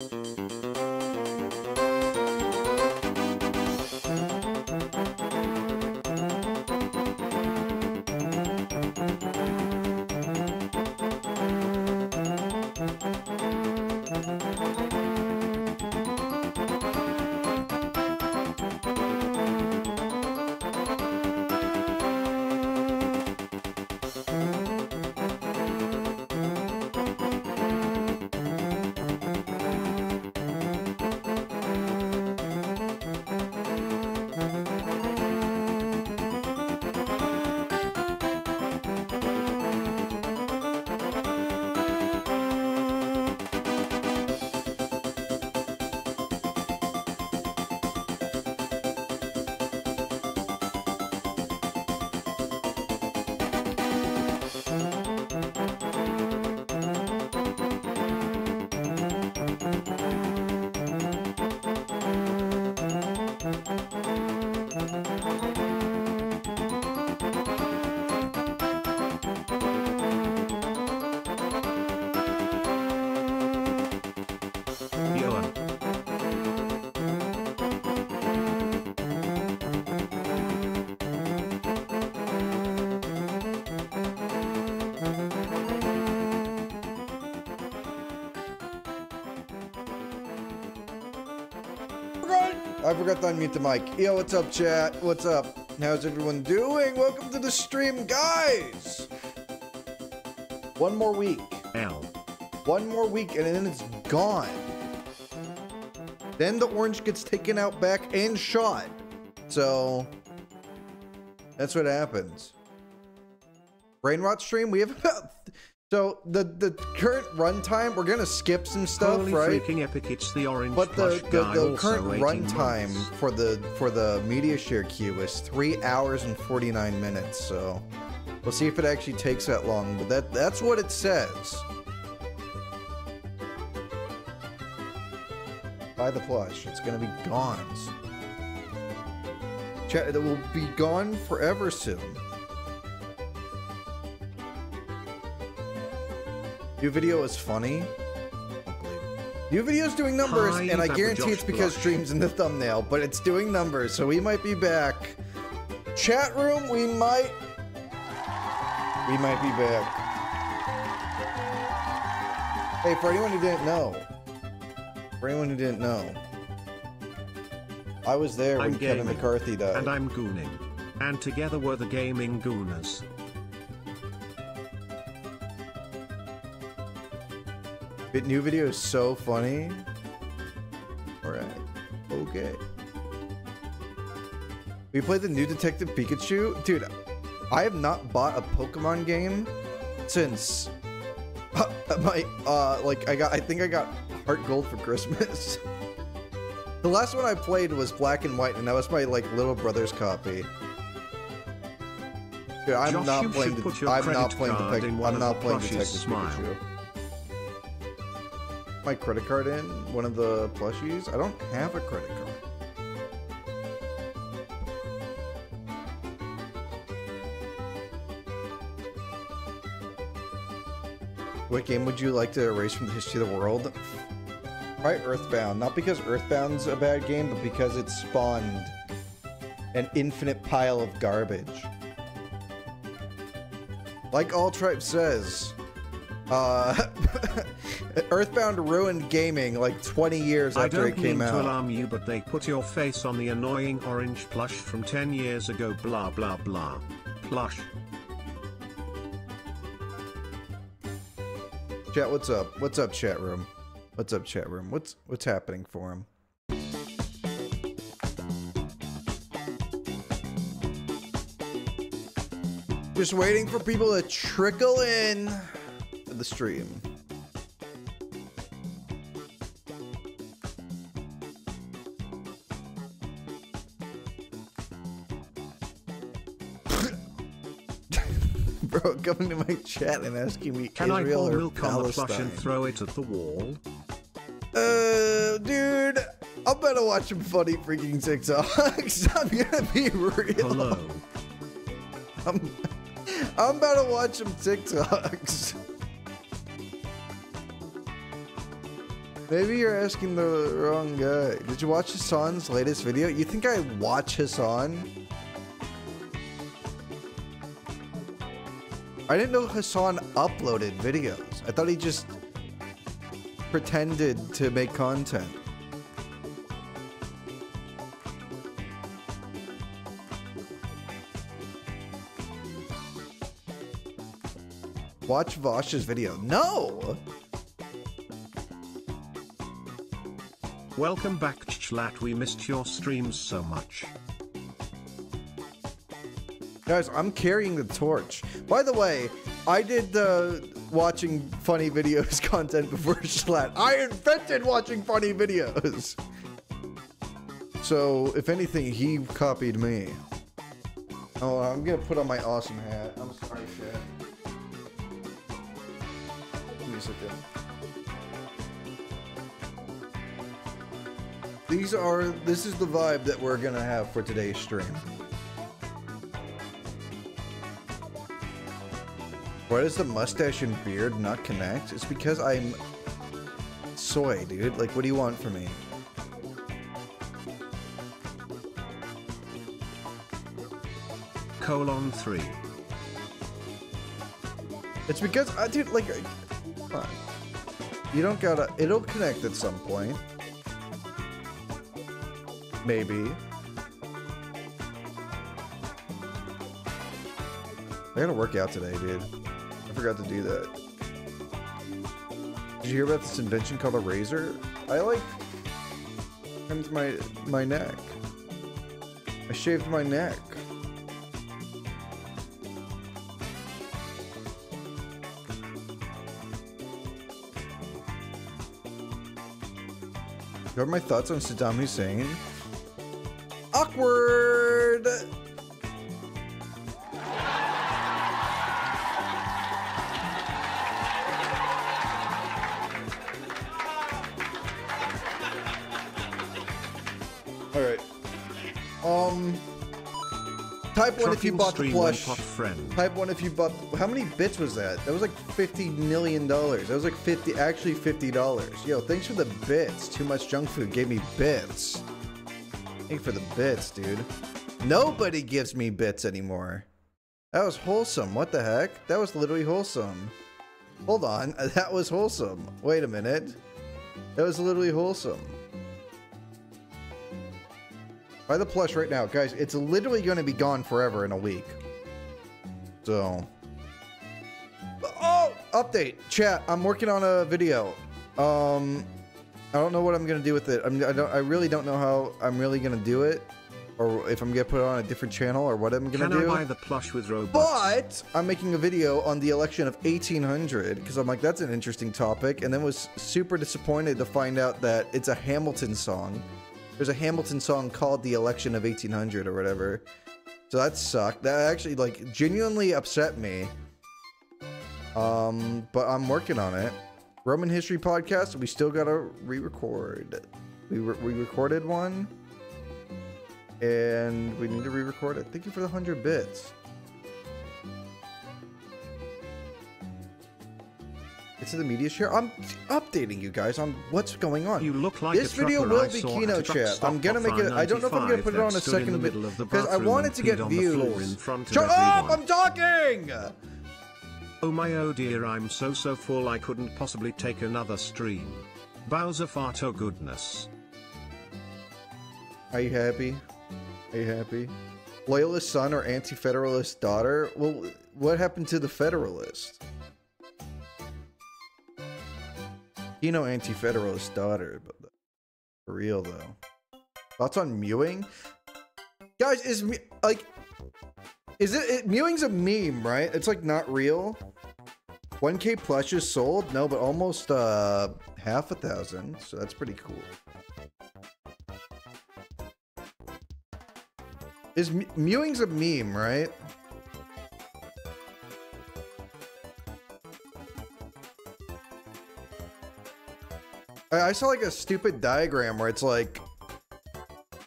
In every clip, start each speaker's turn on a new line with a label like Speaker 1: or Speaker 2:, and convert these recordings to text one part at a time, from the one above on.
Speaker 1: Yoan.
Speaker 2: I forgot to unmute the mic. Yo, what's up, chat? What's up? How's everyone doing? Welcome to the stream, guys! One more week.
Speaker 1: L.
Speaker 2: One more week, and then it's gone. Then the orange gets taken out back and shot. So, that's what happens. Brain rot stream, we have. So, the, the current runtime, we're gonna skip some stuff,
Speaker 1: Holy
Speaker 2: right?
Speaker 1: freaking epic, it's the orange
Speaker 2: But the, the, the current runtime for the for the media share queue is three hours and 49 minutes. So we'll see if it actually takes that long. But that that's what it says. Buy the plush. It's gonna be gone. Chat, it will be gone forever soon. New video is funny. Don't believe it. New video's doing numbers,
Speaker 1: Hi,
Speaker 2: and I guarantee it's because
Speaker 1: Blush.
Speaker 2: streams in the thumbnail, but it's doing numbers, so we might be back. Chat room, we might. We might be back. Hey, for anyone who didn't know, for anyone who didn't know, I was there when
Speaker 1: I'm
Speaker 2: Kevin
Speaker 1: gaming,
Speaker 2: McCarthy died.
Speaker 1: And I'm gooning. And together we're the gaming gooners.
Speaker 2: But new video is so funny. Alright. Okay. We played the new Detective Pikachu. Dude, I have not bought a Pokemon game since my uh like I got I think I got Heart Gold for Christmas. the last one I played was Black and White and that was my like little brother's copy. Dude, I'm
Speaker 1: Josh,
Speaker 2: not playing the, I'm not playing Detective I'm not playing Detective
Speaker 1: smile.
Speaker 2: Pikachu my credit card in one of the plushies? I don't have a credit card. What game would you like to erase from the history of the world? Probably Earthbound. Not because Earthbound's a bad game, but because it spawned an infinite pile of garbage. Like All Tribe says, uh, Earthbound ruined gaming like 20 years
Speaker 1: I
Speaker 2: after
Speaker 1: don't
Speaker 2: it came
Speaker 1: mean to
Speaker 2: out.
Speaker 1: alarm you, but they put your face on the annoying orange plush from 10 years ago. Blah blah blah. Plush.
Speaker 2: Chat, what's up? What's up, chat room? What's up, chat room? What's what's happening for him? Just waiting for people to trickle in the stream. Bro, coming to my chat and asking me
Speaker 1: Can I
Speaker 2: Israel
Speaker 1: pour
Speaker 2: or
Speaker 1: milk on the plush and throw it at the wall?
Speaker 2: Uh, dude, I'm gonna watch some funny freaking TikToks. I'm gonna be real.
Speaker 1: Hello.
Speaker 2: I'm, I'm about to watch some TikToks. Maybe you're asking the wrong guy. Did you watch Hassan's latest video? You think I watch Hassan? I didn't know Hassan uploaded videos. I thought he just pretended to make content. Watch Vosh's video. No!
Speaker 1: Welcome back Schlatt, we missed your streams so much.
Speaker 2: Guys, I'm carrying the torch. By the way, I did the watching funny videos content before Schlatt. I invented watching funny videos. So, if anything, he copied me. Oh, I'm gonna put on my awesome hat. I'm sorry, a second. These are, this is the vibe that we're gonna have for today's stream. Why does the mustache and beard not connect? It's because I'm soy, dude. Like, what do you want from me?
Speaker 1: Colon 3.
Speaker 2: It's because, uh, dude, like, uh, come on. You don't gotta, it'll connect at some point. Maybe. I gotta work out today, dude. Forgot to do that. Did you hear about this invention called a razor? I like trimmed my my neck. I shaved my neck. What are my thoughts on Saddam Hussein? If you bought the plush.
Speaker 1: friend.
Speaker 2: Type 1 if you bought... How many bits was that? That was like $50 million. That was like 50... Actually $50. Yo, thanks for the bits. Too much junk food gave me bits. Thank you for the bits, dude. Nobody gives me bits anymore. That was wholesome. What the heck? That was literally wholesome. Hold on. That was wholesome. Wait a minute. That was literally wholesome. Buy the plush right now. Guys, it's literally going to be gone forever in a week. So... Oh! Update. Chat, I'm working on a video. Um... I don't know what I'm gonna do with it. I'm, I don't. I really don't know how I'm really gonna do it, or if I'm gonna put it on a different channel, or what I'm gonna
Speaker 1: Can I
Speaker 2: do.
Speaker 1: buy the plush with Robux?
Speaker 2: But I'm making a video on the election of 1800 because I'm like, that's an interesting topic, and then was super disappointed to find out that it's a Hamilton song. There's a Hamilton song called "The Election of 1800" or whatever. So that sucked. That actually like genuinely upset me. Um, but I'm working on it. Roman History Podcast. We still gotta re-record. We re- we recorded one, and we need to re-record it. Thank you for the hundred bits. It's in the media share. I'm updating you guys on what's going on.
Speaker 1: You look like
Speaker 2: this video will be
Speaker 1: saw at
Speaker 2: keynote
Speaker 1: a
Speaker 2: chat. I'm gonna make it. I don't know if I'm gonna put it on a
Speaker 1: I-95 that stood in
Speaker 2: second
Speaker 1: the
Speaker 2: bit
Speaker 1: middle of the
Speaker 2: because I wanted to get
Speaker 1: peed on the floor in
Speaker 2: views.
Speaker 1: front of
Speaker 2: Shut up! I'm talking.
Speaker 1: Oh my oh dear, I'm so so full I couldn't possibly take another stream. Bowser fart oh goodness.
Speaker 2: Are you happy? Are you happy? Loyalist son or anti-federalist daughter? Well, what happened to the federalist? You know, anti-federalist daughter, but for real though. Thoughts on mewing? Guys, is me like, is it, it mewing's a meme, right? It's like not real. 1k plushes sold? No, but almost uh half a thousand, so that's pretty cool. Is mewing's a meme, right? I, saw like a stupid diagram where it's like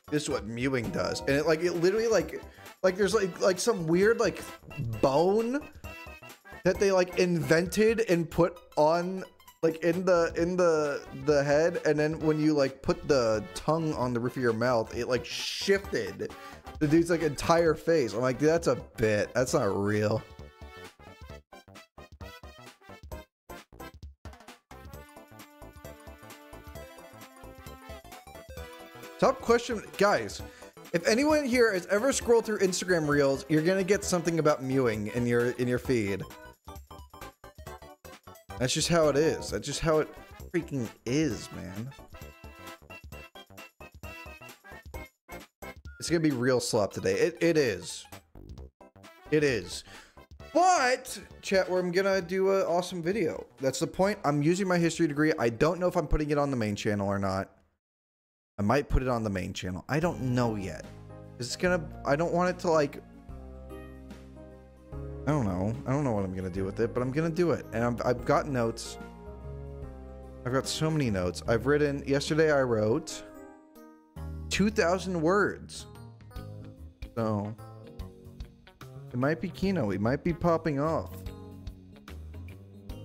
Speaker 2: this is what mewing does, and it like it literally like like there's like like some weird like bone that they like invented and put on like in the in the the head, and then when you like put the tongue on the roof of your mouth, it like shifted the dude's like entire face. I'm like, that's a bit. That's not real. Top question, guys. If anyone here has ever scrolled through Instagram Reels, you're gonna get something about mewing in your in your feed. That's just how it is. That's just how it freaking is, man. It's gonna be real slop today. It it is. It is. But chat, where I'm gonna do an awesome video. That's the point. I'm using my history degree. I don't know if I'm putting it on the main channel or not. I might put it on the main channel. I don't know yet. It's gonna. I don't want it to like. I don't know. I don't know what I'm gonna do with it, but I'm gonna do it. And I've, I've got notes. I've got so many notes. I've written. Yesterday I wrote 2,000 words. So it might be Kino. It might be popping off.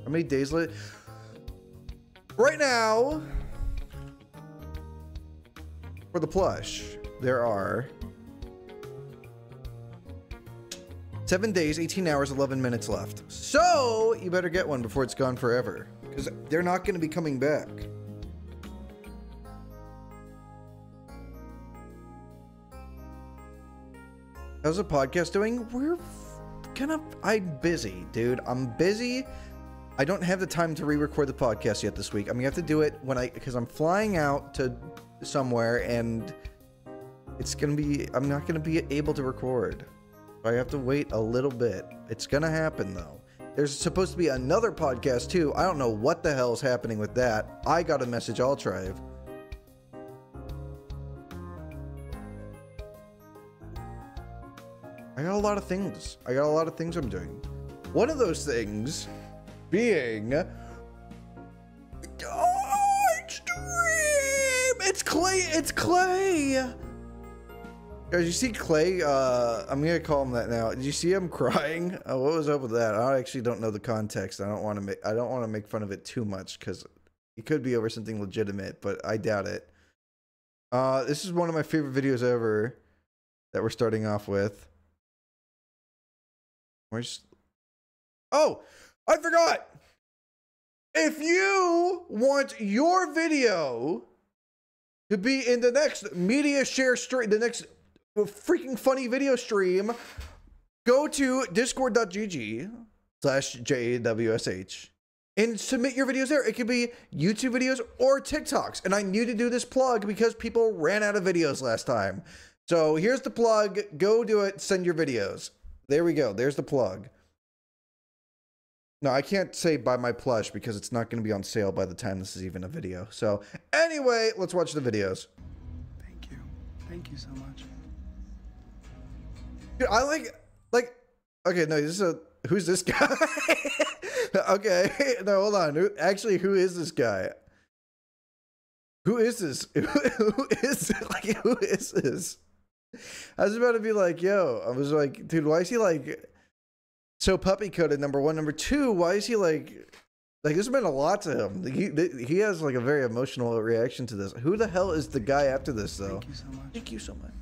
Speaker 2: How many days late? Right now, for the plush, there are seven days, 18 hours, 11 minutes left. So you better get one before it's gone forever. Because they're not going to be coming back. How's the podcast doing? We're kind of. I'm busy, dude. I'm busy. I don't have the time to re-record the podcast yet this week. I'm gonna have to do it when I because I'm flying out to somewhere and it's gonna be. I'm not gonna be able to record. I have to wait a little bit. It's gonna happen though. There's supposed to be another podcast too. I don't know what the hell is happening with that. I got a message. I'll try. I got a lot of things. I got a lot of things I'm doing. One of those things being. Clay! It's Clay! Guys, you see Clay? Uh, I'm gonna call him that now. Did you see him crying? Uh, what was up with that? I actually don't know the context. I don't want to make. I don't want to make fun of it too much because it could be over something legitimate, but I doubt it. Uh, this is one of my favorite videos ever that we're starting off with. Oh, I forgot. If you want your video to be in the next media share stream, the next freaking funny video stream, go to discord.gg slash JWSH and submit your videos there. It could be YouTube videos or TikToks. And I need to do this plug because people ran out of videos last time. So here's the plug. Go do it. Send your videos. There we go. There's the plug. No, I can't say buy my plush because it's not going to be on sale by the time this is even a video. So anyway, let's watch the videos.
Speaker 3: Thank you. Thank you so much.
Speaker 2: Dude, I like, like, okay, no, this is a, who's this guy? okay, no, hold on. Who, actually, who is this guy? Who is this? who is, like, who is this? I was about to be like, yo, I was like, dude, why is he like so puppy coded? Number one, number two, why is he like, like this meant a lot to him. He he has like a very emotional reaction to this. Who the hell is the guy after this though?
Speaker 3: Thank you so much.
Speaker 2: Thank you so much.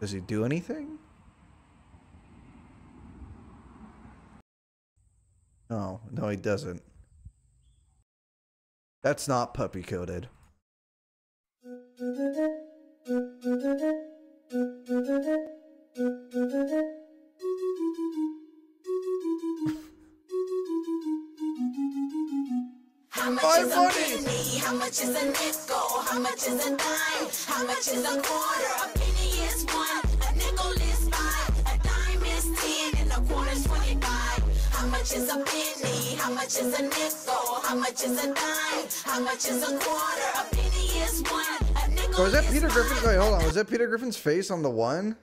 Speaker 2: Does he do anything? No, no, he doesn't. That's not puppy coded.
Speaker 4: How much
Speaker 2: Five
Speaker 4: is a penny? How much is a nickel? How much is a dime? How much is a quarter? A How much is a penny? How much is a nickel? How much is a dime? How much is a quarter? A penny is one, a nickel
Speaker 2: Oh, is that Peter Griffin? Wait, hold on. Was that Peter Griffin's face on the one?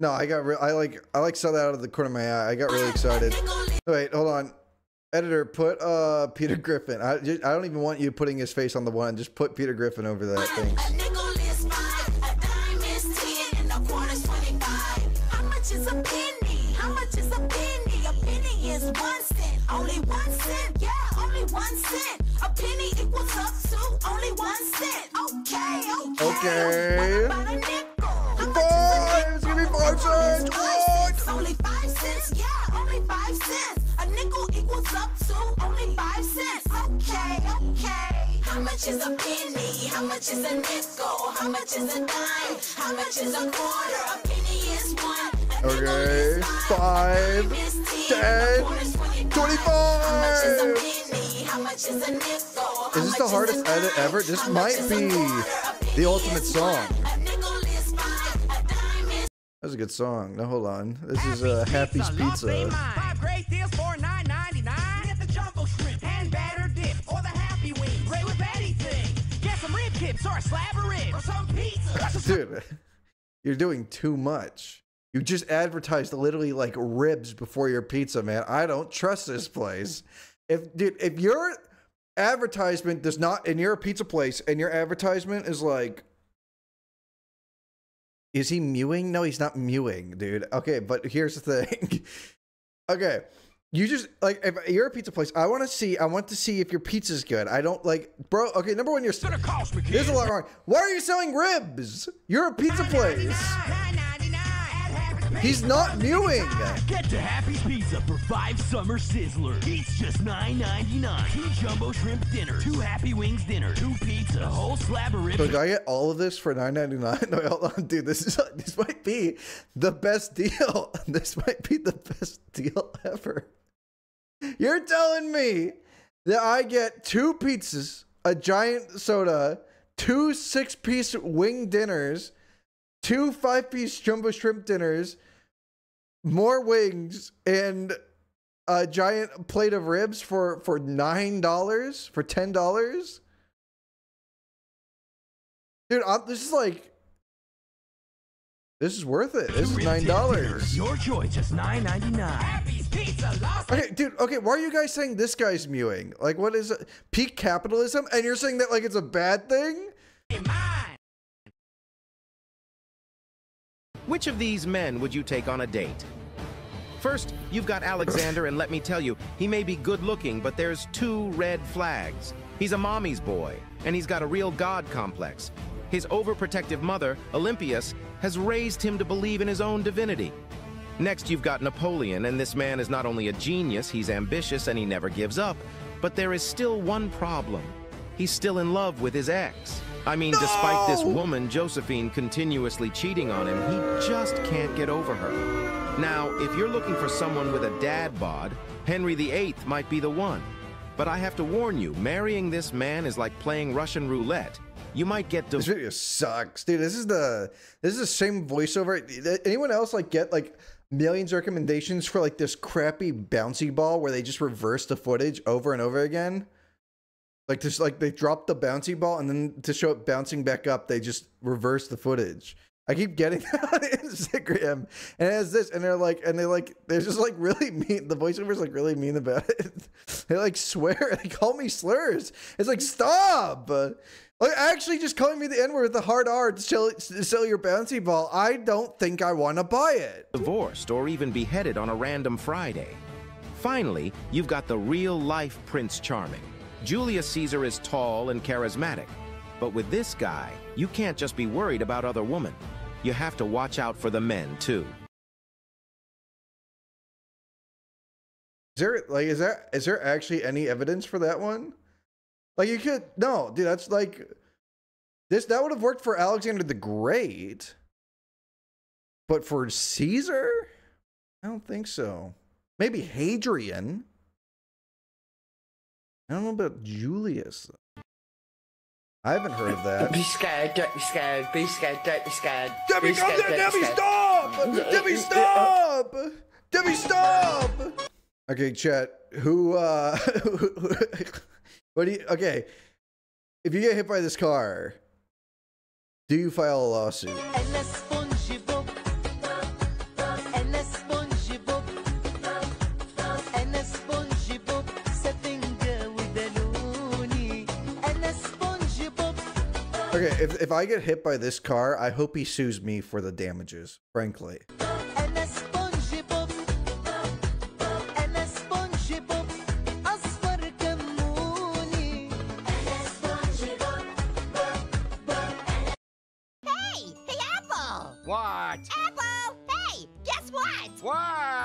Speaker 2: No, I got. Re- I like. I like saw that out of the corner of my eye. I got really excited.
Speaker 4: A nickel is
Speaker 2: Wait, hold on. Editor, put uh Peter Griffin. I, ju- I don't even want you putting his face on the one. Just put Peter Griffin over that. Thanks.
Speaker 4: Only one cent. Yeah, only one cent. A penny equals up to only one cent. Okay, okay.
Speaker 2: Okay.
Speaker 4: What about a nickel? How much is a
Speaker 2: Fives, give me five cents.
Speaker 4: Five
Speaker 2: What?
Speaker 4: Only five cents. Yeah, only five cents. A nickel equals up to only five cents. Okay, okay. How much is a penny? How much is a nickel? How much is a dime? How much is a quarter? A penny is one.
Speaker 2: Okay, five, ten,
Speaker 4: quarter is 25. How much is a
Speaker 2: 25.
Speaker 4: How much is a nickel?
Speaker 2: This the hardest edit ever? This might be the ultimate song.
Speaker 4: one. A nickel is five. A
Speaker 2: That's a good song. Now hold on. This is uh, Happy's Pizza.
Speaker 5: Five great deals for nine ninety nine. Get the jumbo shrimp and batter dip, or the happy wings. Great with anything. Get some rib tips or a slab of rib, or some pizza.
Speaker 2: Dude, you're doing too much. You just advertised literally like ribs before your pizza, man. I don't trust this place. If dude, if your advertisement does not and you're a pizza place and your advertisement is like Is he mewing? No, he's not mewing, dude. Okay, but here's the thing. okay. You just like if you're a pizza place, I want to see I want to see if your pizza's good. I don't like bro, okay, number one, you're
Speaker 5: Gonna cost me, kid.
Speaker 2: there's a lot wrong. Why are you selling ribs? You're a pizza place. He's not mewing.
Speaker 6: Get to Happy's Pizza for five summer sizzlers. Each just $9.99. Two jumbo shrimp dinner, two Happy Wings dinner, two pizza, a whole slab of ribs.
Speaker 2: So do I get all of this for nine ninety nine? No, hold on, dude. This is this might be the best deal. This might be the best deal ever. You're telling me that I get two pizzas, a giant soda, two six piece wing dinners, two five piece jumbo shrimp dinners, more wings, and a giant plate of ribs for for nine dollars for ten dollars. Dude, I'm, this is like, this is worth it. This is nine dollars.
Speaker 6: Your choice, just $9.99.
Speaker 5: Happy's Pizza Los
Speaker 2: Okay, dude. Okay, why are you guys saying this guy's mewing? Like, what is it? Peak capitalism? And you're saying that like it's a bad thing?
Speaker 7: Which of these men would you take on a date? First, you've got Alexander, and let me tell you, he may be good looking, but there's two red flags. He's a mommy's boy, and he's got a real god complex. His overprotective mother, Olympias, has raised him to believe in his own divinity. Next, you've got Napoleon, and this man is not only a genius, he's ambitious, and he never gives up. But there is still one problem. He's still in love with his ex. I mean, despite this woman, Josephine, continuously cheating on him, he just can't get over her. Now, if you're looking for someone with a dad bod, Henry VIII might be the one. But I have to warn you, marrying this man is like playing Russian roulette. You might get
Speaker 2: This video sucks, dude. This is the this is the same voiceover. Anyone else like get like millions of recommendations for like this crappy bouncy ball where they just reverse the footage over and over again? Like just like they drop the bouncy ball and then to show it bouncing back up, they just reverse the footage. I keep getting that on Instagram, and it has this, and they're like, and they like, they're just like really mean. The voiceover's like really mean about it. They like swear, they call me slurs. It's like stop. Like actually, just calling me the N word with the hard R to sell, to sell your bouncy ball. I don't think I want to buy it.
Speaker 7: divorced or even beheaded on a random Friday. Finally, you've got the real life Prince Charming. Julius Caesar is tall and charismatic. But with this guy, you can't just be worried about other women. You have to watch out for the men, too.
Speaker 2: Is there like is there is there actually any evidence for that one? Like you could no, dude. That's like this. That would have worked for Alexander the Great, but for Caesar, I don't think so. Maybe Hadrian. I don't know about Julius. I haven't heard of that.
Speaker 8: Be scared, don't be scared, be scared, don't be scared.
Speaker 2: Debbie,
Speaker 8: be
Speaker 2: come
Speaker 8: scared,
Speaker 2: there,
Speaker 8: don't be
Speaker 2: Debbie, stop! Debbie, stop! Debbie, stop! Okay, chat. Who, uh, what do you, okay. If you get hit by this car, do you file a lawsuit? Okay, if, if I get hit by this car, I hope he sues me for the damages, frankly.
Speaker 9: Hey! Hey, Apple!
Speaker 10: What?
Speaker 9: Apple! Hey, guess what?
Speaker 10: What?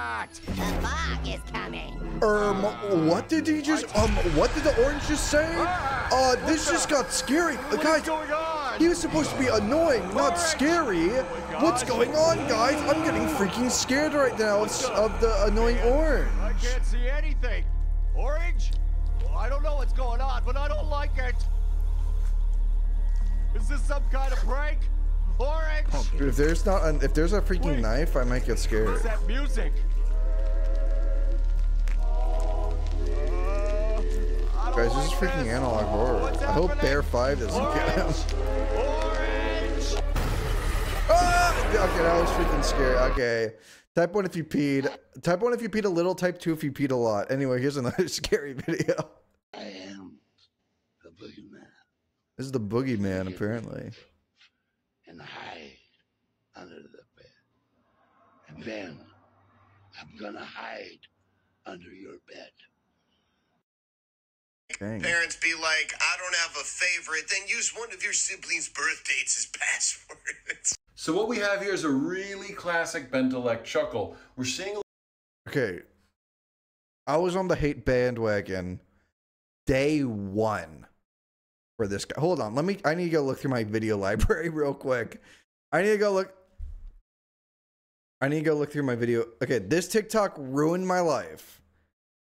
Speaker 2: Um, what did he just, um, what did the orange just say? Uh, this just got scary. Uh, guys, he was supposed to be annoying, not scary. What's going on, guys? I'm getting freaking scared right now of, of the annoying orange.
Speaker 10: I can't see anything. Orange? I don't know what's going on, but I don't like it. Is this some kind of prank? Orange?
Speaker 2: Dude, if there's not, an, if there's a freaking
Speaker 10: Wait.
Speaker 2: knife, I might get scared.
Speaker 10: What's
Speaker 2: scared.
Speaker 10: that music?
Speaker 2: Guys, this is freaking analog horror. I hope Bear 5 doesn't get him.
Speaker 10: Orange!
Speaker 2: Ah! Okay, that was freaking scary. Okay. Type 1 if you peed. Type 1 if you peed a little. Type 2 if you peed a lot. Anyway, here's another scary video.
Speaker 11: I am the boogeyman
Speaker 2: This is the boogeyman, apparently.
Speaker 11: and hide under the bed. And then I'm gonna hide under your bed.
Speaker 2: Dang.
Speaker 12: Parents be like, I don't have a favorite, then use one of your siblings' birth dates as passwords.
Speaker 13: So what we have here is a really classic Bentelec chuckle. We're seeing a
Speaker 2: Okay. I was on the hate bandwagon day one for this guy. Hold on. Let me, I need to go look through my video library real quick. I need to go look. I need to go look through my video. Okay, this TikTok ruined my life.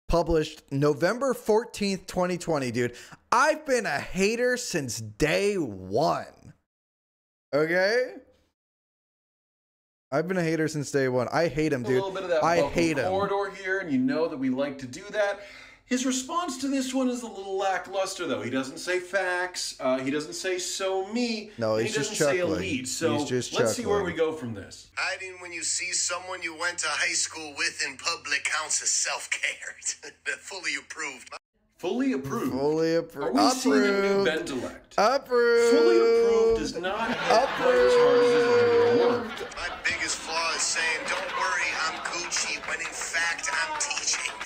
Speaker 2: Published November 14th, 2020, dude. I've been a hater since day one. Okay? I've been a hater since day one. I hate him,
Speaker 13: a
Speaker 2: dude.
Speaker 13: little bit of that
Speaker 2: I hate him.
Speaker 13: corridor here, and you know that we like to do that. His response to this one is a little lackluster, though. He doesn't say facts. Uh, he doesn't say "so me."
Speaker 2: No, he's
Speaker 13: he
Speaker 2: just
Speaker 13: doesn't say a
Speaker 2: chuckling.
Speaker 13: lead. So
Speaker 2: He's just
Speaker 13: let's see where we go from this.
Speaker 12: Hiding when you see someone you went to high school with in public counts as self care. Fully approved.
Speaker 13: Fully approved.
Speaker 2: Fully
Speaker 13: Are
Speaker 2: approved.
Speaker 13: we seeing a new
Speaker 2: Approved.
Speaker 13: Bentelect?
Speaker 2: Approved.
Speaker 13: Fully approved does not hit quite as hard as his earlier work.
Speaker 12: My biggest flaw is saying, don't worry, I'm Gucci, when in fact I'm TJ Maxx.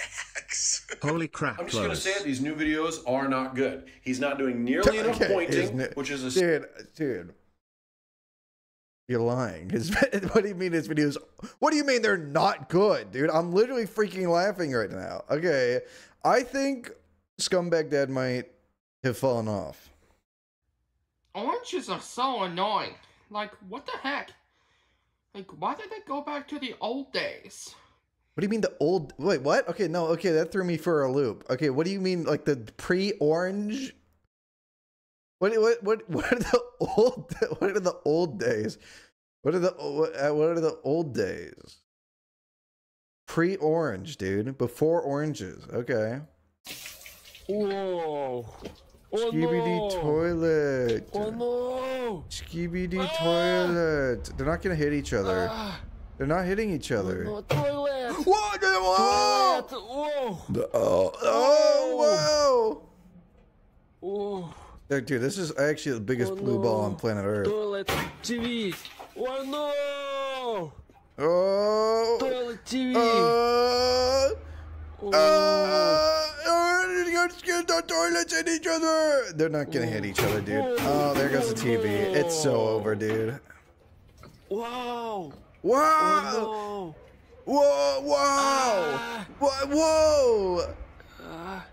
Speaker 1: Holy crap,
Speaker 13: I'm just gonna say it. These new videos are not good. He's not doing nearly enough
Speaker 2: Okay,
Speaker 13: pointing,
Speaker 2: isn't
Speaker 13: which is a
Speaker 2: dude, dude. You're lying. His, what do you mean his videos? What do you mean they're not good, dude? I'm literally freaking laughing right now. Okay, I think Scumbag Dad might have fallen off.
Speaker 14: Oranges are so annoying. Like, what the heck? Like, why did they go back to the old days?
Speaker 2: What do you mean the old? Wait, what? Okay, no, okay, that threw me for a loop. Okay, what do you mean like the pre-orange? What what what what are the old what are the old days? What are the what uh, are the old days? Pre-orange, dude. Before oranges. Okay.
Speaker 14: Whoa. Oh
Speaker 2: Skibidi toilet.
Speaker 14: Oh no!
Speaker 2: Skibidi toilet. They're not gonna hit each other.
Speaker 14: Ah.
Speaker 2: They're not hitting each other.
Speaker 14: No, toilet!
Speaker 2: What? Whoa!
Speaker 14: Toilet! Whoa!
Speaker 2: Oh, oh, whoa!
Speaker 14: Whoa!
Speaker 2: Dude, dude, this is actually the biggest
Speaker 14: Oh,
Speaker 2: blue ball on planet Earth.
Speaker 14: Toilet TV! Oh no!
Speaker 2: Oh!
Speaker 14: Toilet TV!
Speaker 2: Uh,
Speaker 14: oh.
Speaker 2: uh, oh, they're gonna scare the toilets at each other. They're not gonna hit each other, dude. Oh, there goes the TV. It's so over, dude.
Speaker 14: Wow!
Speaker 2: Wow!
Speaker 14: Oh
Speaker 2: Whoa! Wow!
Speaker 14: Ah.
Speaker 2: Wha- Whoa!
Speaker 14: no! Ah.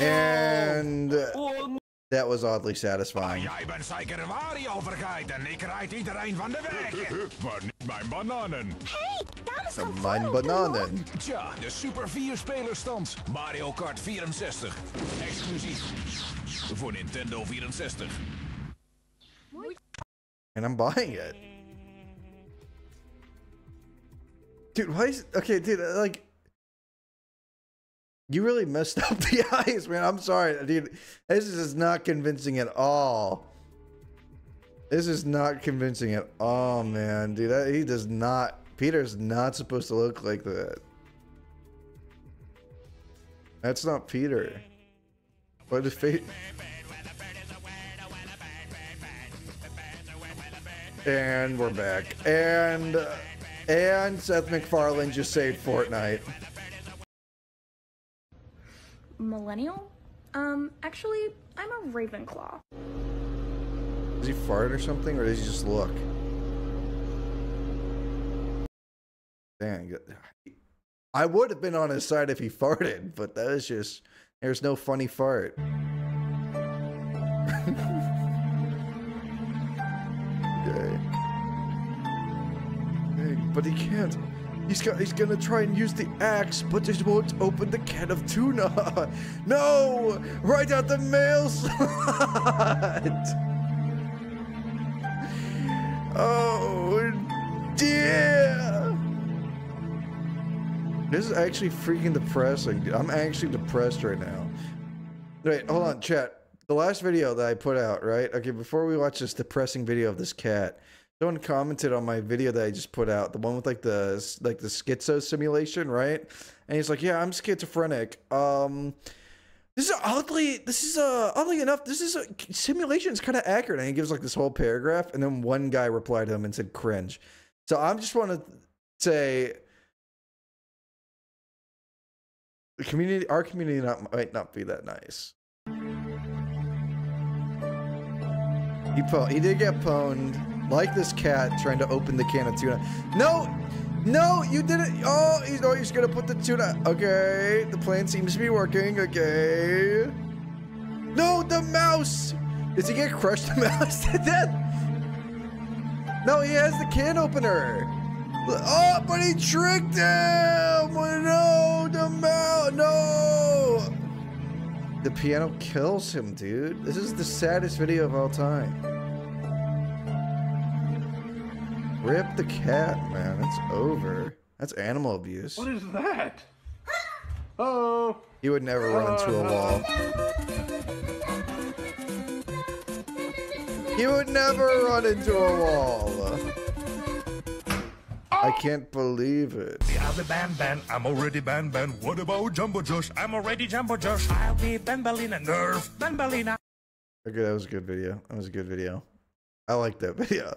Speaker 2: And
Speaker 14: Oh
Speaker 2: that was oddly satisfying.
Speaker 15: Jij bent zeker waar je over vergeten. Ik rijd iedereen van de weg. maar niet mijn bananen.
Speaker 9: Hey, that was
Speaker 2: Some bananen.
Speaker 15: Tja, de Super 4 spelerstand. Mario Kart 64. Exclusief. Voor Nintendo 64.
Speaker 2: and I'm buying it. dude. Why is okay, dude? Uh, like, you really messed up the eyes, man. I'm sorry, dude. This is not convincing at all. This is not convincing at all, man, dude. He does not. Peter's not supposed to look like that. That's not Peter. What is fate? And we're back. And. Uh, and Seth MacFarlane just saved Fortnite.
Speaker 16: Millennial? Um, actually, I'm a Ravenclaw.
Speaker 2: Does he fart or something, or does he just look? Dang. I would have been on his side if he farted, but that was just there's no funny fart. But he can't. He's. He's gonna try and use the axe, but it won't open the can of tuna. No! Right out the mail slot. Oh dear! This is actually freaking depressing. I'm actually depressed right now. Wait, hold on, chat. The last video that I put out, right? Okay, before we watch this depressing video of this cat, someone commented on my video that I just put out, the one with like the like the schizo simulation, right? And he's like, "Yeah, I'm schizophrenic." Um, this is oddly, this is uh oddly enough, this is a simulation is kind of accurate. And he gives like this whole paragraph, and then one guy replied to him and said, "Cringe." So I'm just want to say, the community, our community, not might not be that nice. He po- he did get pwned, like this cat trying to open the can of tuna. No, no, you didn't. Oh, he's oh, he's gonna put the tuna. Okay, the plan seems to be working. Okay. No, the mouse. Does he get crushed? The mouse to death. No, he has the can opener. Oh, but he tricked him. Oh, no, the mouse. No. The piano kills him, dude. This is the saddest video of all time. Rip the cat, man. It's over. That's animal abuse.
Speaker 17: What is that? Oh.
Speaker 2: He would never run into a wall. He would never run into a wall. I can't believe it.
Speaker 18: I'll be Ban Ban, I'm already Ban Ban. What about Jumbo Josh? I'm already Jumbo Josh. I'll be Bambalina Nerve. Bambalina.
Speaker 2: Okay, that was a good video. That was a good video. I like that video.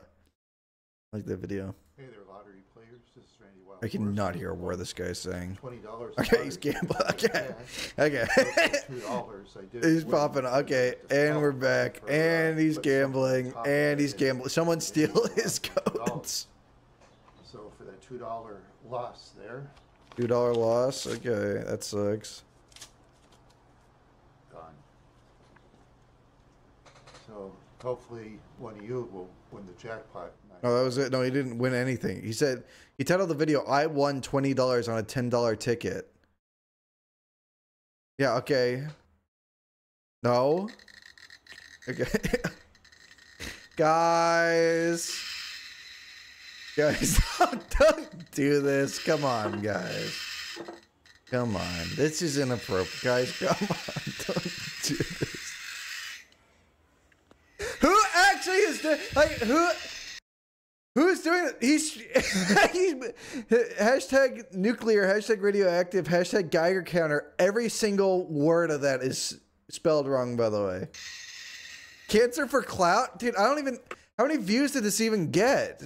Speaker 2: I like that video.
Speaker 19: Hey there, lottery players. This is Randy Wild.
Speaker 2: I cannot hear a word this guy's saying.
Speaker 19: $20
Speaker 2: Okay, he's gambling. Okay. Okay.
Speaker 19: $2. I did
Speaker 2: he's popping. Okay, and we're back. Uh, and he's gambling. And he's gambling. Someone steal his codes.
Speaker 19: So for that $2 loss there,
Speaker 2: Two dollar loss. Okay, that sucks.
Speaker 19: gone. So hopefully one of you will win the jackpot.
Speaker 2: No, that was it. No, he didn't win anything. He said he titled the video "I won twenty dollars on a ten dollar ticket." Yeah. Okay. No. Okay. Guys. Guys, don't do this. Come on, guys. Come on. This is inappropriate. Guys, come on. Don't do this. Who actually doing uh, like who Who's doing it? He's, he's hashtag nuclear, hashtag radioactive, hashtag Geiger counter. Every single word of that is spelled wrong, by the way. Cancer for clout? Dude, I don't even how many views did this even get?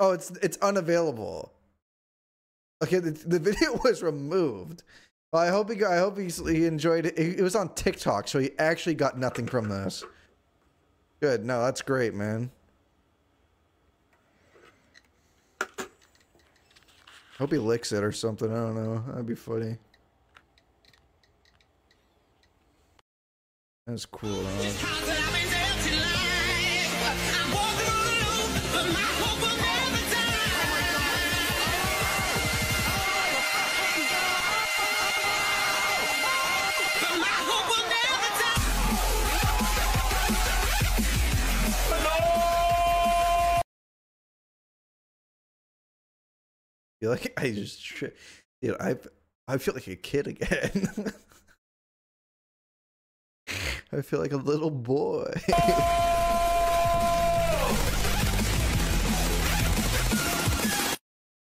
Speaker 2: Oh, it's it's unavailable. Okay, the, the video was removed. Well, I hope he got, I hope he's, he enjoyed it. It was on TikTok, so he actually got nothing from this. Good. No, that's great, man. Hope he licks it or something. I don't know. That'd be funny. That's cool. Huh? Feel like I just, dude, I, I feel like a kid again. I feel like a little boy. that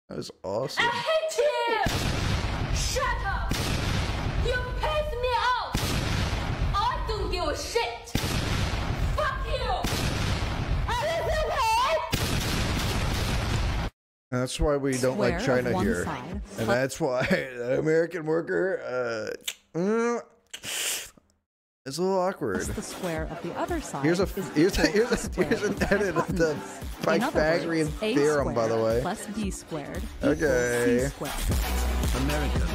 Speaker 2: was awesome.
Speaker 20: I hate you! Shut up! You piss me off! I don't give a shit! Fuck you! I listen
Speaker 2: And that's why we don't like
Speaker 21: Square of
Speaker 2: China here.
Speaker 21: side,
Speaker 2: And that's why the American worker uh, mm, it's a little awkward.
Speaker 21: The square of the other side.
Speaker 2: Here's a here's a, here's a, here's an edit of the Pythagorean
Speaker 21: words,
Speaker 2: theorem, by the way.
Speaker 21: Plus B squared equals C
Speaker 2: Okay.
Speaker 21: squared.
Speaker 7: American.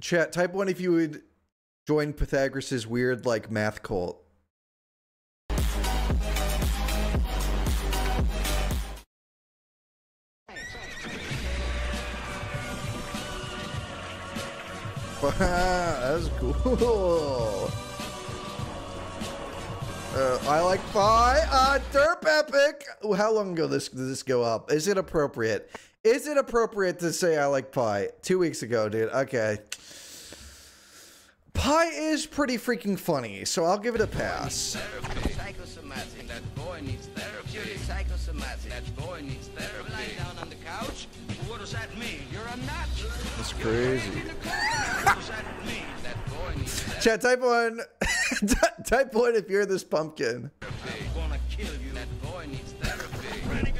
Speaker 2: Chat, type one if you would join Pythagoras's weird like math cult. That's cool. Uh, I like pie. Uh, Derp Epic. How long ago this did this go up? Is it appropriate? Is it appropriate to say I like pie? Two weeks ago, dude. Okay. Pie is pretty freaking funny, so I'll give it a pass.
Speaker 22: That boy needs therapy. Lying down on the couch. What does that mean? You're a nut.
Speaker 2: That's crazy.
Speaker 22: what does that mean? That boy needs therapy.
Speaker 2: Chat, type one. type one if you're this pumpkin.
Speaker 22: Gonna kill you. That boy needs therapy.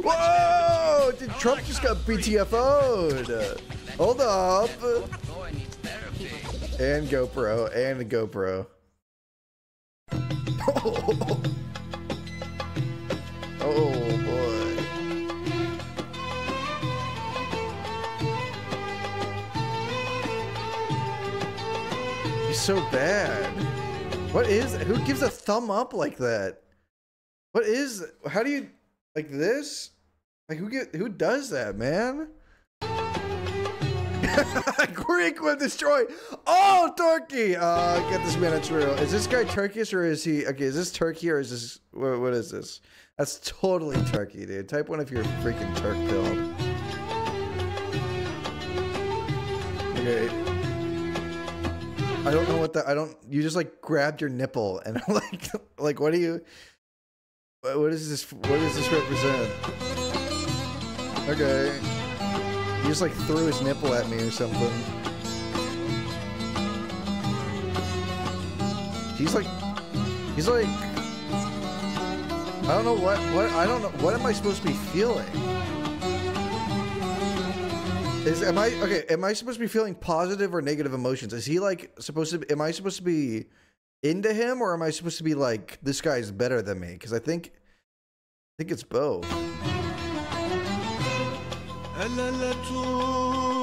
Speaker 2: Whoa! Dude, Trump just got BTFO'd. Hold up.
Speaker 22: Boy needs therapy.
Speaker 2: And GoPro. And GoPro. Oh boy. So bad. What is who gives a thumb up like that? What is how do you like this? Like who get who does that, man? Greek will destroy all Turkey. Uh, get this man a true. Is this guy Turkish or is he? Okay, is this Turkey or is this what, what is this? That's totally Turkey, dude. Type one if you're freaking Turk build. Okay. I don't know what that. I don't. You just like grabbed your nipple and I'm like, like what do you? What what is this? What does this represent? Okay. He just like threw his nipple at me or something. He's like, he's like, I don't know what, what, I don't know, what am I supposed to be feeling? Is, am I, okay, am I supposed to be feeling positive or negative emotions? Is he like supposed to, am I supposed to be into him or am I supposed to be like, this guy's better than me? Because I think, I think it's both.
Speaker 23: El ele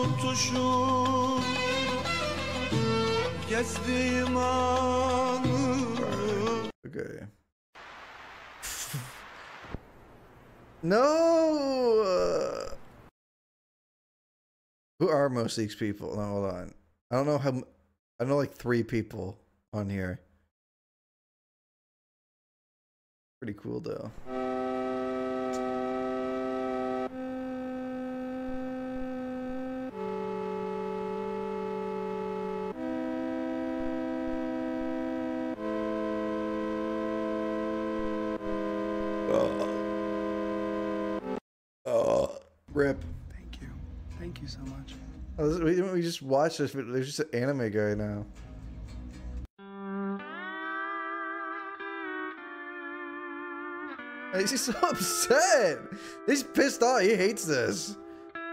Speaker 23: tutuşup Gezdiğim anı
Speaker 2: Okay. No. Who are most of these people? No, hold on. I don't know how. I know like three people on here. Pretty cool though. We, we just watched this. but There's just an anime guy now. He's so upset. He's pissed off. He hates this.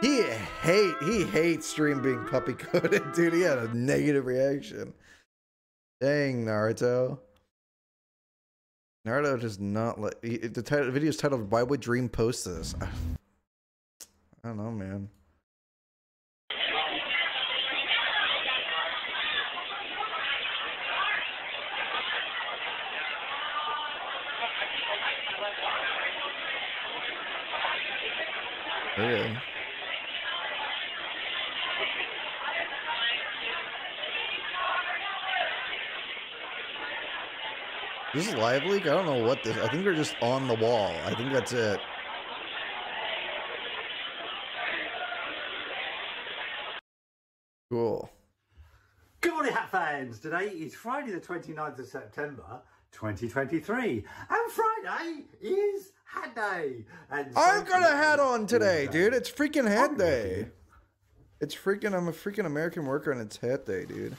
Speaker 2: He hate. He hates stream being puppy coded, dude. He had a negative reaction. Dang, Naruto. Naruto does not he, the title the video is titled "Why Would Dream Post This?" I don't know, man. Okay. This is live leak. I don't know what this. I think they're just on the wall. I think that's it. Cool.
Speaker 24: Good morning, Hat fans. Today is Friday, the 29th of September, 2023. And Friday is Hat Day. And
Speaker 2: I've got a hat on today,
Speaker 24: today.
Speaker 2: dude. It's freaking hat day. It's freaking. I'm a freaking American worker, and it's hat day, dude.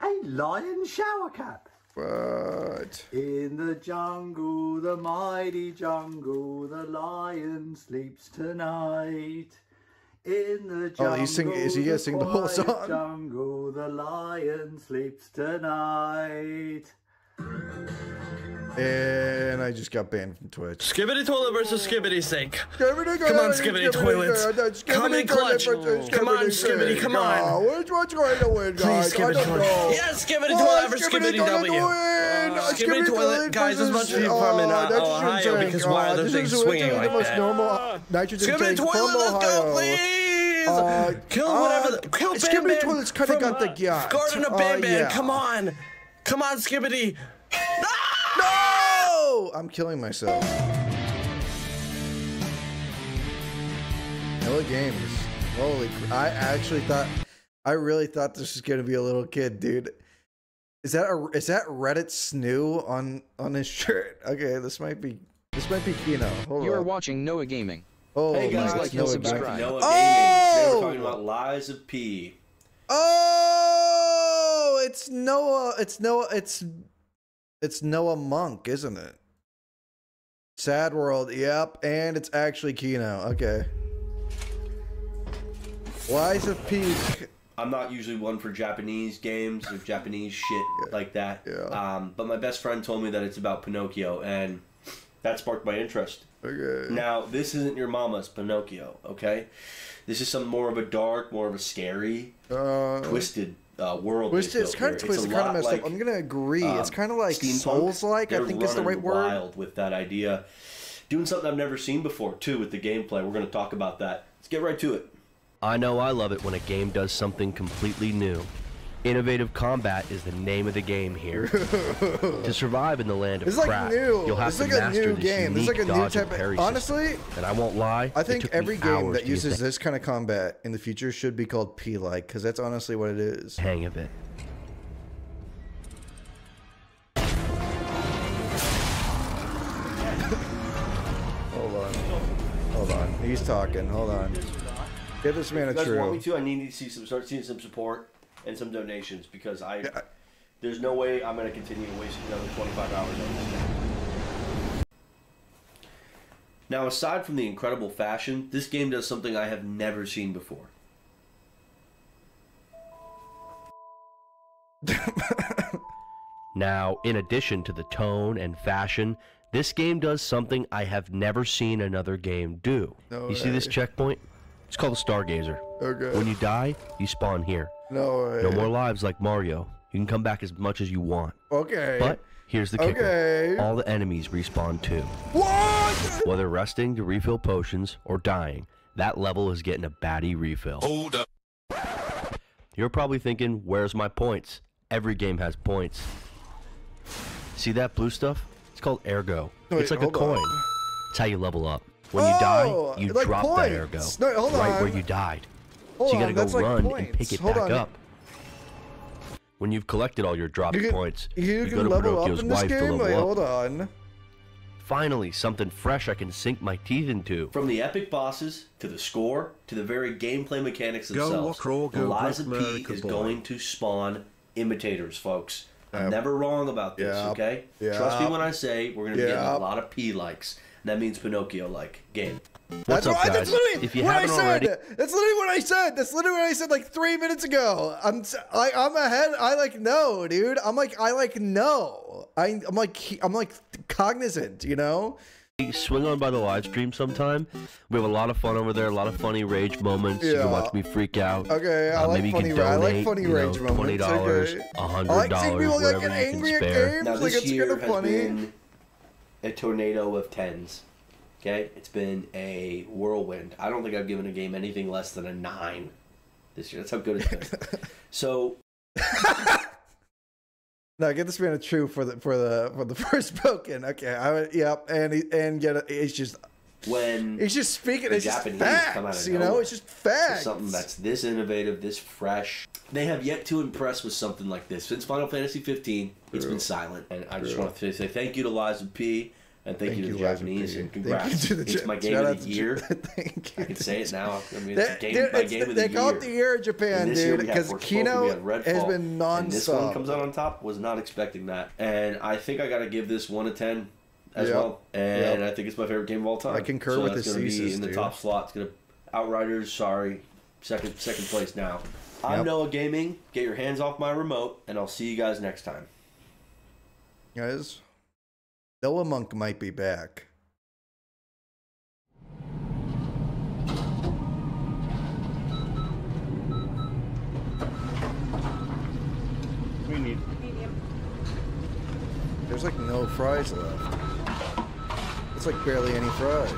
Speaker 24: A lion shower cap.
Speaker 2: What?
Speaker 24: In the jungle, the mighty jungle, the lion sleeps tonight. In the jungle,
Speaker 2: Oh, he's singing- is he gonna sing the whole song?
Speaker 24: Jungle, the lion sleeps tonight.
Speaker 2: And I just got banned from Twitch.
Speaker 25: Skibidi toilet versus skibidi sink.
Speaker 2: Skibidi
Speaker 25: Come on,
Speaker 2: toilet, skibidi
Speaker 25: skibidi
Speaker 2: toilet, skibidi
Speaker 25: Come in
Speaker 2: toilet
Speaker 25: clutch. Come on, skibidi
Speaker 2: skibidi,
Speaker 25: come on.
Speaker 2: Which one's going to win, guys?
Speaker 25: Please,
Speaker 2: I
Speaker 25: skibidi
Speaker 2: don't
Speaker 25: toilet.
Speaker 2: know.
Speaker 25: Yes,
Speaker 2: skibidi
Speaker 25: toilet versus skibidi
Speaker 2: skibidi
Speaker 25: W. Uh,
Speaker 2: Uh,
Speaker 25: skibidi toilet, guys, as much as you're from in,
Speaker 2: oh,
Speaker 25: uh, Ohio, because why are
Speaker 2: Uh,
Speaker 25: the
Speaker 2: this
Speaker 25: things swinging
Speaker 2: the
Speaker 25: like
Speaker 2: most
Speaker 25: that?
Speaker 2: normal nitrogen tank
Speaker 25: toilet,
Speaker 2: from
Speaker 25: let's go,
Speaker 2: Ohio.
Speaker 25: please.
Speaker 2: Uh,
Speaker 25: Kill
Speaker 2: uh,
Speaker 25: whatever. The, kill Bam
Speaker 2: Skibidi
Speaker 25: Bam
Speaker 2: toilet's kind of got the
Speaker 25: uh,
Speaker 2: yacht.
Speaker 25: Garden of
Speaker 2: Uh,
Speaker 25: Bam Bam.
Speaker 2: yeah.
Speaker 25: Come on, come on, Skibidi.
Speaker 2: No! I'm killing myself. Hella games. Holy I actually thought I really thought this was gonna be a little kid, dude. Is that a is that Reddit snoo on on his shirt? Okay, this might be this might be Kino. Hold
Speaker 26: You are watching Noah Gaming.
Speaker 2: Oh,
Speaker 26: Hey guys, like
Speaker 2: Noah
Speaker 26: and
Speaker 2: Gaming.
Speaker 26: subscribe.
Speaker 27: Noah
Speaker 2: Oh!
Speaker 27: Gaming. They were talking about lies of P.
Speaker 2: Oh, it's Noah. It's Noah. It's it's Noah Monk, isn't it? Sad World. Yep, and it's actually Kino. Okay. Lies of Peak.
Speaker 27: I'm not usually one for Japanese games or Japanese shit like that. Yeah. Um, but my best friend told me that it's about Pinocchio, and that sparked my interest.
Speaker 2: Okay.
Speaker 27: Now, this isn't your mama's Pinocchio, okay? This is some more of a dark, more of a scary,
Speaker 2: Uh,
Speaker 27: twisted uh, world.
Speaker 2: Twisted. It's kind of twisted,
Speaker 27: a
Speaker 2: kind of messed
Speaker 27: like,
Speaker 2: up. I'm gonna agree. it's
Speaker 27: um,
Speaker 2: kind of like. Souls-like. I think is the right word.
Speaker 27: Wild with that idea, doing something I've never seen before too with the gameplay. We're going to talk about that. Let's get right to it.
Speaker 28: I know I love it when a game does something completely new. Innovative combat is the name of the game here. to survive in the land of
Speaker 2: It's like
Speaker 28: crap,
Speaker 2: new.
Speaker 28: you'll have
Speaker 2: It's
Speaker 28: to
Speaker 2: like a new
Speaker 28: this
Speaker 2: game. This is like a new type of- honestly,
Speaker 28: system. And I won't lie,
Speaker 2: I think every game that uses this kind of combat in the future should be called P-like, because that's honestly what it is.
Speaker 28: hang of it.
Speaker 2: Hold on. Hold on. He's talking. Hold on. Get this man a
Speaker 27: If you guys want me to, I need to see some start seeing some support and some donations because I there's no way I'm going to continue wasting another 25 hours on this game. Now, aside from the incredible fashion, this game does something I have never seen before.
Speaker 28: Now, in addition to the tone and fashion, this game does something I have never seen another game do.
Speaker 2: No
Speaker 28: you see this checkpoint? It's called the Stargazer.
Speaker 2: Okay.
Speaker 28: When you die, you spawn here.
Speaker 2: No way.
Speaker 28: No more lives like Mario. You can come back as much as you want.
Speaker 2: Okay.
Speaker 28: But here's the kicker.
Speaker 2: Okay.
Speaker 28: All the enemies respawn too.
Speaker 2: What?
Speaker 28: Whether resting to refill potions or dying, that level is getting a baddie refill. Hold up. You're probably thinking, where's my points? Every game has points. See that blue stuff? It's called ergo.
Speaker 2: Wait,
Speaker 28: it's like a
Speaker 2: hold on.
Speaker 28: coin. It's how you level up. When you
Speaker 2: Oh,
Speaker 28: die, you
Speaker 2: like
Speaker 28: drop that ergo
Speaker 2: points. No, hold
Speaker 28: right where you died.
Speaker 2: Hold
Speaker 28: so you gotta
Speaker 2: on,
Speaker 28: go
Speaker 2: that's like
Speaker 28: run and pick it
Speaker 2: Hold
Speaker 28: back
Speaker 2: on.
Speaker 28: up. When you've collected all your dropped
Speaker 2: You can,
Speaker 28: points,
Speaker 2: you
Speaker 28: you,
Speaker 2: can
Speaker 28: go to
Speaker 2: level up
Speaker 28: Pinocchio's
Speaker 2: in this
Speaker 28: wife to
Speaker 2: game?
Speaker 28: level
Speaker 2: Wait,
Speaker 28: up.
Speaker 2: hold on.
Speaker 28: Finally, something fresh I can sink my teeth into.
Speaker 27: From the epic bosses to the score to the very gameplay mechanics themselves,
Speaker 1: walk raw,
Speaker 27: the
Speaker 1: go
Speaker 27: Lies P
Speaker 1: America
Speaker 27: is
Speaker 1: boy.
Speaker 27: going to spawn imitators, folks. I'm
Speaker 2: Yep.
Speaker 27: never wrong about this,
Speaker 2: Yep.
Speaker 27: okay? Trust me when I say we're going to be getting a lot of P likes. And that means Pinocchio-like game.
Speaker 2: That's,
Speaker 28: up,
Speaker 2: what- that's
Speaker 28: guys?
Speaker 2: literally
Speaker 28: If you
Speaker 2: what
Speaker 28: haven't
Speaker 2: said.
Speaker 28: already-
Speaker 2: That's literally what I said. That's literally what I said like three minutes ago. I'm like, I'm ahead. I like no, dude. I'm like I like no. I I'm like I'm like cognizant. You know.
Speaker 28: Swing on by the live stream sometime. We have a lot of fun over there. A lot of funny rage moments. You can watch me freak out.
Speaker 2: Okay, I
Speaker 28: Uh,
Speaker 2: like
Speaker 28: maybe you
Speaker 2: funny.
Speaker 28: can
Speaker 2: ra- I like funny
Speaker 28: you know,
Speaker 2: rage moments.
Speaker 28: Twenty dollars,
Speaker 2: okay.
Speaker 28: a
Speaker 2: I
Speaker 28: hundred
Speaker 2: like seeing
Speaker 28: dollars,
Speaker 2: people like
Speaker 28: whatever
Speaker 2: get
Speaker 28: you can
Speaker 2: angry at
Speaker 28: spare.
Speaker 2: games.
Speaker 27: Now,
Speaker 2: like it's
Speaker 27: year
Speaker 2: kind of
Speaker 27: has
Speaker 2: funny.
Speaker 27: been a tornado of tens. Okay, it's been a whirlwind. I don't think I've given a game anything less than a nine this year. That's how good it's been. so
Speaker 2: No, get this man a true for the for the for the Forspoken. Okay, I would, yep, and he, and get it. It's just
Speaker 27: when
Speaker 2: he's just speaking.
Speaker 27: the
Speaker 2: It's just
Speaker 27: Japanese
Speaker 2: facts.
Speaker 27: come out of
Speaker 2: you know, it's just facts.
Speaker 27: something that's this innovative, this fresh. They have yet to impress with something like this since Final Fantasy 15. It's
Speaker 2: True.
Speaker 27: been silent, and I just want to say thank you to Liza P. And thank,
Speaker 2: Thank
Speaker 27: you to the
Speaker 2: you,
Speaker 27: Japanese, and
Speaker 2: Thank
Speaker 27: congrats.
Speaker 2: to the
Speaker 27: it's my game
Speaker 2: shout
Speaker 27: of the year.
Speaker 2: Thank you.
Speaker 27: I can say it now. I mean, it's game,
Speaker 2: dude,
Speaker 27: my
Speaker 2: it's
Speaker 27: game
Speaker 2: the-
Speaker 27: of the
Speaker 2: they
Speaker 27: year.
Speaker 2: call it the year of Japan, dude,
Speaker 27: because had
Speaker 2: 'cause
Speaker 27: Forspoken,
Speaker 2: Kino
Speaker 27: we had Redfall,
Speaker 2: has been
Speaker 27: And this one comes out on top. Was not expecting that, and I think I got to give this one to ten as
Speaker 2: Yep.
Speaker 27: well. And
Speaker 2: Yep.
Speaker 27: I think it's my favorite game of all time.
Speaker 2: I concur
Speaker 27: so
Speaker 2: with
Speaker 27: that's
Speaker 2: this
Speaker 27: gonna be in the
Speaker 2: dude.
Speaker 27: top slot. It's gonna Outriders. Sorry, second second place now. I'm
Speaker 2: Yep.
Speaker 27: Noah Gaming. Get your hands off my remote, and I'll see you guys next time.
Speaker 2: Guys, Noah Monk might be back.
Speaker 17: We need.
Speaker 2: There's like no fries left. Like barely any fries.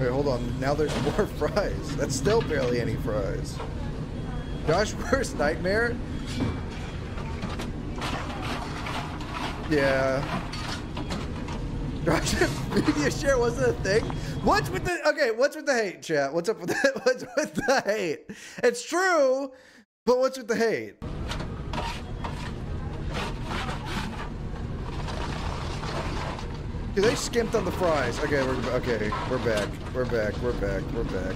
Speaker 2: Wait, hold on. Now there's more fries. That's still barely any fries. Josh, worst nightmare? Yeah. Josh, media share wasn't a thing. What's with the okay? What's with the hate, chat? What's up with the, what's with the hate? It's true, but what's with the hate? Dude, they skimped on the fries. Okay, we're okay. We're back. We're back. We're back. We're back.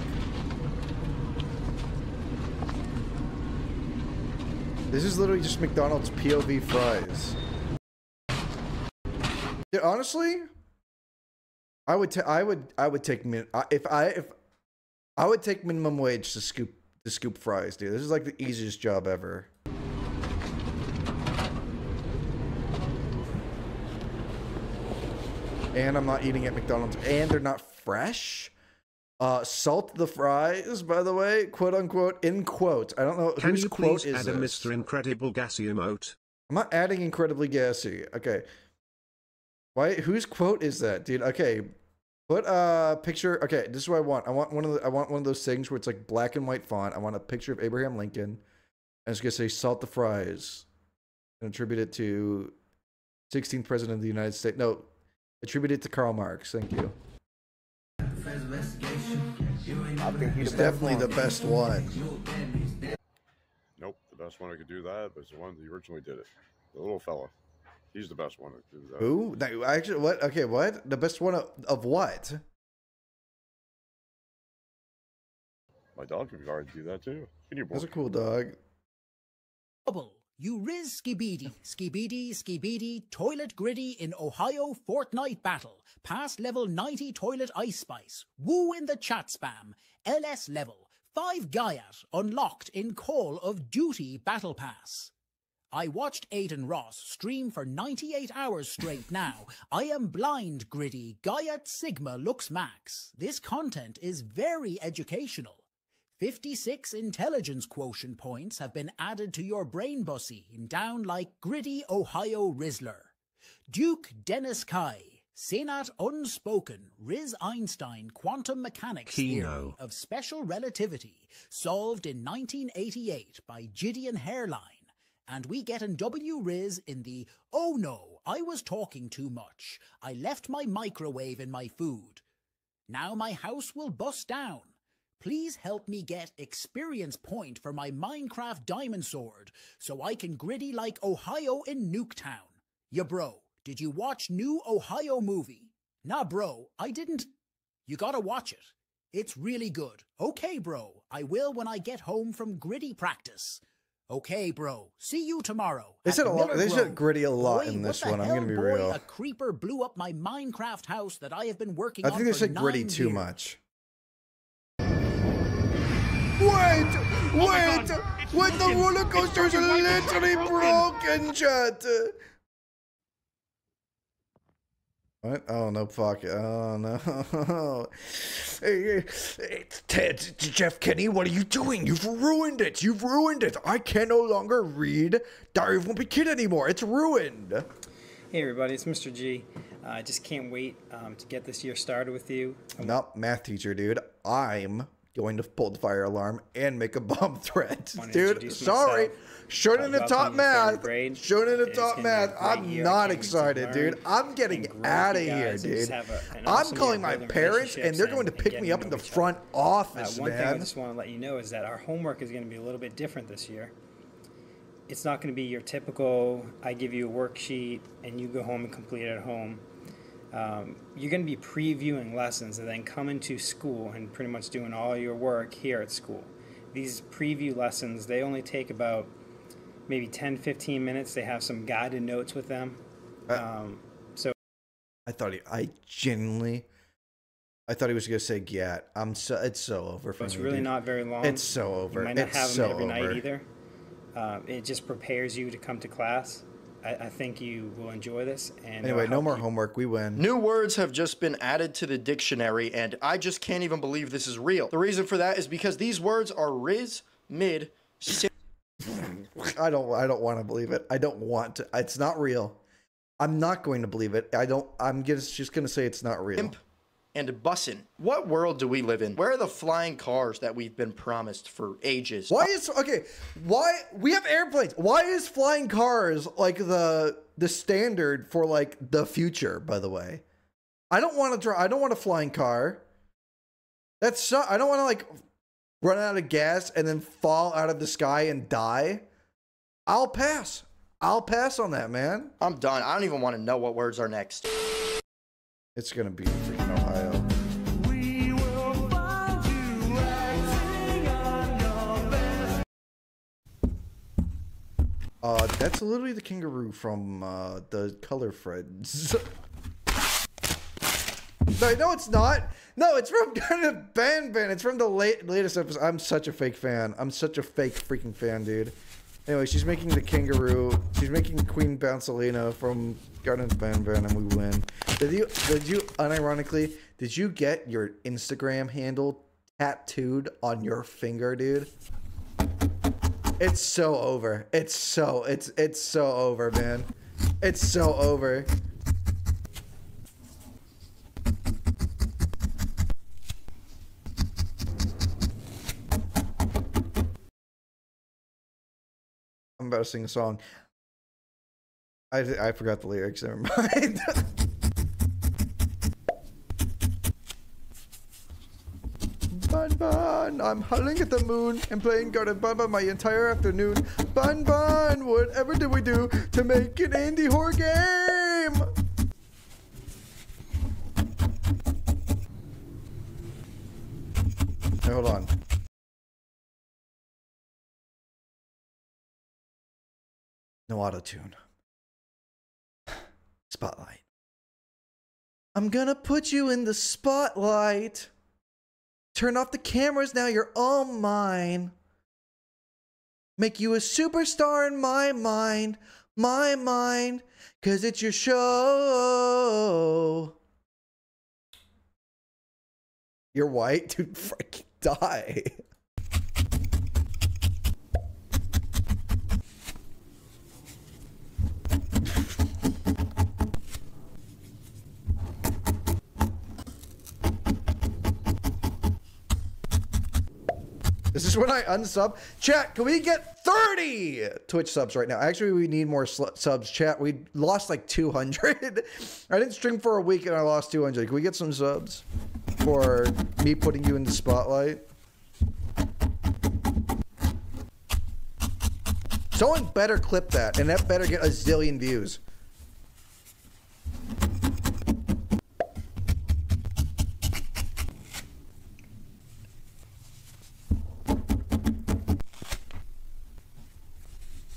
Speaker 2: This is literally just McDonald's POV fries. Yeah, honestly, I would I would I would take min if I if I would take minimum wage to scoop to scoop fries, dude. This is like the easiest job ever. And I'm not eating at McDonald's, and they're not fresh. Uh, salt the fries, by the way, quote unquote, in quote. I don't know
Speaker 1: Can
Speaker 2: whose
Speaker 1: you
Speaker 2: quote
Speaker 1: please
Speaker 2: is
Speaker 1: add a
Speaker 2: this.
Speaker 1: Mr. Incredible Gassy emote?
Speaker 2: I'm not adding incredibly gassy. Okay. Why? Whose quote is that, dude? Okay. Put a picture. Okay, this is what I want. I want one of the. I want one of those things where it's like black and white font. I want a picture of Abraham Lincoln, and it's gonna say "Salt the fries," and attribute it to 16th President of the United States. No, attribute it to Karl Marx. Thank you. I think He's definitely the best one.
Speaker 29: Nope, the best one I could do that was the one that originally did it. The little fella. He's the best one to do that.
Speaker 2: Who? No, actually, what? Okay, what? The best one of, of what?
Speaker 29: My dog could already do that too. Can you
Speaker 2: That's a cool dog.
Speaker 26: Double. You Riz Skibidi, Skibidi, Skibidi, Toilet Gritty in Ohio Fortnite Battle. Pass level 90 Toilet Ice Spice. Woo in the chat spam. LS level. 5 Gaiat unlocked in Call of Duty Battle Pass. I watched Adin Ross stream for 98 hours straight now. I am blind, gritty. Gaiat Sigma looks max. This content is very educational. 56 intelligence quotient points have been added to your brain bussy in down like gritty Ohio Rizzler. Duke Dennis Kai, Cenat Unspoken, Riz Einstein quantum mechanics
Speaker 1: Kino.
Speaker 26: theory of special relativity, solved in 1988 by Gideon Hairline. And we get an W Riz in the Oh no, I was talking too much. I left my microwave in my food. Now my house will bust down. Please help me get experience point for my Minecraft diamond sword so I can gritty like Ohio in Nuketown. Ya bro, did you watch new Ohio movie? Nah bro, I didn't. You gotta watch it. It's really good. Okay bro, I will when I get home from gritty practice. Okay bro, see you tomorrow.
Speaker 2: They
Speaker 26: at
Speaker 2: said a lot.
Speaker 26: Miller
Speaker 2: They
Speaker 26: Grove.
Speaker 2: said gritty a lot
Speaker 26: Boy,
Speaker 2: in this one. I'm
Speaker 26: hell,
Speaker 2: gonna be
Speaker 26: boy,
Speaker 2: real.
Speaker 26: A creeper blew up my Minecraft house that I have been working
Speaker 2: I think they
Speaker 26: for
Speaker 2: said gritty
Speaker 26: nine
Speaker 2: too much. Wait, wait, wait! The roller coaster's literally broken, chat. What? Oh no! Fuck! Oh no! Hey, hey, Ted, Jeff Kinney, what are you doing? You've ruined it! You've ruined it! I can no longer read Diary of a Wimpy Kid anymore. It's ruined.
Speaker 30: Hey everybody, it's Mr. G. I Uh, just can't wait um, to get this year started with you.
Speaker 2: Not math teacher, dude. I'm going to pull the fire alarm and make a bomb threat. Dude, sorry.
Speaker 30: myself.
Speaker 2: Showing in the top math. in the top
Speaker 30: gonna be a
Speaker 2: math. I'm not
Speaker 30: Can't wait to
Speaker 2: excited, dude. I'm getting out of here,
Speaker 30: guys and just
Speaker 2: dude.
Speaker 30: have a- an
Speaker 2: I'm calling my parents and they're going to pick me up in the front
Speaker 30: Uh,
Speaker 2: office,
Speaker 30: one thing I
Speaker 2: man.
Speaker 30: just want to let you know is that our homework is going to be a little bit different this year. It's not going to be your typical I give you a worksheet and you go home and complete it at home. Um, you're going to be previewing lessons and then coming to school and pretty much doing all your work here at school. These preview lessons, they only take about maybe 10 15 minutes. They have some guided notes with them. Um, so
Speaker 2: I thought he, I genuinely, I thought he was gonna say "get." I'm so it's so over for
Speaker 30: it's
Speaker 2: me.
Speaker 30: really
Speaker 2: dude.
Speaker 30: not very long.
Speaker 2: It's so over.
Speaker 30: You might not
Speaker 2: it's
Speaker 30: have
Speaker 2: so
Speaker 30: them every
Speaker 2: over.
Speaker 30: night either. Um, it just prepares you to come to class. I, I think you will enjoy this. And
Speaker 2: Anyway, no more
Speaker 30: you-
Speaker 2: homework. We win.
Speaker 31: New words have just been added to the dictionary, and I just can't even believe this is real. The reason for that is because these words are Riz, Mid, Sim,
Speaker 2: I don't. I don't want to believe it. I don't want to. It's not real. I'm not going to believe it. I don't. I'm just just gonna say it's not real.
Speaker 31: Imp and bussin'. What world do we live in? Where are the flying cars that we've been promised for ages?
Speaker 2: Why is okay? Why we have airplanes? Why is flying cars like the the standard for like the future? By the way, I don't want to drive. I don't want a flying car. That's so. I don't want to like run out of gas and then fall out of the sky and die. I'll pass. I'll pass on that, man.
Speaker 31: I'm done. I don't even want to know what words are next.
Speaker 2: It's gonna be freaking Ohio. Uh, that's literally the kangaroo from uh, the Color Friends. no, no, it's not. No, it's from of Banban. It's from the late latest episode. I'm such a fake fan. I'm such a fake freaking fan, dude. Anyway, she's making the kangaroo. She's making Queen Bouncelina from Gardens Banban, and we win. Did you? Did you? Unironically, did you get your Instagram handle tattooed on your finger, dude? It's so over. It's so it's it's so over, man. It's so over. About to sing a song. I I forgot the lyrics. Never mind. Bun bun, I'm howling at the moon and playing Garden Bun Bun my entire afternoon. Bun bun, whatever did we do to make an indie horror game? Hey, hold on. No auto tune. Spotlight. I'm gonna put you in the spotlight. Turn off the cameras now, you're all mine. Make you a superstar in my mind, my mind, cause it's your show. You're white? Dude, freaking die. When I unsub. Chat, can we get 30 Twitch subs right now? Actually, we need more subs. Chat, we lost like 200. I didn't stream for a week and I lost 200. Can we get some subs for me putting you in the spotlight? Someone better clip that, and that better get a zillion views.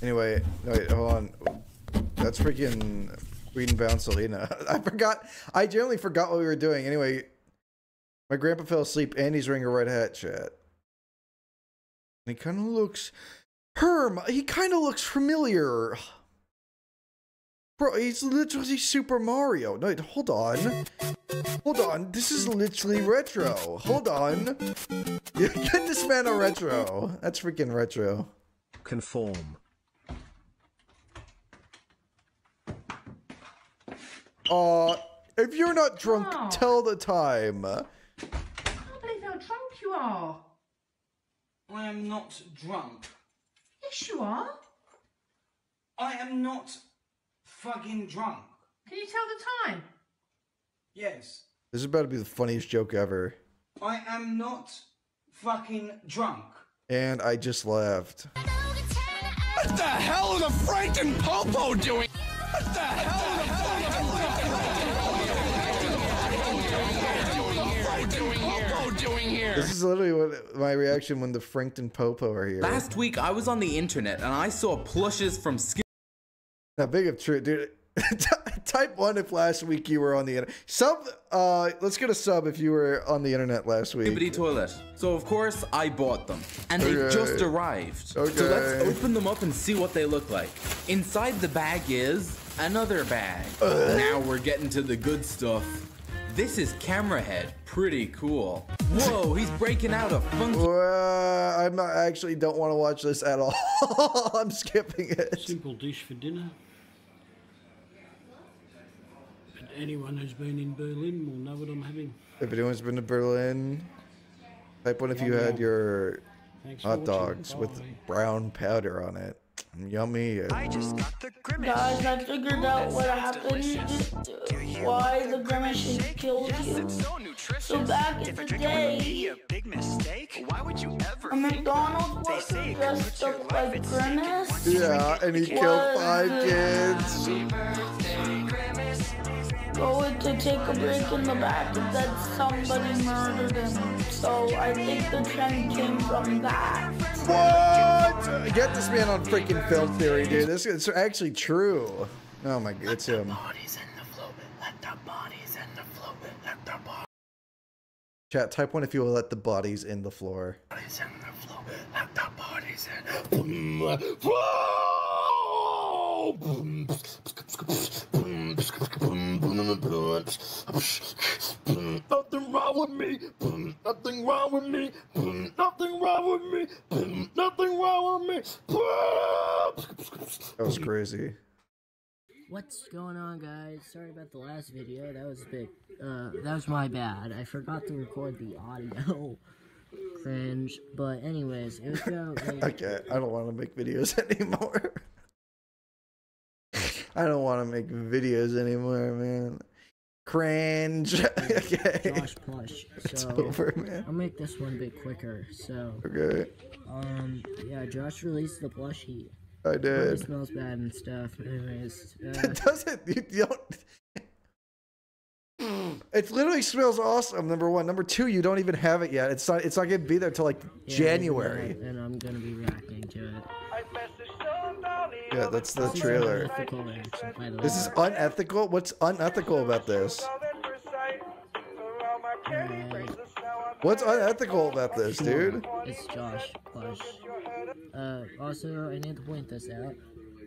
Speaker 2: Anyway, no, wait, hold on. That's freaking Queen Bouncelina. I forgot. I generally forgot what we were doing. Anyway, my grandpa fell asleep and he's wearing a red hat, chat. And he kind of looks. Herm, he kind of looks familiar. Bro, he's literally Super Mario. No, wait, hold on. Hold on. This is literally retro. Hold on. Get this man a retro. That's freaking retro.
Speaker 1: Conform.
Speaker 2: Uh, if you're not drunk, tell the time.
Speaker 20: I can't believe how drunk you
Speaker 32: are.
Speaker 33: I am not drunk.
Speaker 32: Yes, you are.
Speaker 33: I am not fucking drunk.
Speaker 32: Can you tell the time?
Speaker 33: Yes.
Speaker 2: This is about to be the funniest joke ever.
Speaker 33: I am not fucking drunk.
Speaker 2: And I just left.
Speaker 23: What the hell are the Franken Popo doing?
Speaker 2: This is literally what my reaction when the Frankton Popo are here.
Speaker 34: Last week, I was on the internet and I saw plushes from Skip.
Speaker 2: Now, big of true, dude. Type one if last week you were on the internet. Sub, uh, let's get a sub if you were on the internet last week.
Speaker 34: Skibidi toilet. So of course I bought them, and they
Speaker 2: Okay.
Speaker 34: just arrived. So let's open them up and see what they look like. Inside the bag is another bag. Now we're getting to the good stuff. This is Camera Head. Pretty cool. Whoa, he's breaking out a funky.
Speaker 2: Uh, I'm not, I actually don't want to watch this at all. I'm skipping it.
Speaker 35: Simple dish for dinner. But anyone who's been in Berlin will know what I'm having.
Speaker 2: If anyone's been to Berlin, type one if you had your
Speaker 35: Thanks
Speaker 2: hot dogs with brown powder on it. Yummy.
Speaker 36: Guys, I figured out what happened, why the grimace killed you. So back in the day, a McDonald's worker dressed up like Grimace.
Speaker 2: Yeah, and he killed five
Speaker 36: was,
Speaker 2: kids.
Speaker 36: Going to take a break in the back and then somebody murdered him. So I think the trend came from that.
Speaker 2: What? Get this man on freaking film theory, dude. This is actually true. Oh my god, it's him. Chat, type one if you will let the bodies in the floor.
Speaker 23: Nothing wrong with me. Nothing wrong with me. Nothing wrong with me. Nothing wrong with me.
Speaker 2: That was crazy.
Speaker 37: What's going on, guys? Sorry about the last video. That was a bit. Uh, that was my bad. I forgot to record the audio. Cringe. But anyways, it was about like.
Speaker 2: Okay, I don't want to make videos anymore. I don't want to make videos anymore, man. Cringe. okay.
Speaker 37: Josh plush.
Speaker 2: It's over, man.
Speaker 37: I'll make this one a bit quicker. So.
Speaker 2: Okay.
Speaker 37: Um. Yeah. Josh released the plushie.
Speaker 2: I did.
Speaker 37: It smells bad and stuff. Anyways. Uh,
Speaker 2: It doesn't. You, you don't. It literally smells awesome. Number one. Number two, you don't even have it yet. It's not. It's not gonna be there till like
Speaker 37: yeah,
Speaker 2: January.
Speaker 37: And I'm gonna be reacting to it.
Speaker 2: Yeah, that's the trailer.
Speaker 37: unethical reaction, by the
Speaker 2: This is unethical. What's unethical about this? What's unethical about this, dude?
Speaker 37: It's Josh Plush. Uh, also, I need to point this out.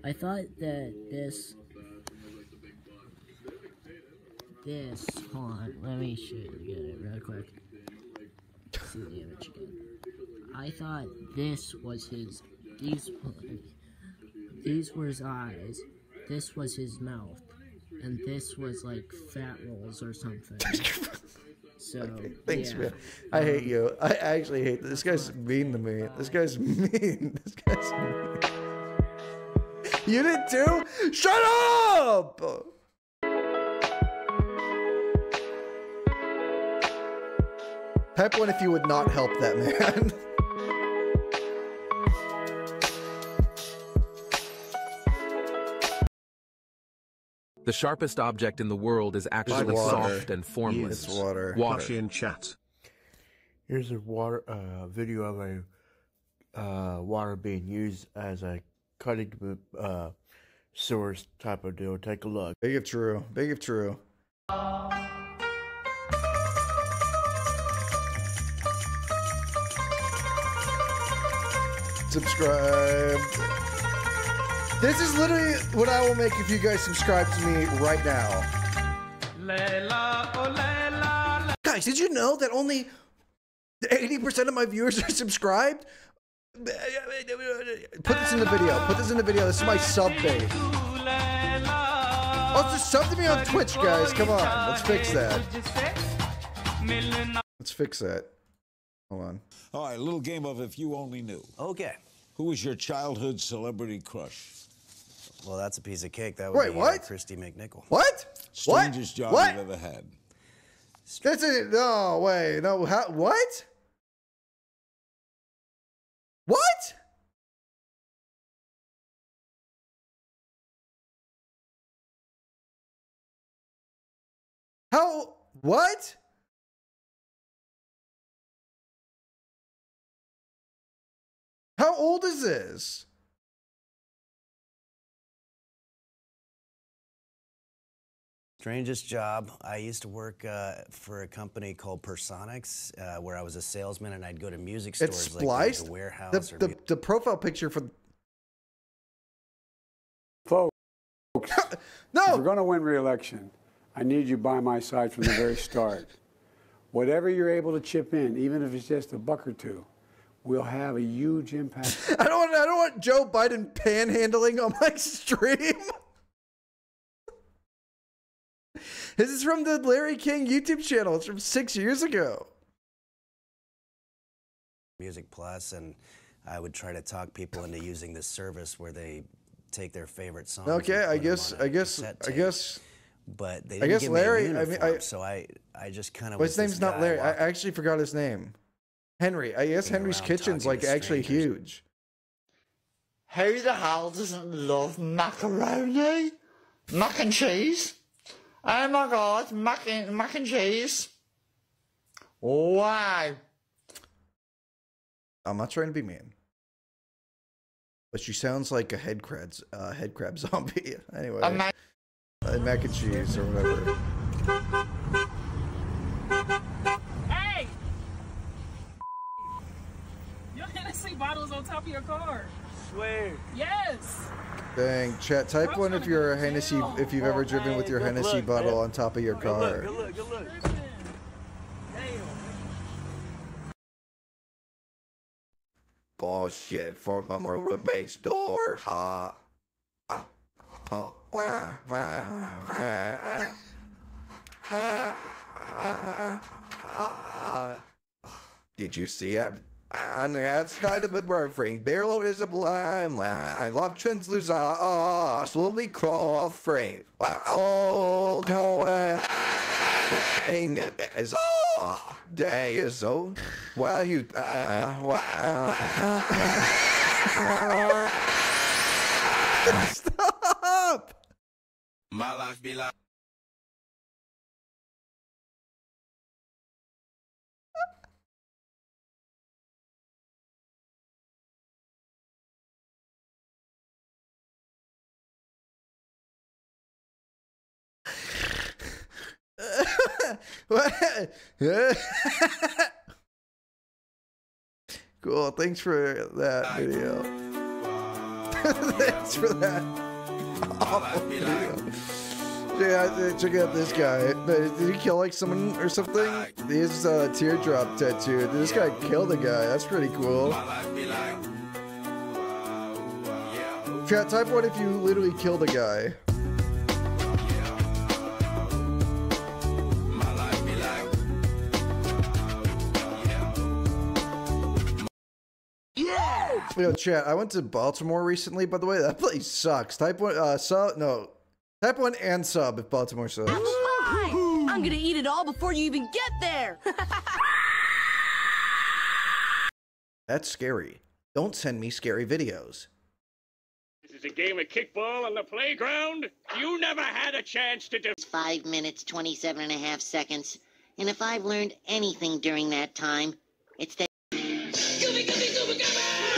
Speaker 37: I thought that this. This. Hold on, let me show you get it real quick. See the image again. I thought this was his. These. These were his eyes. This was his mouth. And this was like fat rolls or something. So.
Speaker 2: Thanks,
Speaker 37: yeah.
Speaker 2: man. I hate you. I actually hate this. This guy's mean to me. This guy's mean. This guy's mean. You did too? Shut up! Type one if you would not help that man.
Speaker 38: The sharpest object in the world is actually
Speaker 1: water.
Speaker 38: soft and formless.
Speaker 1: It's water.
Speaker 38: Water.
Speaker 1: Flush in chat.
Speaker 39: Here's a water uh, video of a uh, water being used as a cutting uh, source type of deal. Take a look.
Speaker 2: Big if true. Big if true. Subscribe. This is literally what I will make if you guys subscribe to me right now. Guys, did you know that only 80% of my viewers are subscribed? Put this in the video. Put this in the video. This is my sub bait. Also, sub to me on Twitch, guys. Come on. Let's fix that. Let's fix that. Hold on.
Speaker 40: All right, a little game of if you only knew.
Speaker 41: Okay.
Speaker 40: Who was your childhood celebrity crush?
Speaker 41: Well, that's a piece of cake. That would
Speaker 2: Wait,
Speaker 41: be
Speaker 2: what?
Speaker 41: Uh, Kristy McNichol.
Speaker 2: What?
Speaker 40: Strangest job
Speaker 2: What?
Speaker 40: you've ever had.
Speaker 2: That's it. No, way. No, how, what? What? How? What? How old is this?
Speaker 41: Strangest job. I used to work uh, for a company called Personics, uh, where I was a salesman, and I'd go to music stores
Speaker 2: It's
Speaker 41: like
Speaker 2: spliced.
Speaker 41: the, the warehouse.
Speaker 2: The,
Speaker 41: or
Speaker 2: the,
Speaker 41: mu-
Speaker 2: the profile picture for
Speaker 42: Folks,
Speaker 2: no.
Speaker 42: if we're going to win re-election, I need you by my side from the very start. Whatever you're able to chip in, even if it's just a buck or two, will have a huge impact.
Speaker 2: I don't want. I don't want Joe Biden panhandling on my stream. This is from the Larry King YouTube channel. It's from six years ago.
Speaker 41: Music Plus, and I would try to talk people into using this service where they take their favorite songs.
Speaker 2: Okay, I guess. I guess. I guess.
Speaker 41: But they
Speaker 2: I
Speaker 41: didn't
Speaker 2: guess
Speaker 41: give
Speaker 2: Larry.
Speaker 41: Me a
Speaker 2: I mean,
Speaker 41: uniform,
Speaker 2: I.
Speaker 41: so I, I just kind of.
Speaker 2: Well, his name's not Larry. I actually forgot his name. Henry. I guess Henry's Kitchen's like actually huge.
Speaker 43: Who the hell doesn't love macaroni? Mac and cheese? Oh my god, mac and, mac and cheese. Wow.
Speaker 2: I'm not trying to be mean, but she sounds like a head crab, uh, head crab zombie. anyway,
Speaker 43: A mac-
Speaker 2: Uh, mac and cheese or whatever.
Speaker 44: Hey! Your Hennessy bottle is on top of your car.
Speaker 43: Swear.
Speaker 44: Yes.
Speaker 2: Dang, chat. Type one if you're a Hennessy. If you've ever driven with your Hennessy
Speaker 43: look,
Speaker 2: bottle
Speaker 43: man.
Speaker 2: on top of your car.
Speaker 43: Good look, good look.
Speaker 2: Bullshit for my mobile base door. Ha. Oh. Did you see it? On the outside of the birthing, barrel is a blind line. I love translucent, ah, slowly crawl free. Oh, no, uh, as oh, day is so well you uh, wow. Stop!
Speaker 45: My life be like.
Speaker 2: cool. Thanks for that video. thanks for that. awful video. Yeah, uh, check out this guy. Did he kill like someone or something? His uh, teardrop tattoo. This guy killed a guy. That's pretty cool. Chat, type one if you literally killed a guy.
Speaker 43: Yeah!
Speaker 2: Yo, chat. I went to Baltimore recently. By the way, that place sucks. Type one. Uh, sub. No. Type one and sub if Baltimore sucks.
Speaker 46: Hi! I'm gonna eat it all before you even get there!
Speaker 2: That's scary. Don't send me scary videos.
Speaker 47: This is a game of kickball on the playground. You never had a chance to do.
Speaker 48: Five minutes, 27 and a half seconds. And if I've learned anything during that time, it's that.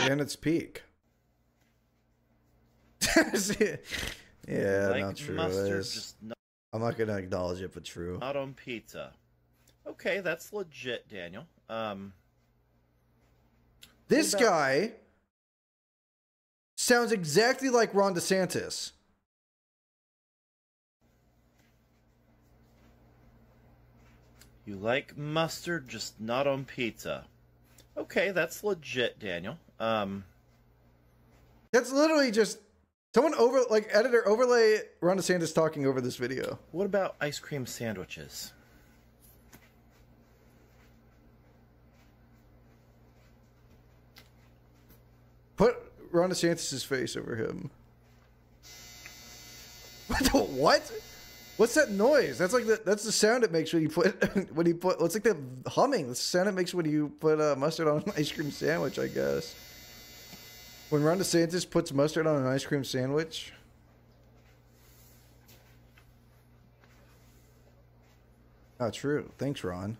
Speaker 2: And its peak. yeah,
Speaker 49: Like
Speaker 2: not true.
Speaker 49: mustard, just not-
Speaker 2: I'm not gonna acknowledge it, but true.
Speaker 49: Not on pizza. Okay, that's legit, Daniel. Um,
Speaker 2: This
Speaker 49: about-
Speaker 2: guy sounds exactly like Ron DeSantis.
Speaker 49: you like mustard, just not on pizza. Okay, that's legit, Daniel. Um,
Speaker 2: that's literally just someone over like editor overlay Ron DeSantis talking over this video.
Speaker 49: What about ice cream sandwiches?
Speaker 2: Put Ron DeSantis' face over him. What? The, what? What's that noise? That's like the that's the sound it makes when you put when you put. It's like the humming. The sound it makes when you put uh, mustard on an ice cream sandwich. I guess. When Ron DeSantis puts mustard on an ice cream sandwich. Not true. Thanks, Ron.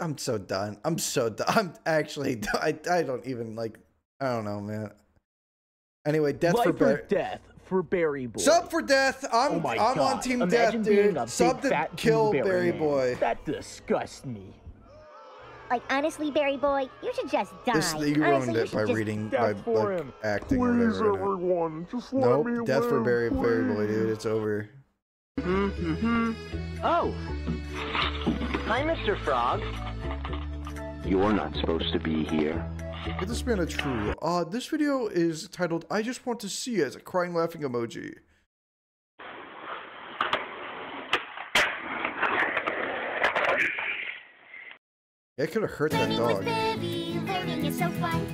Speaker 2: I'm so done. I'm so done. I'm actually. done. I. I don't even like. I don't know, man. Anyway, death
Speaker 50: Life
Speaker 2: for Barry.
Speaker 50: death for Barry Boy.
Speaker 2: Sub for death. I'm.
Speaker 50: Oh my
Speaker 2: I'm on team
Speaker 50: Imagine
Speaker 2: death, dude.
Speaker 50: a
Speaker 2: Sub to kill
Speaker 50: blueberry
Speaker 2: Barry. Boy.
Speaker 50: That disgusts me.
Speaker 9: Like honestly, Barry boy, you should just die.
Speaker 2: This, you
Speaker 9: Honestly,
Speaker 2: ruined
Speaker 9: you
Speaker 2: it
Speaker 9: should
Speaker 2: by reading, by like
Speaker 50: him.
Speaker 2: acting or
Speaker 50: Please,
Speaker 2: whatever.
Speaker 50: everyone, just let me
Speaker 2: Death for
Speaker 50: live,
Speaker 2: Barry, Barry Boy, dude. It's over.
Speaker 50: Mm-hmm. Oh. Hi, Mr. Frog.
Speaker 51: You're not supposed to be here.
Speaker 2: Get this man a true. Uh, this video is titled "I Just Want to See" as a crying laughing emoji. It could have hurt that dog.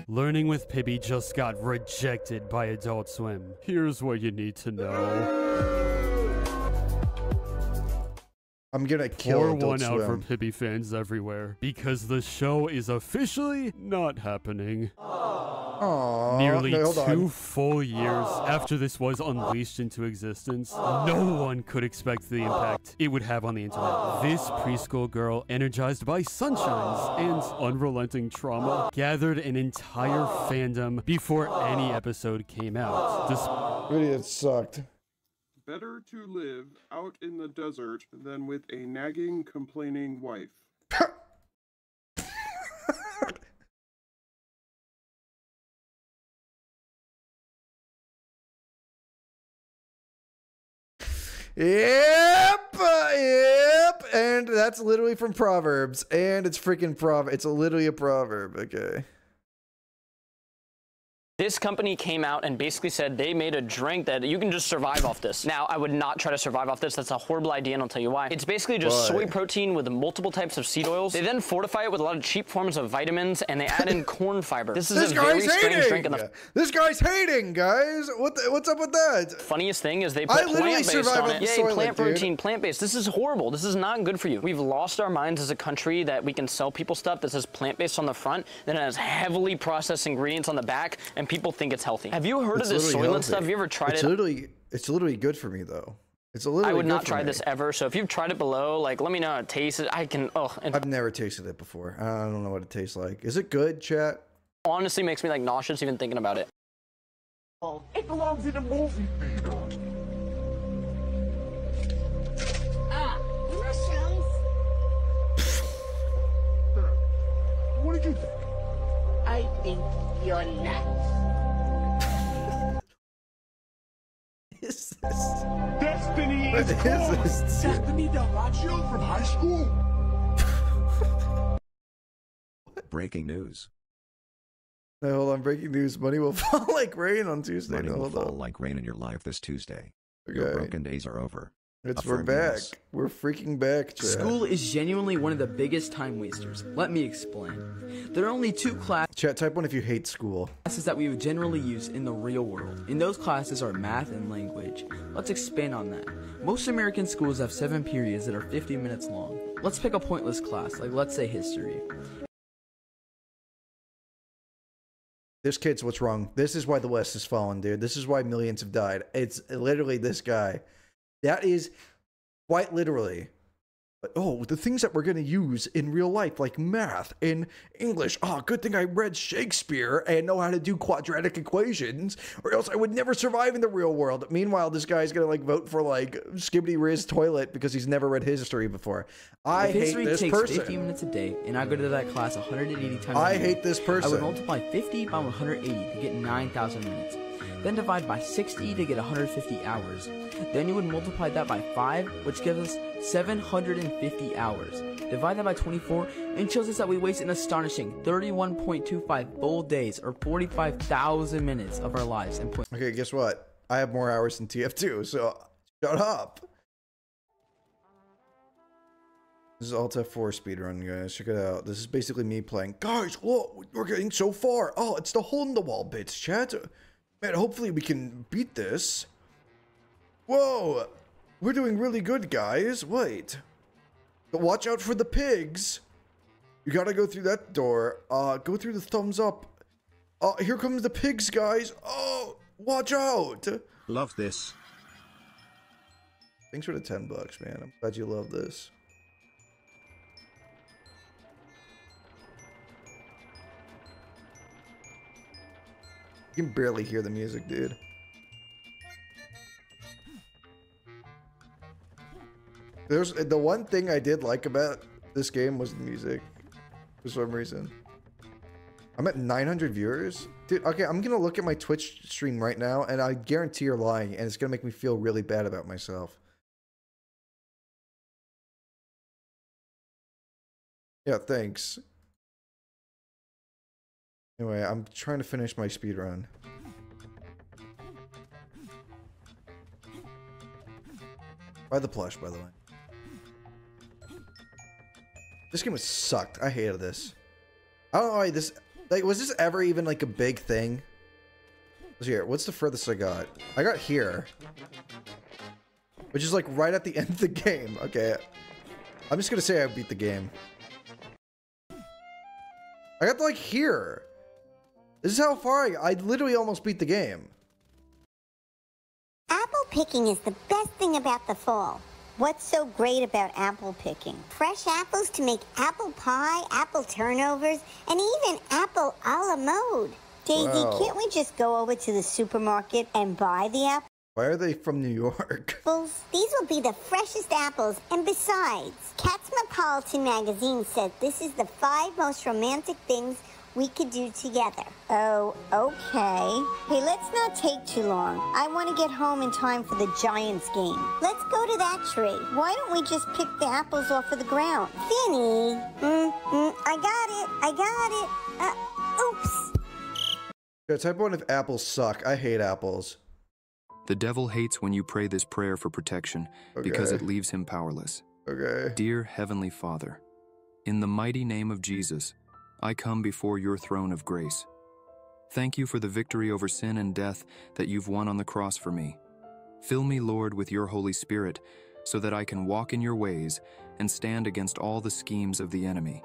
Speaker 52: Learning with Pibby just got rejected by Adult Swim. Here's what you need to know.
Speaker 2: I'm gonna kill
Speaker 52: Pour one out for
Speaker 2: Swim.
Speaker 52: Pibby fans everywhere because the show is officially not happening.
Speaker 2: Aww,
Speaker 52: Nearly
Speaker 2: no,
Speaker 52: two
Speaker 2: on.
Speaker 52: full years after this was unleashed into existence, no one could expect the impact it would have on the internet. This preschool girl, energized by sunshines and unrelenting trauma, gathered an entire fandom before any episode came out. This
Speaker 2: Really, it sucked.
Speaker 53: Better to live out in the desert than with a nagging, complaining wife.
Speaker 2: Yep, yep, and that's literally from Proverbs, and it's freaking proverb. It's literally a proverb. Okay.
Speaker 54: This company came out and basically said they made a drink that you can just survive off this. Now, I would not try to survive off this. That's a horrible idea, and I'll tell you why. It's basically just soy protein with multiple types of seed oils. They then fortify it with a lot of cheap forms of vitamins, and they add in corn fiber. This is
Speaker 2: This
Speaker 54: a very
Speaker 2: guy's
Speaker 54: strange drink. And the
Speaker 2: This guy's hating, guys. What? The, what's up with that?
Speaker 54: funniest thing is they put plant-based on it.
Speaker 2: soylent,
Speaker 54: plant protein, plant-based. This is horrible. This is not good for you. We've lost our minds as a country that we can sell people stuff that says plant-based on the front, then it has heavily processed ingredients on the back, and people think it's healthy. Have you heard
Speaker 2: It's
Speaker 54: of this
Speaker 2: literally
Speaker 54: Soylent
Speaker 2: healthy.
Speaker 54: stuff? Have you ever tried
Speaker 2: it's
Speaker 54: it?
Speaker 2: Literally, it's literally good for me though. It's a little.
Speaker 54: I would not try
Speaker 2: me.
Speaker 54: this ever. So if you've tried it below, like let me know how it tastes. I can. Oh, and
Speaker 2: I've never tasted it before. I don't know what it tastes like. Is it good, chat?
Speaker 54: honestly makes me like nauseous even thinking about it.
Speaker 23: It belongs in a movie theater.
Speaker 9: Ah, mushrooms.
Speaker 23: What did you think?
Speaker 9: I think you're nuts.
Speaker 2: is this?
Speaker 23: Destiny
Speaker 2: What
Speaker 23: is
Speaker 2: is
Speaker 23: called.
Speaker 2: this?
Speaker 23: Destiny Del Vaccio from high school.
Speaker 55: Breaking news.
Speaker 2: No, hold on. Breaking news: Money will fall like rain on Tuesday.
Speaker 55: Money
Speaker 2: No,
Speaker 55: will
Speaker 2: hold
Speaker 55: fall
Speaker 2: on.
Speaker 55: like rain in your life this Tuesday. Your broken days are over.
Speaker 2: It's we're back.
Speaker 55: yes.
Speaker 2: We're freaking back, chat.
Speaker 56: School is genuinely one of the biggest time wasters. Let me explain. There are only two classes
Speaker 2: Chat, type one if you hate school.
Speaker 56: Classes that we would generally use in the real world. And those classes are math and language. Let's expand on that. Most American schools have seven periods that are 50 minutes long. Let's pick a pointless class, like let's say history.
Speaker 2: This kid's what's wrong. This is why the West has fallen, dude. This is why millions have died. It's literally this guy. That is quite literally. Oh, the things that we're going to use in real life, like math and English. Oh, good thing I read Shakespeare and know how to do quadratic equations, or else I would never survive in the real world. Meanwhile, this guy's going to like vote for like Skibidi Riz toilet because he's never read history before. I
Speaker 56: if
Speaker 2: hate
Speaker 56: history
Speaker 2: this
Speaker 56: takes
Speaker 2: person.
Speaker 56: 50 minutes a day, and I go to that class 180 times a
Speaker 2: I hate this person.
Speaker 56: I would multiply 50 by 180 to get 9,000 minutes. Then divide by 60 to get 150 hours. Then you would multiply that by 5, which gives us 750 hours. Divide that by 24 and shows us that we waste an astonishing 31.25 full days or 45,000 minutes of our lives and
Speaker 2: Okay, guess what? I have more hours than TF2, so shut up. This is Alt F4 speedrun, guys. Check it out. This is basically me playing. Guys, look, we're getting so far. Oh, it's the hole in the wall bits, chat. Man, hopefully we can beat this. Whoa, we're doing really good, guys. Wait. But watch out for the pigs. You gotta go through that door. Uh, go through the thumbs up. Uh, here comes the pigs, guys. Oh, watch out.
Speaker 55: Love this.
Speaker 2: Thanks for the 10 bucks, man. I'm glad you love this. You can barely hear the music, dude. There's the one thing I did like about this game was the music for some reason. I'm at 900 viewers. Dude, okay, I'm gonna look at my Twitch stream right now and I guarantee you're lying and it's gonna make me feel really bad about myself. Yeah, thanks. Anyway, I'm trying to finish my speed run. Buy the plush, by the way. This game was sucked. I hated this. I don't know why this like was this ever even like a big thing? Let's here. What's the furthest I got? I got here. Which is like right at the end of the game. Okay. I'm just gonna say I beat the game. I got like here. This is how far I, I literally almost beat the game.
Speaker 57: Apple picking is the best thing about the fall. What's so great about apple picking? Fresh apples to make apple pie, apple turnovers, and even apple a la mode. Daisy,
Speaker 2: Wow.
Speaker 57: can't we just go over to the supermarket and buy the apples?
Speaker 2: Why are they from New York?
Speaker 57: These will be the freshest apples, and besides, Cosmopolitan magazine said this is the five most romantic things we could do together. Oh, okay. Hey, let's not take too long. I want to get home in time for the Giants game. Let's go to that tree. Why don't we just pick the apples off of the ground? Finny! Mm, mm, I got it. I got it. Uh, oops.
Speaker 2: Yeah, type one if apples suck. I hate apples.
Speaker 58: The devil hates when you pray this prayer for protection because it leaves him powerless.
Speaker 2: Okay.
Speaker 58: Dear Heavenly Father, in the mighty name of Jesus, I come before your throne of grace. Thank you for the victory over sin and death that you've won on the cross for me. Fill me, Lord, with your Holy Spirit so that I can walk in your ways and stand against all the schemes of the enemy.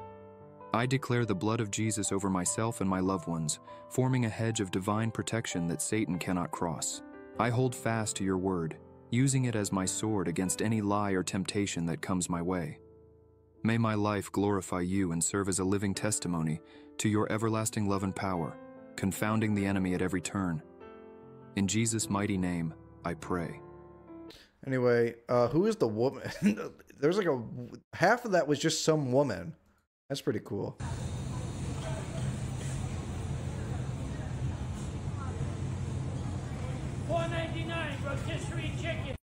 Speaker 58: I declare the blood of Jesus over myself and my loved ones, forming a hedge of divine protection that Satan cannot cross. I hold fast to your word, using it as my sword against any lie or temptation that comes my way. May my life glorify you and serve as a living testimony to your everlasting love and power, confounding the enemy at every turn. In Jesus' mighty name, I pray.
Speaker 2: Anyway, uh, who is the woman? There's like a half of that was just some woman. That's pretty cool.
Speaker 59: Four ninety nine rotisserie chicken.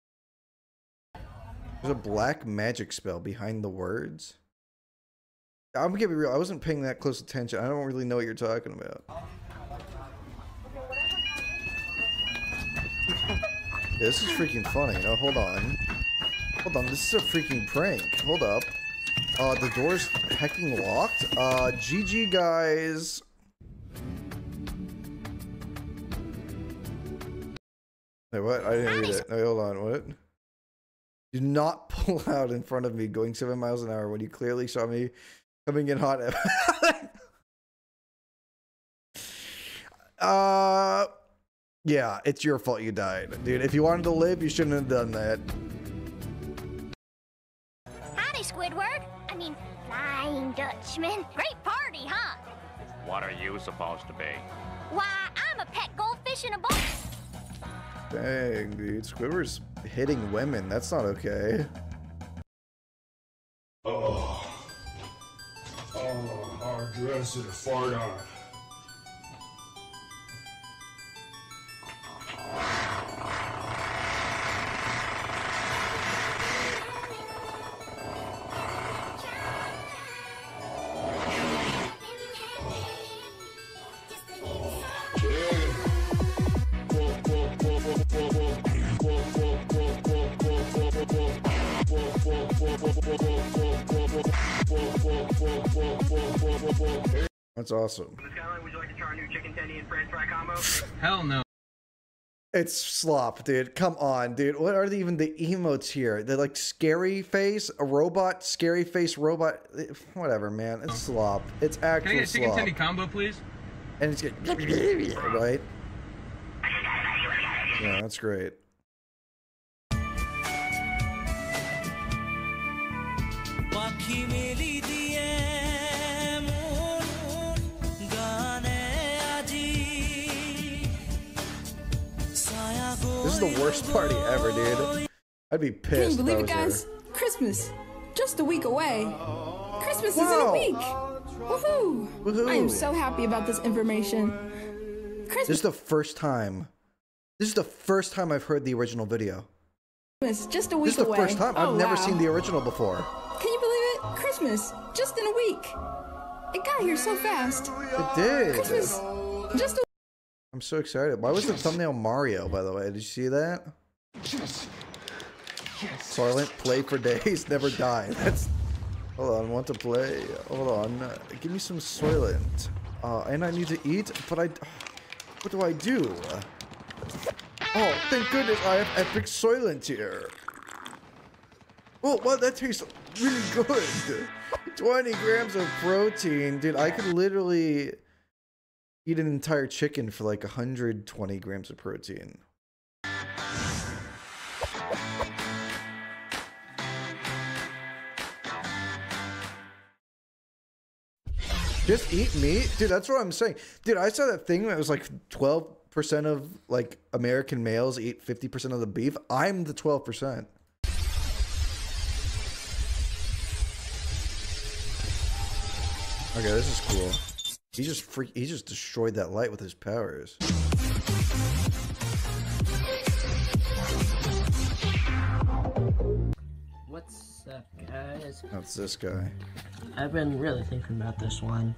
Speaker 2: There's a black magic spell behind the words. I'm gonna be real. I wasn't paying that close attention. I don't really know what you're talking about. Yeah, this is freaking funny. No, hold on. Hold on. This is a freaking prank. Hold up. Uh, the door's hecking locked. Uh, GG guys. Wait, what? I didn't read it. No, hold on. What? Do not pull out in front of me going seven miles an hour when you clearly saw me coming in hot. uh, yeah, it's your fault you died, dude. If you wanted to live, you shouldn't have done that.
Speaker 9: Howdy, Squidward. I mean, Flying Dutchman. Great party, huh?
Speaker 60: What are you supposed to be?
Speaker 9: Why, I'm a pet goldfish in a box.
Speaker 2: Dang, dude, Squidward's hitting women. That's not okay.
Speaker 23: Oh. Oh, hard dress and a fart on.
Speaker 2: That's awesome.
Speaker 61: Hell no.
Speaker 2: It's slop, dude. Come on, dude. What are the, even the emotes here? They're like scary face, a robot, scary face, robot. Whatever, man. It's oh. slop. It's
Speaker 61: Can I
Speaker 2: actual
Speaker 61: get a chicken
Speaker 2: slop.
Speaker 61: tendy combo, please?
Speaker 2: And it's get right. Yeah, that's great. Is the worst party ever, dude. I'd be pissed. Can you
Speaker 62: believe it, guys?
Speaker 2: there.
Speaker 62: Christmas. Just a week away. Christmas is in a week. Woohoo!
Speaker 2: Woohoo.
Speaker 62: I am so happy about this information. Christmas.
Speaker 2: This is the first time. This is the first time I've heard the original video.
Speaker 62: Christmas, just a week away.
Speaker 2: This is the
Speaker 62: away.
Speaker 2: first time. I've
Speaker 62: Oh,
Speaker 2: never
Speaker 62: wow.
Speaker 2: seen the original before.
Speaker 62: Can you believe it? Christmas, just in a week. It got here so fast.
Speaker 2: It did.
Speaker 62: Christmas, just a
Speaker 2: I'm so excited. Why was the thumbnail Mario, by the way? Did you see that? Silent play for days, never die. That's. Hold on, want to play? Hold on. Uh, give me some Soylent. Uh, and I need to eat, but I. What do I do? Oh, thank goodness I have Epic Soylent here. Oh, wow, that tastes really good. 20 grams of protein. Dude, I could literally eat an entire chicken for like 120 grams of protein. Just eat meat? Dude, that's what I'm saying. Dude, I saw that thing that was like 12% of like American males eat 50% of the beef. I'm the 12%. Okay, this is cool. He just freak he just destroyed that light with his powers.
Speaker 63: What's up, guys?
Speaker 2: That's this guy.
Speaker 63: I've been really thinking about this one.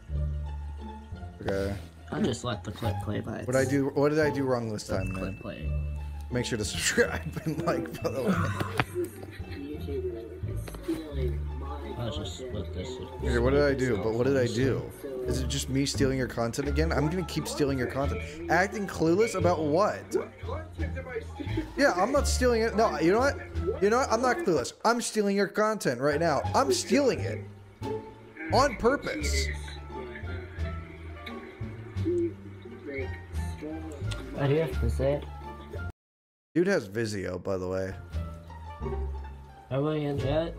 Speaker 2: Okay.
Speaker 63: I'll just let the clip play by
Speaker 2: What I do what did I do wrong this
Speaker 63: Let
Speaker 2: time,
Speaker 63: clip
Speaker 2: man?
Speaker 63: play.
Speaker 2: Make sure to subscribe and like by the way.
Speaker 63: Just let this.
Speaker 2: Okay, what did I do? But what did I do? Is it just me stealing your content again? I'm gonna keep stealing your content. Acting clueless about what? Yeah, I'm not stealing it. No, you know what? You know what? I'm not clueless. I'm stealing your content right now. I'm stealing it. On purpose.
Speaker 63: Right here, is it?
Speaker 2: Dude has Vizio, by the way.
Speaker 63: Everybody in chat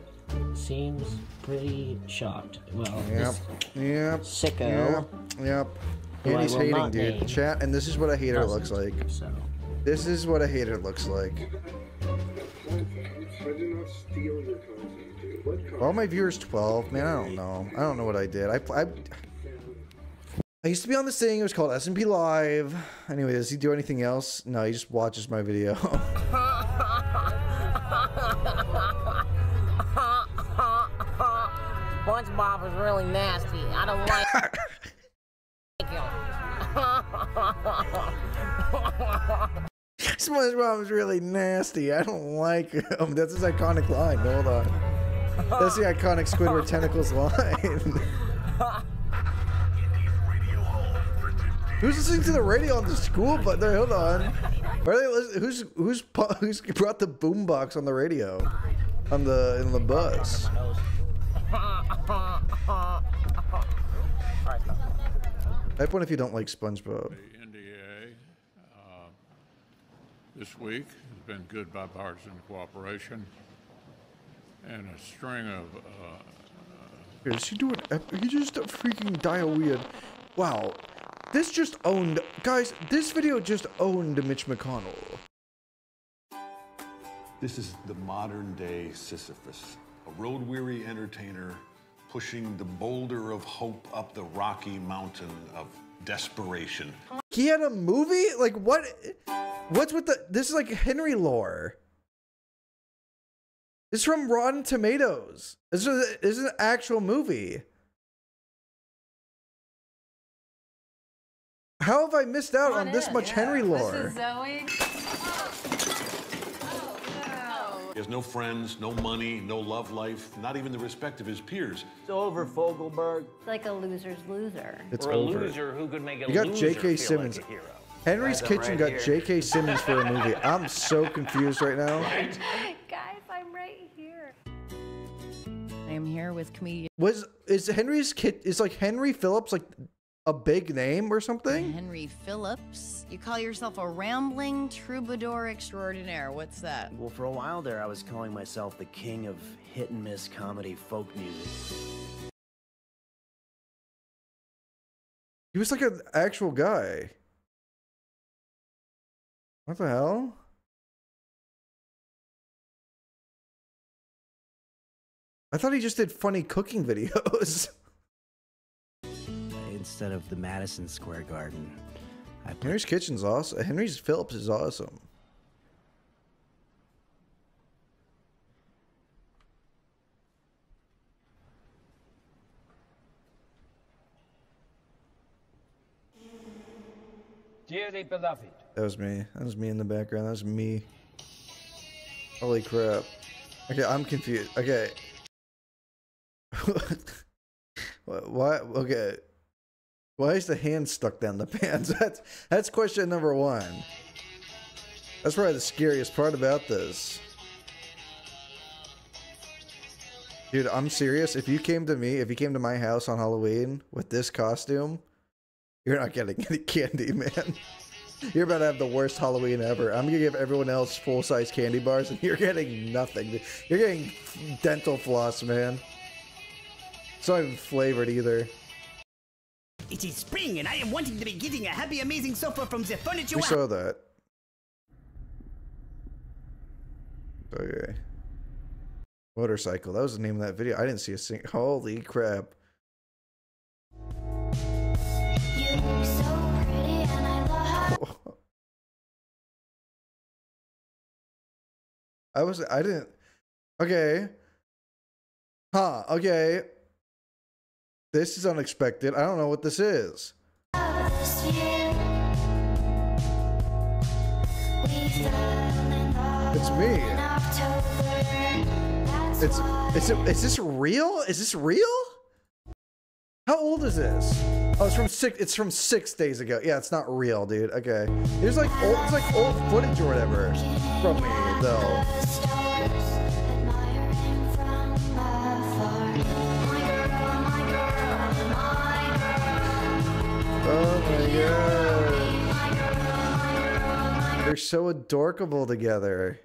Speaker 63: seems pretty shocked. Well,
Speaker 2: Yep.
Speaker 63: this
Speaker 2: Yep.
Speaker 63: sicko.
Speaker 2: Yep. Yep. And he's hating, dude.
Speaker 63: name
Speaker 2: Chat, and this is what a hater looks like.
Speaker 63: So.
Speaker 2: This is what a hater looks like. All my viewers 12. Man, I don't know. I don't know what I did. I I, I used to be on this thing. It was called SMP Live. Anyway, does he do anything else? No, he just watches my video.
Speaker 64: SpongeBob is really nasty. I don't like him.
Speaker 2: SpongeBob is really nasty. I don't like him. That's his iconic line. Hold on. That's the iconic Squidward tentacles line. Who's listening to the radio on the school? But there, hold on. Are they listen- who's who's who's brought the boombox on the radio on the in the bus? Type one if you don't like SpongeBob.
Speaker 65: The NDAA uh, this week has been good bipartisan cooperation and a string of uh,
Speaker 2: Is he doing? ep- He just a freaking dial weird. Wow, this just owned, guys. This video just owned Mitch McConnell.
Speaker 66: This is the modern day Sisyphus, a road weary entertainer pushing the boulder of hope up the rocky mountain of desperation.
Speaker 2: He had a movie? Like what? What's with the? This is like Henry lore. This is from Rotten Tomatoes. This is, this is an actual movie. How have I missed out on this much Henry lore?
Speaker 67: This is Zoe.
Speaker 66: He has no friends, no money, no love life, not even the respect of his peers.
Speaker 68: It's over, Fogelberg.
Speaker 69: It's like a loser's loser.
Speaker 2: It's
Speaker 68: or a
Speaker 2: over.
Speaker 68: loser who could make a
Speaker 2: You got
Speaker 68: loser
Speaker 2: J.K.
Speaker 68: feel
Speaker 2: Simmons.
Speaker 68: like a hero.
Speaker 2: Henry's
Speaker 68: Guys,
Speaker 2: Kitchen
Speaker 68: right
Speaker 2: got
Speaker 68: here.
Speaker 2: J.K. Simmons for a movie. I'm so confused right now.
Speaker 69: Guys, I'm right here. I am here with comedian
Speaker 2: Was is Henry's kid is like Henry Phillips like a big name or something?
Speaker 69: Henry Phillips. You call yourself a rambling troubadour extraordinaire. What's that?
Speaker 68: Well, for a while there, I was calling myself the king of hit and miss comedy folk music.
Speaker 2: He was like an actual guy. What the hell? I thought he just did funny cooking videos.
Speaker 68: Instead of the Madison Square Garden, I put
Speaker 2: Henry's Kitchen's awesome. Henry's Phillips is awesome.
Speaker 59: Dearly beloved,
Speaker 2: That was me. That was me in the background. That was me. Holy crap. Okay, I'm confused. Okay. what? Why? Okay. Why is the hand stuck down the pants? That's that's question number one. That's probably the scariest part about this. Dude, I'm serious. If you came to me, if you came to my house on Halloween with this costume, you're not getting any candy, man. You're about to have the worst Halloween ever. I'm gonna give everyone else full size candy bars, and you're getting nothing. You're getting dental floss, man. It's not even flavored either.
Speaker 70: It is spring, and I am wanting to be getting a happy, amazing sofa from the furniture.
Speaker 2: We saw that. Oh, okay. Motorcycle. That was the name of that video. I didn't see a sing. Holy crap. I was. I didn't. Okay. Huh. Okay. This is unexpected. I don't know what this is. It's me. It's it's is this real? Is this real? How old is this? Oh, it's from six. It's from six days ago. Yeah, it's not real, dude. Okay, it's like old. It's like old footage or whatever from me, though. They're so adorkable together.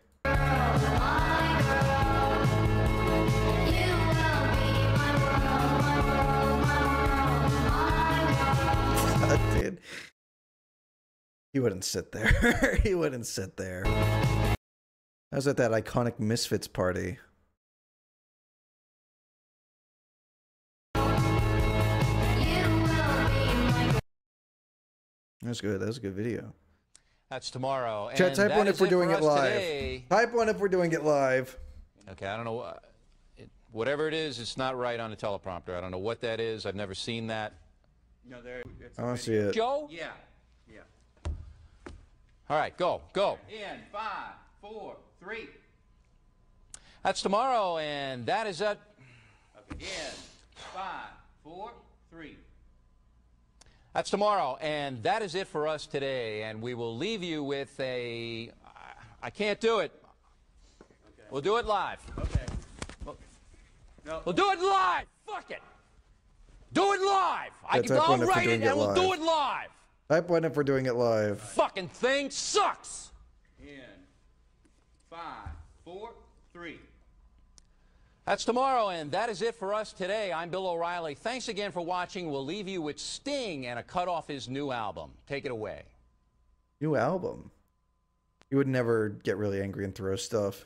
Speaker 2: dude. He wouldn't sit there. he wouldn't sit there. I was at that iconic Misfits party. That was good. That was a good video.
Speaker 71: That's tomorrow.
Speaker 2: Chat, type one if we're doing it live.
Speaker 71: today.
Speaker 2: Type one if we're doing it live.
Speaker 71: Okay, I don't know. uh, It, whatever it is, it's not right on the teleprompter. I don't know what that is. I've never seen that.
Speaker 68: No, there.
Speaker 2: I want to see it.
Speaker 71: Joe?
Speaker 68: Yeah. Yeah.
Speaker 71: All right, go, go.
Speaker 68: In five, four, three.
Speaker 71: That's tomorrow, and that is it.
Speaker 68: Okay. In five, four, three.
Speaker 71: That's tomorrow, and that is it for us today. And we will leave you with a. I can't do it. We'll do it live.
Speaker 68: Okay. No.
Speaker 71: We'll do it live. Fuck it. Do it live. I
Speaker 2: Yeah,
Speaker 71: can,
Speaker 2: type
Speaker 71: I'll
Speaker 2: one if we're
Speaker 71: write
Speaker 2: doing
Speaker 71: it,
Speaker 2: it
Speaker 71: and we'll do it live.
Speaker 2: Type one if we're doing it live.
Speaker 71: Fucking thing sucks.
Speaker 68: In five, four, three.
Speaker 71: That's tomorrow, and that is it for us today. I'm Bill O'Reilly. Thanks again for watching. We'll leave you with Sting and a cut off his new album. Take it away.
Speaker 2: New album. You would never get really angry and throw stuff.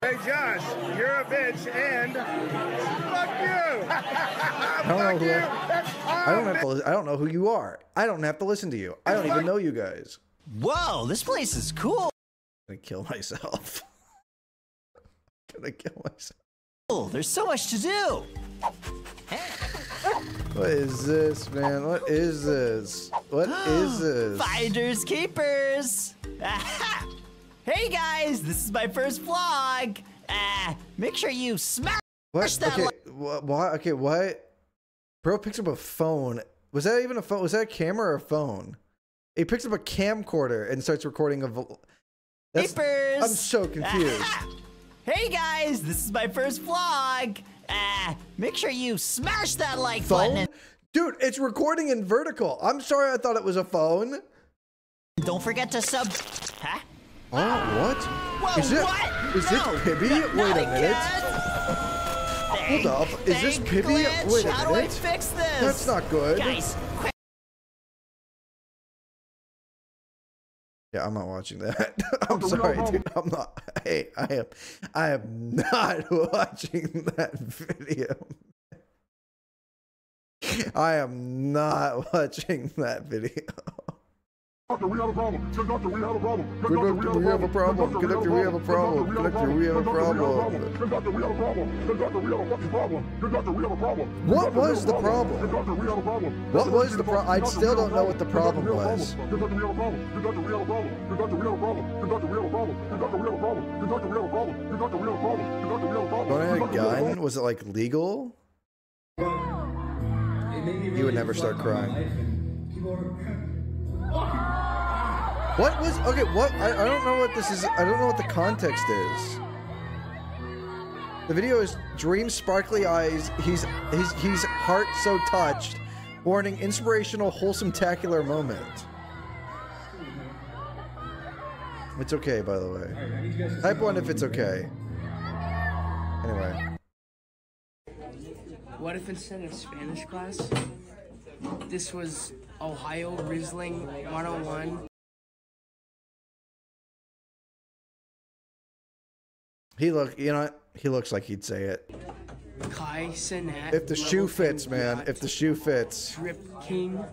Speaker 23: Hey Josh, you're a bitch and fuck you.
Speaker 2: I don't know who I, I don't have to. li- I don't know who you are. I don't have to listen to you. I don't even know you guys.
Speaker 70: Whoa, this place is cool.
Speaker 2: I'm gonna kill myself. I'm gonna kill myself.
Speaker 70: Oh, There's so much to do.
Speaker 2: What is this, man? What is this? What is this?
Speaker 70: Finders keepers.
Speaker 72: hey guys, this is my first vlog. Uh, make sure you smash
Speaker 2: What?
Speaker 72: that
Speaker 2: Okay,
Speaker 72: like.
Speaker 2: wh- what? Okay, what? Bro picks up a phone. Was that even a phone? Was that a camera or a phone? He picks up a camcorder and starts recording a. That's,
Speaker 72: Papers.
Speaker 2: I'm so confused.
Speaker 72: Hey guys, this is my first vlog. Uh, make sure you smash that like button.
Speaker 2: phone?
Speaker 72: and
Speaker 2: Dude, it's recording in vertical. I'm sorry, I thought it was a phone.
Speaker 72: Don't forget to sub. Huh?
Speaker 2: Oh, what?
Speaker 72: Whoa,
Speaker 2: Is it?
Speaker 72: what?
Speaker 2: Is
Speaker 72: No,
Speaker 2: it Pibby? Wait a minute. Hold up. Is this Pibby?
Speaker 72: glitch.
Speaker 2: Wait a
Speaker 72: How do I
Speaker 2: minute.
Speaker 72: fix this?
Speaker 2: That's not good.
Speaker 72: Guys, quick.
Speaker 2: Yeah, I'm not watching that. I'm sorry, dude. I'm not. Hey, I am. I am not watching that video. I am not watching that video.
Speaker 73: Doctor, we have a problem. Good doctor, we have a problem. Good
Speaker 2: Conductor, we have a problem. Conductor, we have a problem. Conductor, we have a problem.
Speaker 73: Good doctor, we have a problem. Good doctor, we have a fucking problem. Good doctor, we have a problem.
Speaker 2: What was the problem?
Speaker 73: Good doctor, we have a problem.
Speaker 2: What was the problem? I still don't know what the problem was.
Speaker 73: Good doctor, we have a problem. Good we have a problem. Good we have a problem. Good we have a problem. Good we have a problem. Good we have a problem. Good we have a problem. Good we have a problem.
Speaker 2: Don't have
Speaker 73: Good
Speaker 2: a
Speaker 73: doctor, we have a
Speaker 2: gun? Was it like legal? You would never start crying. What was okay? What I, I don't know what this is. I don't know what the context is. The video is dream sparkly eyes. He's he's he's heart so touched. Warning: inspirational, wholesome, tacular moment. It's okay, by the way. Type one if it's okay. Anyway.
Speaker 74: What if instead of Spanish class, this was Ohio Riesling 101?
Speaker 2: He look, you know, he looks like he'd say it.
Speaker 74: Kai Cenat.
Speaker 2: If the shoe fits, man. If the shoe fits.
Speaker 74: Drip King.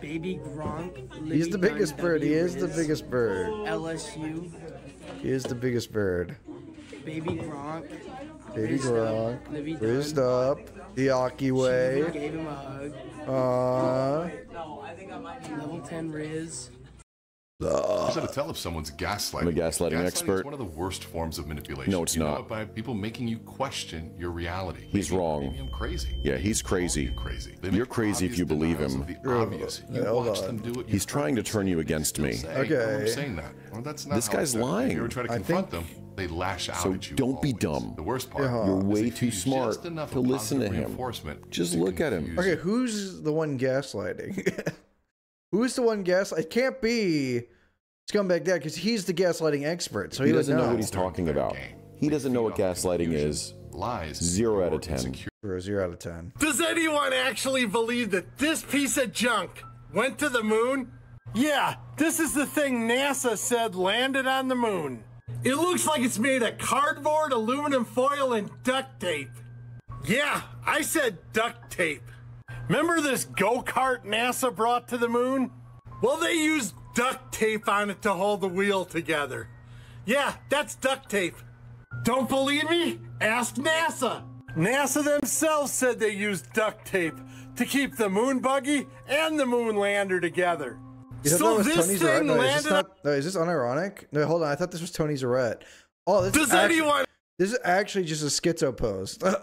Speaker 74: Baby Gronk.
Speaker 2: He's the biggest
Speaker 74: Gunn,
Speaker 2: bird. He
Speaker 74: W.
Speaker 2: is the biggest bird.
Speaker 74: LSU.
Speaker 2: He is the biggest bird.
Speaker 74: Baby Gronk.
Speaker 2: Baby
Speaker 74: Rizzed up,
Speaker 2: Gronk.
Speaker 74: Livvy
Speaker 2: Rizzed up. The Aki
Speaker 74: She
Speaker 2: way.
Speaker 74: Gave him a hug.
Speaker 2: Uh,
Speaker 74: Level 10 Riz.
Speaker 75: How to uh, tell if someone's gaslighting?
Speaker 76: I'm a gaslighting
Speaker 75: Gaslighting
Speaker 76: expert.
Speaker 75: is one of the worst forms of manipulation.
Speaker 76: No, it's
Speaker 75: You know
Speaker 76: not.
Speaker 75: it by people making you question your reality.
Speaker 76: He's wrong.
Speaker 75: Maybe I'm crazy.
Speaker 76: Yeah, he's crazy.
Speaker 75: crazy.
Speaker 76: You're crazy if you believe him.
Speaker 75: of the obvious. You
Speaker 2: hold
Speaker 75: watch
Speaker 2: on.
Speaker 75: them do it.
Speaker 76: He's trying to turn you against me.
Speaker 75: Say, I remember saying that. Well, that's not
Speaker 76: This guy's
Speaker 75: it's done. If you ever
Speaker 76: lying.
Speaker 75: try to
Speaker 76: I
Speaker 75: confront them, they lash out
Speaker 76: So
Speaker 75: at you.
Speaker 76: don't be dumb.
Speaker 75: The worst part.
Speaker 2: Yeah.
Speaker 76: You're way too smart
Speaker 75: just enough
Speaker 76: to listen to him.
Speaker 75: reinforcement
Speaker 76: Just look at him.
Speaker 2: okay, who's the one gaslighting? who's the one gas? It can't be Scumbag Dad because he's the gaslighting expert. So
Speaker 76: he
Speaker 2: he,
Speaker 76: doesn't know
Speaker 2: know
Speaker 76: what he's talking about. He doesn't know what gaslighting is.
Speaker 75: Lies.
Speaker 76: Zero out of ten.
Speaker 2: For zero out of ten.
Speaker 23: Does anyone actually believe that this piece of junk went to the moon? Yeah, this is the thing NASA said landed on the moon. It looks like it's made of cardboard, aluminum foil, and duct tape. Yeah, I said duct tape. Remember this go kart NASA brought to the moon? Well, they used duct tape on it to hold the wheel together. Yeah, that's duct tape. Don't believe me? Ask NASA. NASA themselves said they used duct tape to keep the moon buggy and the moon lander together.
Speaker 2: You
Speaker 23: so this
Speaker 2: Tony Zarette?
Speaker 23: thing
Speaker 2: No, is
Speaker 23: landed
Speaker 2: this not? No, is this unironic? No, hold on. I thought this was Tony Zarette. Oh, this
Speaker 23: Does
Speaker 2: is actually,
Speaker 23: anyone-
Speaker 2: This is actually just a schizo post.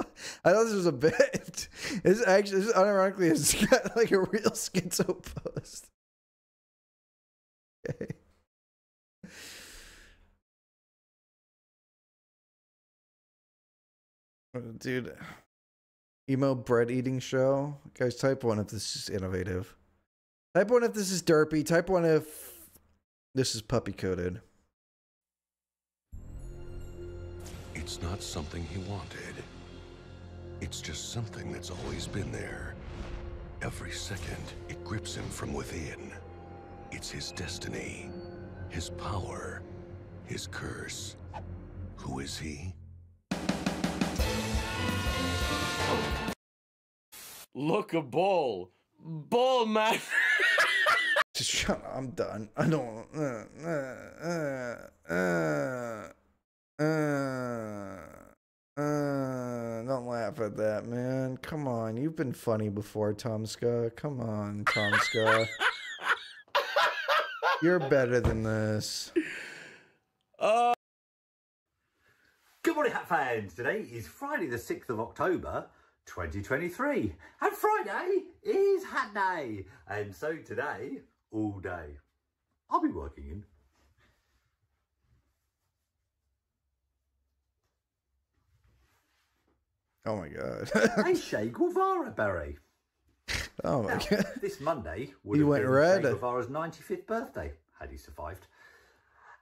Speaker 2: I thought this was a bit. This is actually this is unironically it's got like a real schizo post. Okay. Uh, Dude, emo bread eating show. Guys, type one if this is innovative. Type one if this is derpy. Type one if this is puppy coded.
Speaker 77: It's not something he wanted. It's just something that's always been there. Every second, it grips him from within. It's his destiny, his power, his curse. Who is he?
Speaker 10: Look a ball. Ball, man.
Speaker 2: Just shut up. I'm done. I don't. Uh, uh, uh, uh, uh, uh, don't laugh at that, man. Come on. You've been funny before, Tomska. Come on, Tomska. You're better than this.
Speaker 78: Good morning, Hat fans. Today is Friday, the 6th of October, 2023. And Friday is Hat Day. And so today, all day, I'll be working in.
Speaker 2: Oh my god.
Speaker 78: a Che Guevara berry.
Speaker 2: oh my
Speaker 78: Now,
Speaker 2: god.
Speaker 78: this Monday would
Speaker 2: He
Speaker 78: have
Speaker 2: went
Speaker 78: been
Speaker 2: red.
Speaker 78: Che Guevara's 95th birthday, had he survived.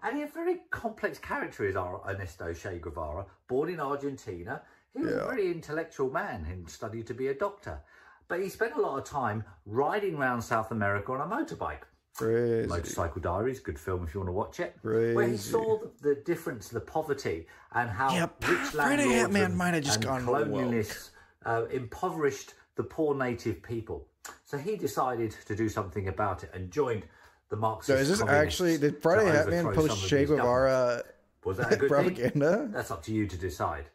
Speaker 78: And he's a very complex character is our Ernesto Che Guevara, born in Argentina. He was a very intellectual man and studied to be a doctor. But he spent a lot of time riding around South America on a motorbike.
Speaker 2: Crazy.
Speaker 78: Motorcycle Diaries, good film if you want to watch it. Where he saw the, the difference, the poverty, and how
Speaker 2: yeah,
Speaker 78: rich landlords and,
Speaker 2: might have just
Speaker 78: and
Speaker 2: gone
Speaker 78: colonialists uh, impoverished the poor native people. So he decided to do something about it and joined the Marxist.
Speaker 2: So is this actually did Friday Hatman post
Speaker 78: of
Speaker 2: Che. Guevara
Speaker 78: Was that a good
Speaker 2: propaganda?
Speaker 78: thing? That's up to you to decide.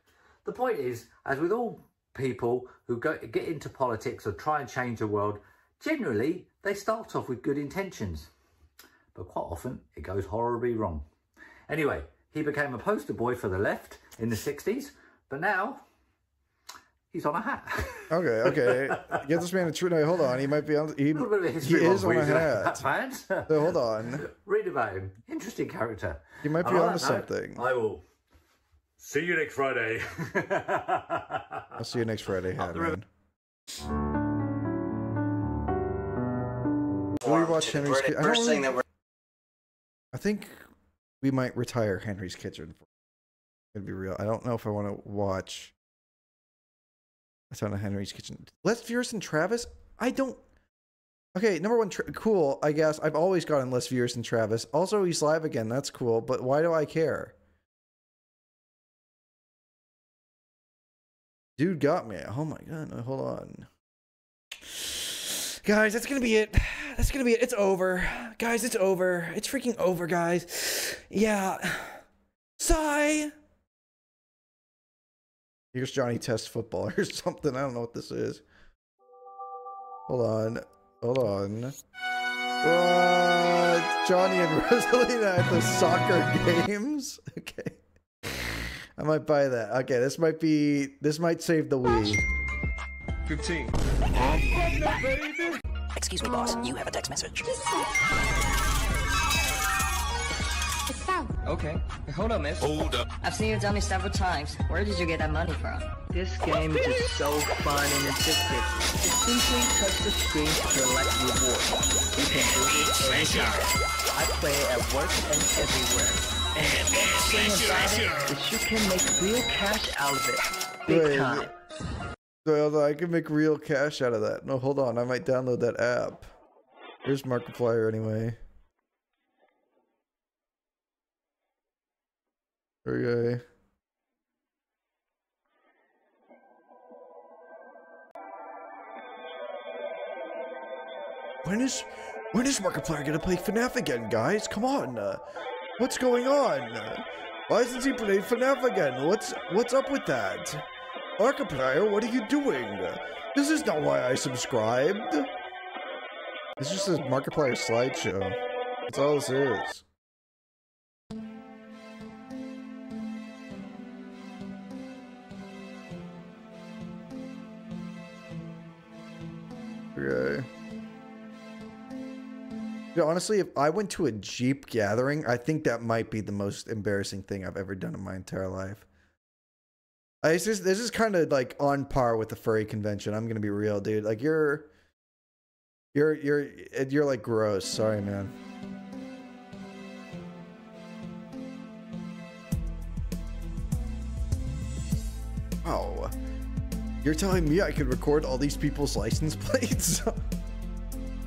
Speaker 78: The point is, as with all people who go, get into politics or try and change the world, generally they start off with good intentions. But quite often it goes horribly wrong. Anyway, he became a poster boy for the left in the 60s, but now he's on a hat.
Speaker 2: Okay, okay. Get this man a true. No, hold on. He might be on. He,
Speaker 78: little bit of a
Speaker 2: he is
Speaker 78: on
Speaker 2: a hat.
Speaker 78: Fans.
Speaker 2: So hold on.
Speaker 78: Read about him. Interesting character.
Speaker 2: He might be
Speaker 78: on note,
Speaker 2: something.
Speaker 78: I will see you next Friday.
Speaker 2: I'll see you next Friday, Hatman. We watch Henry's Kitchen?
Speaker 79: First thing that we're
Speaker 2: I think we might retire Henry's Kitchen. Gonna be real. I don't know if I want to watch a ton of Henry's Kitchen. Les viewers and Travis. I don't. Okay, number one, tra- cool. I guess I've always gotten less viewers than Travis. Also, he's live again. That's cool. But why do I care? Dude got me. Oh my god. Hold on. Guys, that's gonna be it. That's gonna be it. It's over. Guys, it's over. It's freaking over, guys. Yeah. Sigh. Here's Johnny Test football or something. I don't know what this is. Hold on. Hold on. What? Johnny and Rosalina at the soccer games? Okay. I might buy that. Okay, this might be this might save the Wii.
Speaker 80: 15.
Speaker 70: Excuse me, boss. You have a text message.
Speaker 80: Okay. Hold up, miss.
Speaker 79: Hold up.
Speaker 81: I've seen you tell me several times. Where did you get that money from?
Speaker 80: This game is just so fun and addictive. Just simply touch the screen to collect rewards. You can do this anytime. I play it at work and everywhere. And the best thing about it is you can make real cash out of it. Big time.
Speaker 2: So I can make real cash out of that. No, hold on. I might download that app. Here's Markiplier anyway. Okay. When is when is Markiplier gonna play FNAF again, guys? Come on. Uh, what's going on? Why isn't he playing FNAF again? What's what's up with that? Markiplier, what are you doing? This is not why I subscribed. This is just says Markiplier slideshow. That's all this is. Okay. Yeah, honestly, if I went to a Jeep gathering, I think that might be the most embarrassing thing I've ever done in my entire life. I, it's just, this is kind of like on par with the furry convention. I'm gonna be real, dude. Like you're, you're, you're, uh, you're like gross. Sorry, man. Oh, you're telling me I could record all these people's license plates?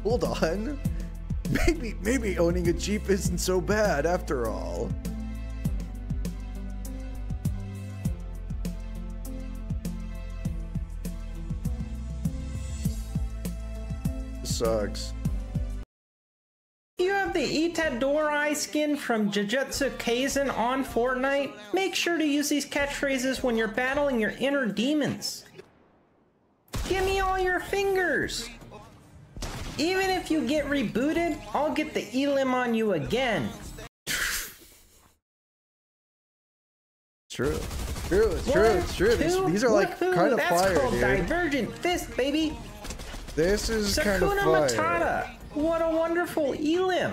Speaker 2: Hold on. Maybe, maybe owning a Jeep isn't so bad after all. Sucks.
Speaker 82: You have the Itadori skin from Jujutsu Kaisen on Fortnite? Make sure to use these catchphrases when you're battling your inner demons. Give me all your fingers!
Speaker 83: Even if you get rebooted, I'll get the elim on you again.
Speaker 2: True. True, it's true, it's true. These,
Speaker 83: Two,
Speaker 2: these are like kind of
Speaker 83: That's
Speaker 2: fire,
Speaker 83: called
Speaker 2: dude.
Speaker 83: Divergent Fist, baby.
Speaker 2: This is kind of
Speaker 83: Sakuna
Speaker 2: fire.
Speaker 83: Matata. What a wonderful elim.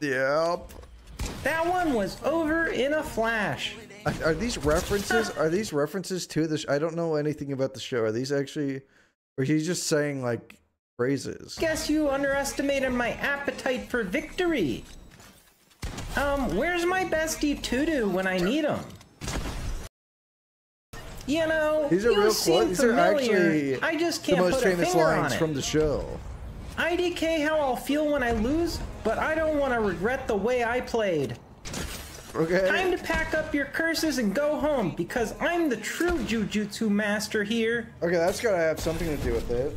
Speaker 2: Yep.
Speaker 83: That one was over in a flash.
Speaker 2: Are- Are these references? Are these references to this? I don't know anything about the show. Are these actually? Or he's just saying like phrases?
Speaker 83: Guess you underestimated my appetite for victory. Um, where's my bestie Todo when I need him? You know,
Speaker 2: These are real quotes. These are actually
Speaker 83: I just
Speaker 2: the
Speaker 83: can't
Speaker 2: most
Speaker 83: put a
Speaker 2: famous
Speaker 83: finger
Speaker 2: lines
Speaker 83: on it.
Speaker 2: from the show.
Speaker 83: IDK how I'll feel when I lose, but I don't want to regret the way I played.
Speaker 2: Okay.
Speaker 83: Time to pack up your curses and go home because I'm the true Jujutsu master here.
Speaker 2: Okay, that's gotta have something to do with it.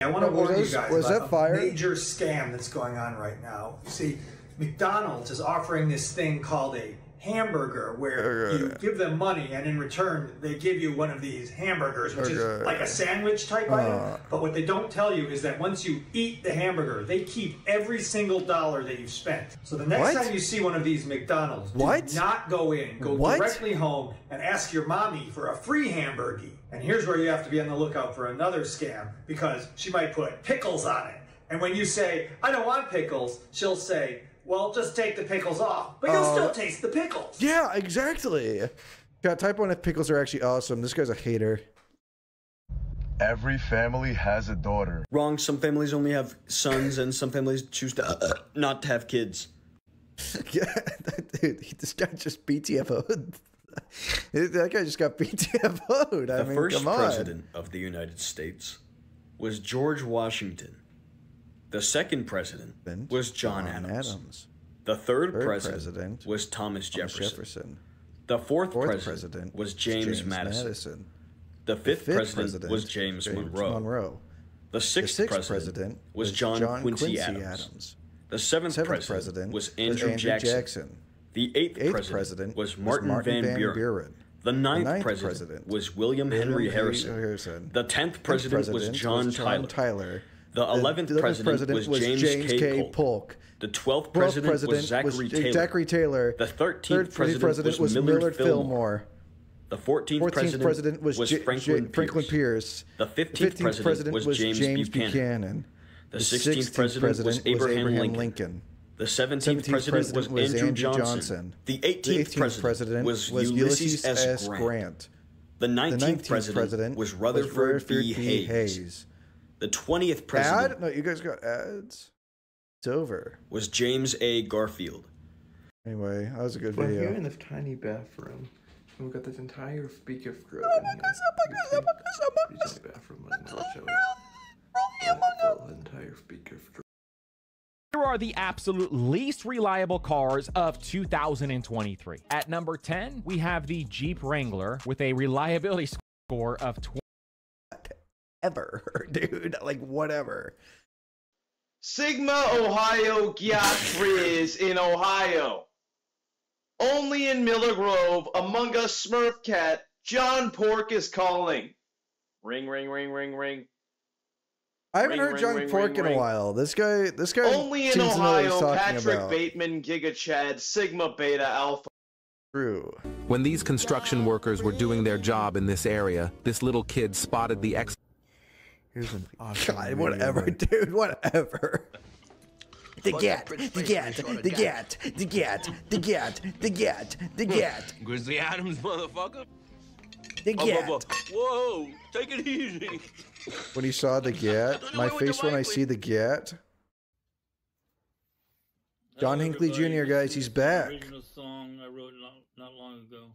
Speaker 82: I want to
Speaker 2: Was
Speaker 82: warn you guys
Speaker 2: was
Speaker 82: about
Speaker 2: that fire?
Speaker 82: a major scam that's going on right now. You see, McDonald's is offering this thing called a hamburger where you give them money and in return they give you one of these hamburgers which is like a sandwich type
Speaker 2: Uh.
Speaker 82: item but what they don't tell you is that once you eat the hamburger they keep every single dollar that you've spent so the next
Speaker 2: What?
Speaker 82: time you see one of these mcdonald's do
Speaker 2: What?
Speaker 82: not go in go
Speaker 2: What?
Speaker 82: directly home and ask your mommy for a free hamburger and here's where you have to be on the lookout for another scam because she might put pickles on it and when you say i don't want pickles she'll say well just take the pickles off but you'll
Speaker 2: Uh,
Speaker 82: still taste the pickles
Speaker 2: Yeah, exactly. God, type one if pickles are actually awesome. This guy's a hater.
Speaker 84: Every family has a daughter.
Speaker 27: Wrong. Some families only have sons, and some families choose to uh, not to have kids.
Speaker 2: Yeah, dude, this guy just BTFO'd. that guy just got BTFO'd. I
Speaker 27: the
Speaker 2: mean,
Speaker 27: first
Speaker 2: come on.
Speaker 27: president of the United States was George Washington. The second president was John,
Speaker 2: John
Speaker 27: Adams.
Speaker 2: Adams.
Speaker 27: The third,
Speaker 2: Third
Speaker 27: president,
Speaker 2: president
Speaker 27: was Thomas
Speaker 2: Thomas
Speaker 27: Jefferson.
Speaker 2: Jefferson.
Speaker 27: The fourth,
Speaker 2: Fourth
Speaker 27: president,
Speaker 2: president
Speaker 27: was
Speaker 2: was
Speaker 27: James,
Speaker 2: James
Speaker 27: Madison.
Speaker 2: Madison.
Speaker 27: The fifth,
Speaker 2: fifth
Speaker 27: president,
Speaker 2: president
Speaker 27: was James,
Speaker 2: James
Speaker 27: Monroe.
Speaker 2: Monroe.
Speaker 27: The sixth,
Speaker 2: sixth
Speaker 27: president,
Speaker 2: president
Speaker 27: was
Speaker 2: was
Speaker 27: John,
Speaker 2: John
Speaker 27: Quincy,
Speaker 2: Quincy
Speaker 27: Adams.
Speaker 2: Adams.
Speaker 27: The seventh,
Speaker 2: Seventh
Speaker 27: president, was
Speaker 2: was
Speaker 27: Andrew,
Speaker 2: Andrew
Speaker 27: Jackson.
Speaker 2: Jackson.
Speaker 27: The eighth,
Speaker 2: Eighth
Speaker 27: president, was
Speaker 2: was
Speaker 27: Martin,
Speaker 2: Martin
Speaker 27: Van,
Speaker 2: Van
Speaker 27: Buren.
Speaker 2: Buren.
Speaker 27: The ninth,
Speaker 2: ninth
Speaker 27: president,
Speaker 2: president
Speaker 27: was William Henry Harrison.
Speaker 2: Harrison.
Speaker 27: The tenth
Speaker 2: Tenth
Speaker 27: president, was John, Tyler.
Speaker 2: Tyler.
Speaker 27: The eleventh president, was James, K. Polk.
Speaker 2: Polk.
Speaker 27: The twelfth president,
Speaker 2: president
Speaker 27: was Zachary Taylor.
Speaker 2: Zachary Taylor.
Speaker 27: The thirteenth president,
Speaker 2: president
Speaker 27: was,
Speaker 2: was
Speaker 27: Millard,
Speaker 2: Millard
Speaker 27: Fillmore.
Speaker 2: Fillmore.
Speaker 27: The fourteenth
Speaker 2: Fourteenth
Speaker 27: president,
Speaker 2: president was, J-
Speaker 27: Franklin,
Speaker 2: J- Franklin
Speaker 27: Pierce.
Speaker 2: Pierce.
Speaker 27: The fifteenth president, was James, Buchanan. The sixteenth president, was Abraham, Lincoln. The seventeenth president, was Andrew Johnson. The eighteenth president, was, Ulysses S. Grant. The
Speaker 2: The
Speaker 27: nineteenth president, was Rutherford B. Hayes. The twentieth president
Speaker 2: Ad? No, you guys got ads. It's over.
Speaker 27: was James A. Garfield.
Speaker 2: Anyway, that was a good video.
Speaker 77: We're here in this tiny bathroom. And we've got this entire speaker grill in here. Pretty tiny bathroom. And I'll show it. Uh, the entire speaker grill.
Speaker 85: Here are the absolute least reliable cars of 2023. At number 10, we have the Jeep Wrangler with a reliability score of 20.
Speaker 2: Ever, dude. Like, whatever.
Speaker 76: Sigma Ohio Gyat Frizz in Ohio. Only in Miller Grove, among us Smurf Cat, John Pork is calling. Ring, ring, ring, ring, ring.
Speaker 2: I haven't
Speaker 76: Ring,
Speaker 2: heard
Speaker 76: ring,
Speaker 2: John
Speaker 76: ring,
Speaker 2: Pork
Speaker 76: ring,
Speaker 2: in a while. This guy, this guy
Speaker 76: Only in
Speaker 2: seems to know what he's
Speaker 76: Ohio, Patrick
Speaker 2: about.
Speaker 76: Bateman, Giga Chad, Sigma Beta Alpha.
Speaker 2: True.
Speaker 7: When these construction workers were doing their job in this area, this little kid spotted the ex.
Speaker 77: Here's an
Speaker 2: God, whatever, dude. Whatever. The gat, the gat, the gat, the gat, the gat, the gat, the gat,
Speaker 86: Grizzly Adams, motherfucker.
Speaker 2: the
Speaker 86: Up, up,
Speaker 2: gat.
Speaker 86: up. Whoa, take it easy.
Speaker 2: When he saw the gat, my face when I see the gat. John Hinckley Jr., guys, he's back.
Speaker 87: Original song I wrote not, not long ago.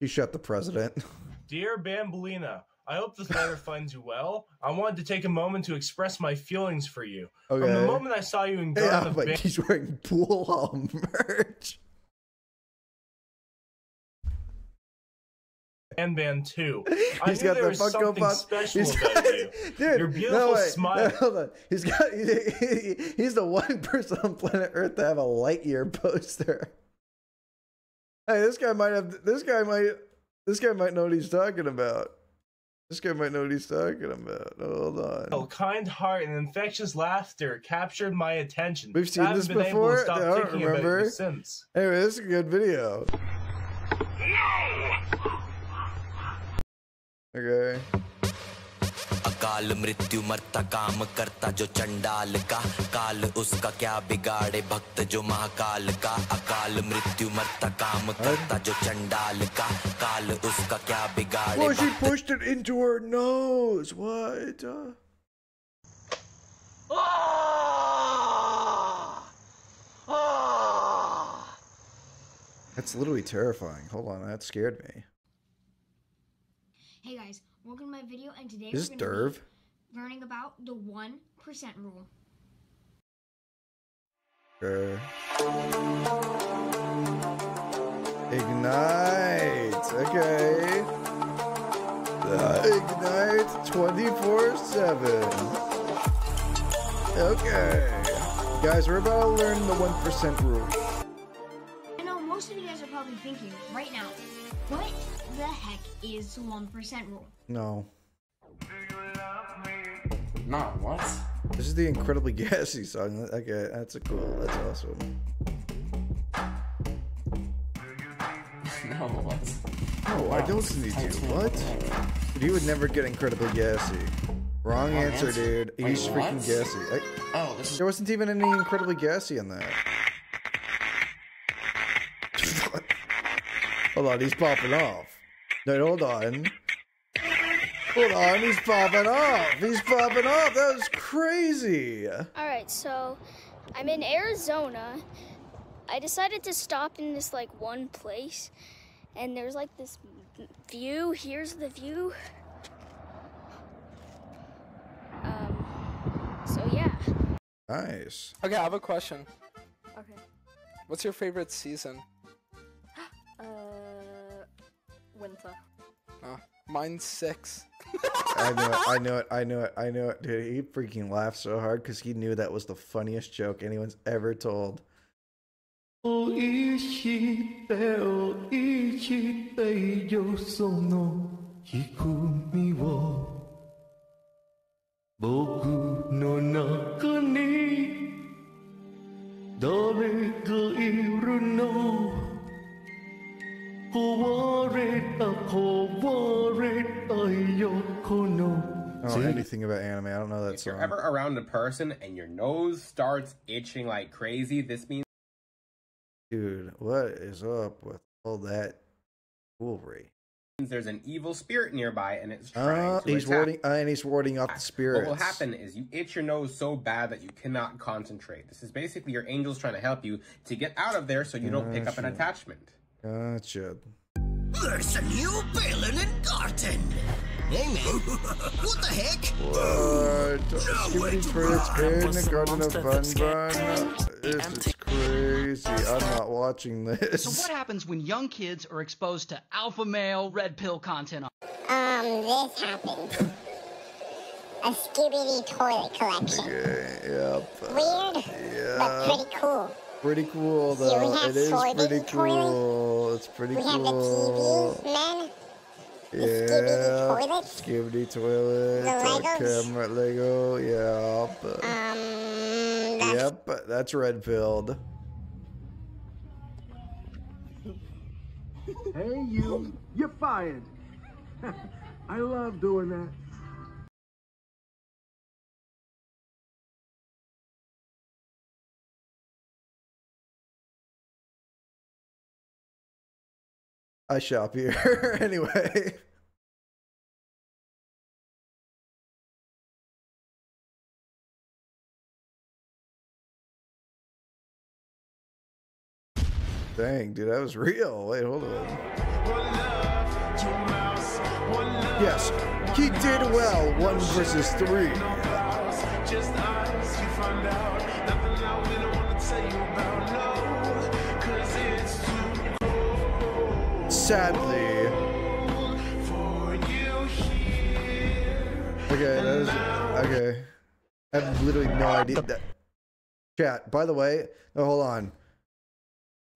Speaker 2: He shot the president.
Speaker 88: Dear Banbaleena, I hope this letter finds you well. I wanted to take a moment to express my feelings for you. From the moment I saw you in
Speaker 2: Yeah,
Speaker 88: Garten of
Speaker 2: like
Speaker 88: Ban-
Speaker 2: he's wearing pool hall merch.
Speaker 88: Man Band 2.
Speaker 2: He's got the Funko Pop.
Speaker 88: Special
Speaker 2: He's
Speaker 88: about
Speaker 2: got,
Speaker 88: you.
Speaker 2: dude,
Speaker 88: Your beautiful
Speaker 2: no, wait,
Speaker 88: smile.
Speaker 2: no, hold on. He's got. He, he's the one person on planet Earth to have a Lightyear poster. Hey, this guy might have. This guy might. This guy might know what he's talking about. This guy might know what he's talking about. Hold on.
Speaker 88: Oh, kind heart and infectious laughter captured my attention.
Speaker 2: We've seen
Speaker 88: I haven't
Speaker 2: this
Speaker 88: been able to
Speaker 2: before.
Speaker 88: stop
Speaker 2: I don't
Speaker 88: thinking about
Speaker 2: remember.
Speaker 88: since.
Speaker 2: Anyway, this is a good video. Okay.
Speaker 89: अकाल मृत्यु मरता काम करता जो चंडाल का काल उसका क्या बिगाड़े भक्त जो महाकाल का अकाल मृत्यु मरता काम करता जो चंडाल का काल उसका क्या बिगाड़े
Speaker 2: Well, she
Speaker 89: भक्त
Speaker 2: pushed it into her nose. What? Uh, that's literally terrifying. Hold on, that scared me.
Speaker 90: Hey guys, welcome to my video, and today
Speaker 2: Is
Speaker 90: we're
Speaker 2: this
Speaker 90: gonna
Speaker 2: Derv?
Speaker 90: Learning about the one percent rule.
Speaker 2: Okay. Ignite. Okay. Uh, ignite 24 7. Okay. Guys, we're about to learn the 1% rule.
Speaker 90: I know most of you guys are probably thinking right now, what the heck is the one percent rule?
Speaker 2: No.
Speaker 91: Not what?
Speaker 2: This is the incredibly gassy song. Okay, that's a cool. That's awesome.
Speaker 91: No, what?
Speaker 2: Oh, I don't need to. What? Dude, you would never get incredibly gassy. Wrong
Speaker 91: Wrong
Speaker 2: answer,
Speaker 91: answer?
Speaker 2: dude.
Speaker 91: Wait,
Speaker 2: He's freaking gassy. I,
Speaker 91: Oh, this is.
Speaker 2: there wasn't even any incredibly gassy in that. hold on, he's popping off. No, hold on. Hold on, he's popping off. He's popping off. That was crazy.
Speaker 92: All right, so I'm in Arizona. I decided to stop in this like one place, and there's like this view. Here's the view. Um, so yeah.
Speaker 2: Nice.
Speaker 93: Okay, I have a question.
Speaker 92: Okay.
Speaker 93: What's your favorite season?
Speaker 92: Uh, winter.
Speaker 93: Uh, mine's six.
Speaker 2: I knew it. I knew it. I knew it. I knew it. Dude, he freaking laughed so hard because he knew that was the funniest joke anyone's ever told. I don't know anything about anime. I don't know that
Speaker 94: If you're ever around a person and your nose starts itching like crazy, this means
Speaker 2: Dude, what is up with all that foolery?
Speaker 94: there's an evil spirit nearby and it's trying
Speaker 2: Uh,
Speaker 94: to
Speaker 2: he's
Speaker 94: attack.
Speaker 2: warding. Uh, and he's warding off the spirits.
Speaker 94: What will happen is you itch your nose so bad that you cannot concentrate. This is basically your angels trying to help you to get out of there so you don't pick up an attachment.
Speaker 2: Gotcha.
Speaker 89: There's a new Balin and Garten. Hey man, what the heck?
Speaker 2: What? Skibidi Toilets in the Garten of Fun Fun. This is crazy. I'm not watching this.
Speaker 95: So what happens when young kids are exposed to alpha male red pill content on
Speaker 96: Um, this happens. A Skibidi toilet collection.
Speaker 2: Okay, yep.
Speaker 96: Weird, but
Speaker 2: Yeah.
Speaker 96: pretty cool.
Speaker 2: Pretty cool though.
Speaker 96: have
Speaker 2: It is pretty
Speaker 96: baby toilet.
Speaker 2: cool. It's pretty
Speaker 96: we have the
Speaker 2: cool.
Speaker 96: TV men.
Speaker 2: Yeah.
Speaker 96: Skibidi toilets.
Speaker 2: Skibidi toilet.
Speaker 96: The Legos.
Speaker 2: camera Lego. Yep.
Speaker 96: Um, that's
Speaker 2: Yep. That's red pilled.
Speaker 97: Hey, you, you're fired. I love doing that.
Speaker 2: I shop here anyway. Dang, dude, that was real. Wait, hold on. Yes, he did well. One versus three. sadly. Okay, okay. I have literally no idea that. Chat. By the way, no, hold on.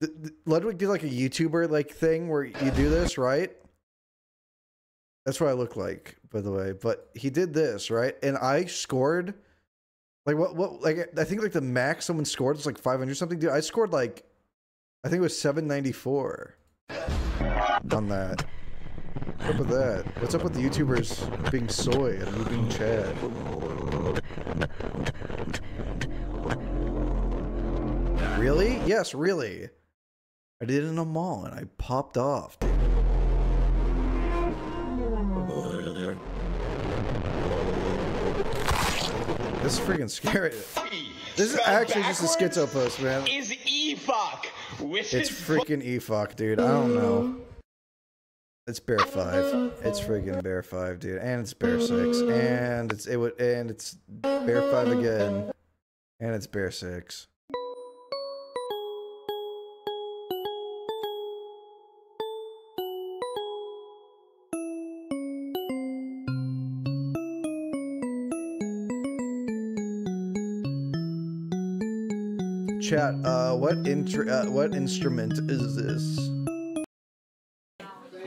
Speaker 2: The, the, Ludwig did like a YouTuber like thing where you do this, right? That's what I look like, by the way. But he did this, right? And I scored like what what like I think like the max someone scored was like 500 something. Dude, I scored like I think it was 794 on that. What's up with that? What's up with the YouTubers being soy and me being Chad? Really? Yes, really. I did it in a mall and I popped off. Dude. This is freaking scary. This is actually just a schizo post, man.
Speaker 98: Is e EFOC.
Speaker 2: It's freaking EFOC, dude. I don't know. It's bear five. It's freaking bear five, dude, and it's bear six, and it's it would and it's bear five again, and it's bear six. Chat, uh, what intr- uh, what instrument is this?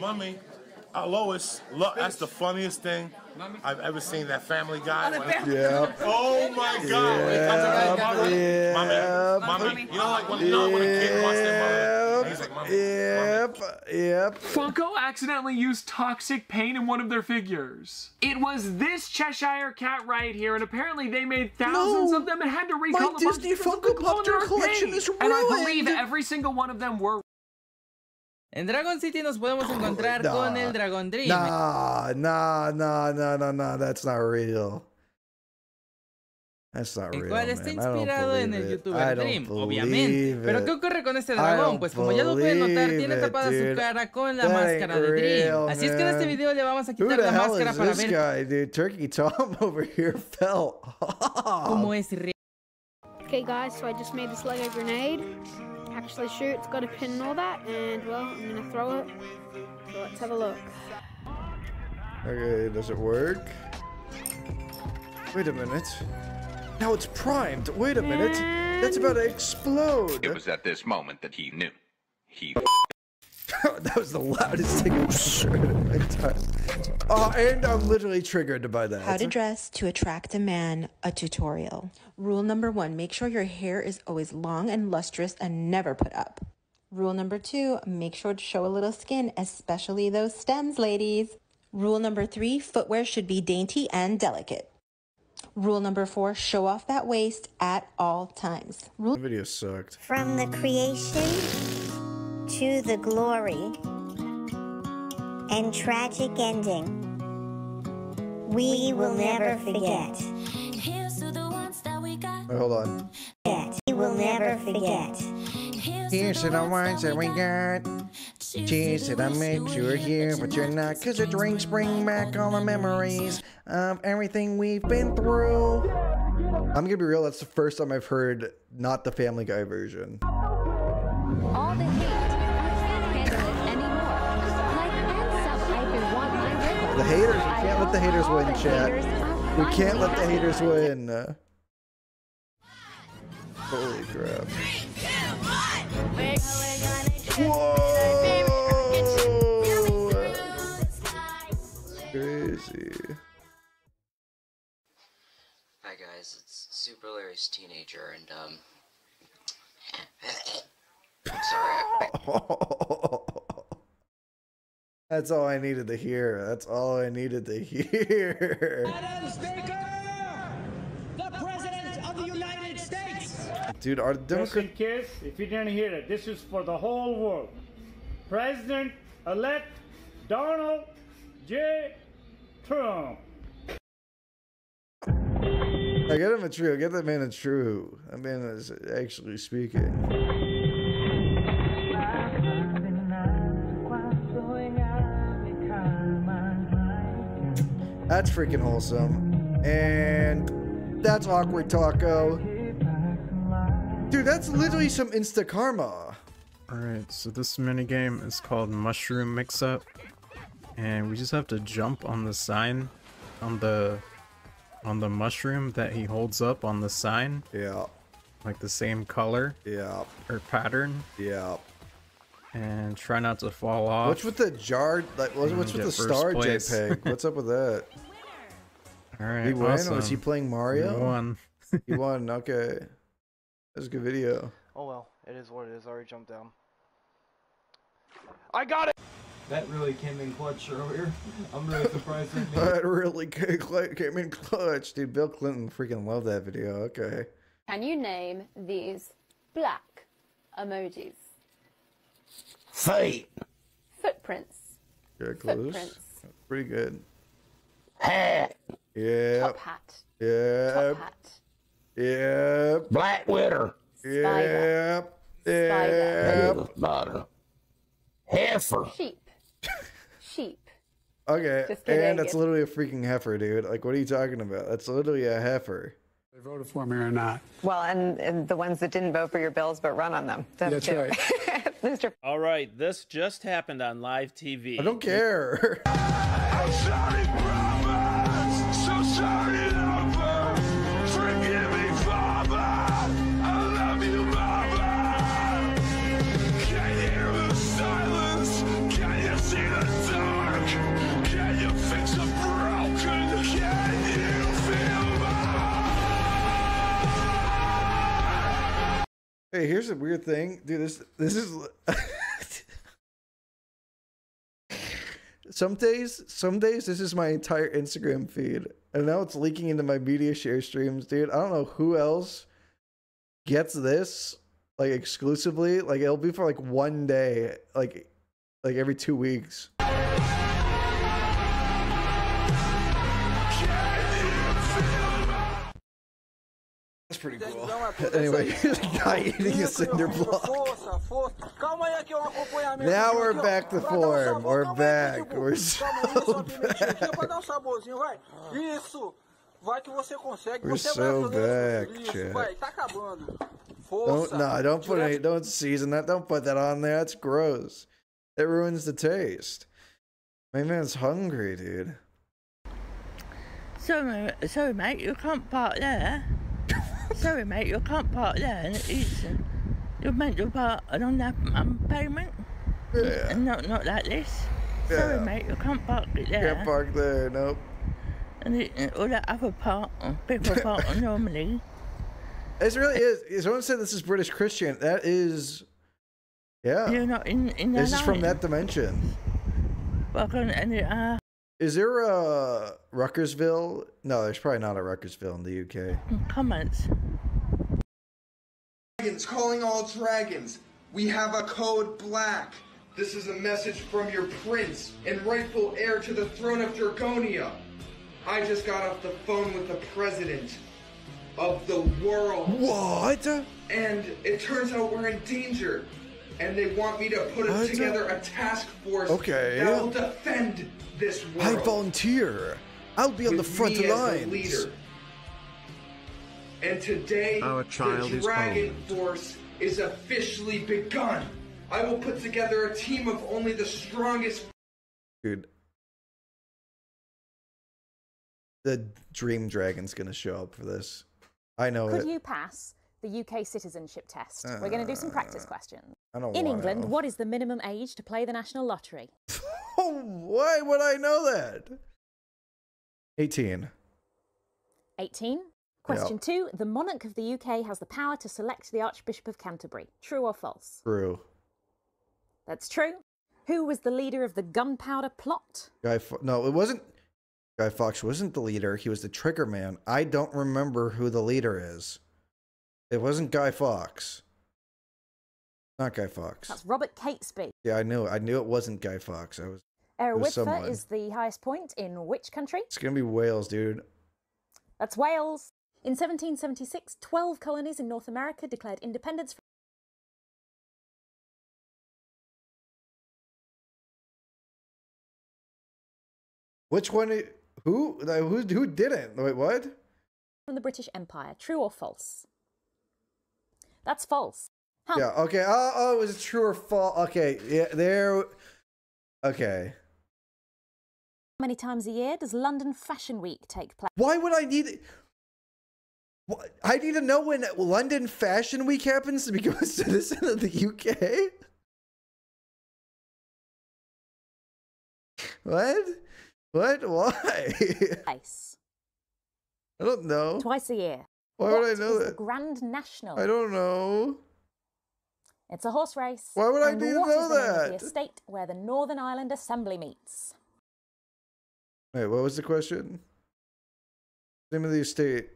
Speaker 23: Mommy, uh, Lois, look, that's the funniest thing I've ever seen. That Family Guy.
Speaker 2: Yeah.
Speaker 23: Oh my God! When it comes to mommy,
Speaker 2: Yep.
Speaker 23: mommy, mommy, you know, like when, you know, when a kid wants their mother, he's like, mommy,
Speaker 2: Yep. Yep.
Speaker 99: Funko accidentally used toxic paint in one of their figures. It was this Cheshire cat right here, and apparently they made thousands
Speaker 2: No!
Speaker 99: of them and had to
Speaker 2: My
Speaker 99: recolor a bunch
Speaker 2: Disney Funko
Speaker 99: the
Speaker 2: Pop
Speaker 99: color
Speaker 2: Tour collection
Speaker 99: paint.
Speaker 2: is
Speaker 99: And I believe every single one of them were
Speaker 88: En Dragon City nos podemos encontrar
Speaker 2: Nah.
Speaker 88: con el Dragon Dream.
Speaker 2: Nah, nah, nah, nah, nah, nah. That's not real. That's not
Speaker 88: El
Speaker 2: real.
Speaker 88: cual está
Speaker 2: man.
Speaker 88: Inspirado en el
Speaker 2: it.
Speaker 88: YouTuber Dream, obviamente. Pero
Speaker 2: it.
Speaker 88: ¿qué ocurre con este dragón? Pues como ya lo pueden notar, tiene
Speaker 2: it,
Speaker 88: tapada su
Speaker 2: dude.
Speaker 88: cara con la
Speaker 2: That
Speaker 88: máscara de Dream.
Speaker 2: real,
Speaker 88: Así es que en este video le vamos a
Speaker 2: Who
Speaker 88: quitar
Speaker 2: the
Speaker 88: la
Speaker 2: hell
Speaker 88: máscara
Speaker 2: is
Speaker 88: para
Speaker 2: this
Speaker 88: ver
Speaker 2: guy, dude? Turkey Tom over here fell
Speaker 88: cómo es real.
Speaker 100: Okay guys, so I just made this Lego grenade. Actually shoot, it's got a pin and all that, and well, I'm gonna throw it. So let's have a look.
Speaker 2: Okay, does it work? Wait a minute. Now it's primed. Wait a minute. That's about to explode.
Speaker 77: It was at this moment that he knew. He
Speaker 2: that was the loudest thing I've ever heard in my time. Oh, and I'm literally triggered by that.
Speaker 101: How to dress to attract a man, a tutorial. Rule number one make sure your hair is always long and lustrous and never put up. Rule number two make sure to show a little skin, especially those stems, ladies. Rule number three footwear should be dainty and delicate. Rule number four show off that waist at all times. Rule
Speaker 2: The video sucked.
Speaker 9: From the creation to the glory and tragic ending, we will never forget.
Speaker 2: Wait, hold on.
Speaker 9: We will never forget.
Speaker 2: Here's to the ones that we got. Cheers to the mix, you're here, but you're not. Cause the drinks bring back all the memories of everything we've been through. I'm gonna be real, that's the first time I've heard not the Family Guy version.
Speaker 101: The
Speaker 2: haters, we can't let the haters win, chat. We can't let the haters win. Holy crap. Whoa! Crazy.
Speaker 102: Hi guys, it's Super Larry's teenager, and um, I'm sorry.
Speaker 2: That's all I needed to hear. That's all I needed to hear.
Speaker 103: Adam Staker, the President of the United States!
Speaker 2: Dude, our
Speaker 104: Just
Speaker 2: Democrat.
Speaker 104: in case, if you didn't hear it, this is for the whole world. President-elect Donald J. Trump.
Speaker 2: I get him a true. Get that man a true. That man is actually speaking. That's freaking wholesome. And that's awkward taco. Dude, that's literally some insta karma.
Speaker 105: Alright, so this minigame is called Mushroom Mix Up. And we just have to jump on the sign on the
Speaker 106: on the mushroom that he holds up on the sign.
Speaker 2: Yeah.
Speaker 106: Like the same color.
Speaker 2: Yeah.
Speaker 106: Or pattern.
Speaker 2: Yeah.
Speaker 106: And try not to fall off.
Speaker 2: What's with the jar? Like, what's, what's with the star
Speaker 106: place.
Speaker 2: JPEG? What's up with that?
Speaker 106: All right.
Speaker 2: He won. Was he playing Mario?
Speaker 106: You won.
Speaker 2: he won. Okay. That's a good video.
Speaker 107: Oh well, it is what it is. I already jumped down. I got it!
Speaker 108: That really came in clutch earlier. I'm really surprised with me.
Speaker 2: That really came in clutch, dude. Bill Clinton freaking loved that video. Okay.
Speaker 109: Can you name these black emojis?
Speaker 2: Feet.
Speaker 109: Footprints.
Speaker 2: Yeah, clues.
Speaker 109: Footprints.
Speaker 2: Pretty good.
Speaker 109: Hat.
Speaker 2: Yeah.
Speaker 109: Top hat.
Speaker 2: Yeah.
Speaker 109: Top hat.
Speaker 2: Yeah.
Speaker 110: Black witter.
Speaker 2: Yeah.
Speaker 109: Spider.
Speaker 2: Yeah.
Speaker 110: Heifer.
Speaker 109: Sheep. Sheep.
Speaker 2: Okay.
Speaker 109: Just.
Speaker 2: And that's literally a freaking heifer, dude. Like, what are you talking about? That's literally a heifer.
Speaker 111: They voted for me or not.
Speaker 112: Well, and, and the ones that didn't vote for your bills but run on them. Them
Speaker 111: That's
Speaker 112: too.
Speaker 111: right.
Speaker 112: Mr.
Speaker 113: All right, this just happened on live TV.
Speaker 2: I don't care.
Speaker 97: So
Speaker 2: Hey, here's a weird thing, dude. This this is. some days, some days, this is my entire Instagram feed, and now it's leaking into my media share streams, dude. I don't know who else gets this like exclusively. Like it'll be for like one day, like like every two weeks. Pretty cool. Anyway, here's a guy eating a cinder block.
Speaker 114: Força, força. Calma aí aqui, acompanhamento.
Speaker 2: Now we're back to
Speaker 114: Vai dar
Speaker 2: form. We're back. We're so
Speaker 114: só pimentinho aqui, vai dar saborzinho, vai. Isso. Vai que você consegue.
Speaker 2: We're
Speaker 114: você
Speaker 2: so
Speaker 114: brasileiro.
Speaker 2: back,
Speaker 114: Isso,
Speaker 2: chat.
Speaker 114: vai, tá acabando.
Speaker 2: Don't no, don't put
Speaker 114: Direto
Speaker 2: any, don't season that. Don't put that on there. That's gross. It ruins the taste. My man's hungry, dude.
Speaker 115: Sorry, sorry, mate, you can't park there. Sorry, mate, you can't park there. And it's, you're meant to park on that um, payment.
Speaker 2: Yeah.
Speaker 115: And not, not like this. Sorry, mate, you can't park it there.
Speaker 2: Can't park there. Nope.
Speaker 115: And it, all that other part, uh, people park normally.
Speaker 2: It really is. Someone said this is British Christian. That is, yeah.
Speaker 115: You're not in, in
Speaker 2: This is from that dimension.
Speaker 115: On, and it, uh,
Speaker 2: Is there a Ruckersville? No, there's probably not a Ruckersville in the UK.
Speaker 115: Hmm, comments.
Speaker 116: Dragons, calling all dragons. We have a code black. This is a message from your prince and rightful heir to the throne of Dragonia. I just got off the phone with the president of the world.
Speaker 2: What?
Speaker 116: And it turns out we're in danger. And they want me to put
Speaker 2: What?
Speaker 116: together a task force
Speaker 2: Okay.
Speaker 116: that will defend this
Speaker 2: I volunteer. I'll be on the front
Speaker 116: me as the
Speaker 2: lines.
Speaker 116: leader. And today,
Speaker 117: Our child
Speaker 116: the
Speaker 117: is
Speaker 116: Dragon Force is officially begun. I will put together a team of only the strongest.
Speaker 2: Dude. The Dream Dragon's gonna show up for this. I know
Speaker 101: Could
Speaker 2: it.
Speaker 101: you pass the UK citizenship test? We're going to do some practice uh, questions.
Speaker 2: I don't
Speaker 101: In. England, what is the minimum age to play the national lottery?
Speaker 2: Why would I know that? 18.
Speaker 101: 18. Question two The monarch of the UK has the power to select the Archbishop of Canterbury. True or false?
Speaker 2: True.
Speaker 101: That's true. Who was the leader of the gunpowder plot?
Speaker 2: Guy Fo- No, it wasn't. Guy Fawkes wasn't the leader. He was the trigger man. I don't remember who the leader is. It wasn't Guy Fawkes. Not Guy Fawkes.
Speaker 101: That's Robert Catesby.
Speaker 2: Yeah, I knew. it. I knew it wasn't Guy Fawkes. I was. it was
Speaker 101: is the highest point in which country?
Speaker 2: It's gonna be Wales, dude.
Speaker 101: That's Wales. In 1776, 12 colonies in North America declared independence from
Speaker 2: Which one? Who? Who? Who didn't? Wait, what?
Speaker 101: from the British Empire. True or false? That's false. Huh.
Speaker 2: Yeah. Okay. Oh, oh, was it true or false? Okay. Yeah. There. Okay.
Speaker 101: How many times a year does London Fashion Week take place?
Speaker 2: Why would I need? I need to know when London Fashion Week happens to become a citizen of the UK. What? What? Why?
Speaker 101: Place.
Speaker 2: I don't know.
Speaker 101: Twice a year.
Speaker 2: Why would I know
Speaker 101: is the? Grand National.
Speaker 2: I don't know.
Speaker 101: It's a horse race.
Speaker 2: Why would I need to
Speaker 101: what is
Speaker 2: know
Speaker 101: the name of
Speaker 2: that?
Speaker 101: The estate where the Northern Ireland Assembly meets.
Speaker 2: Wait, what was the question? Name of the estate.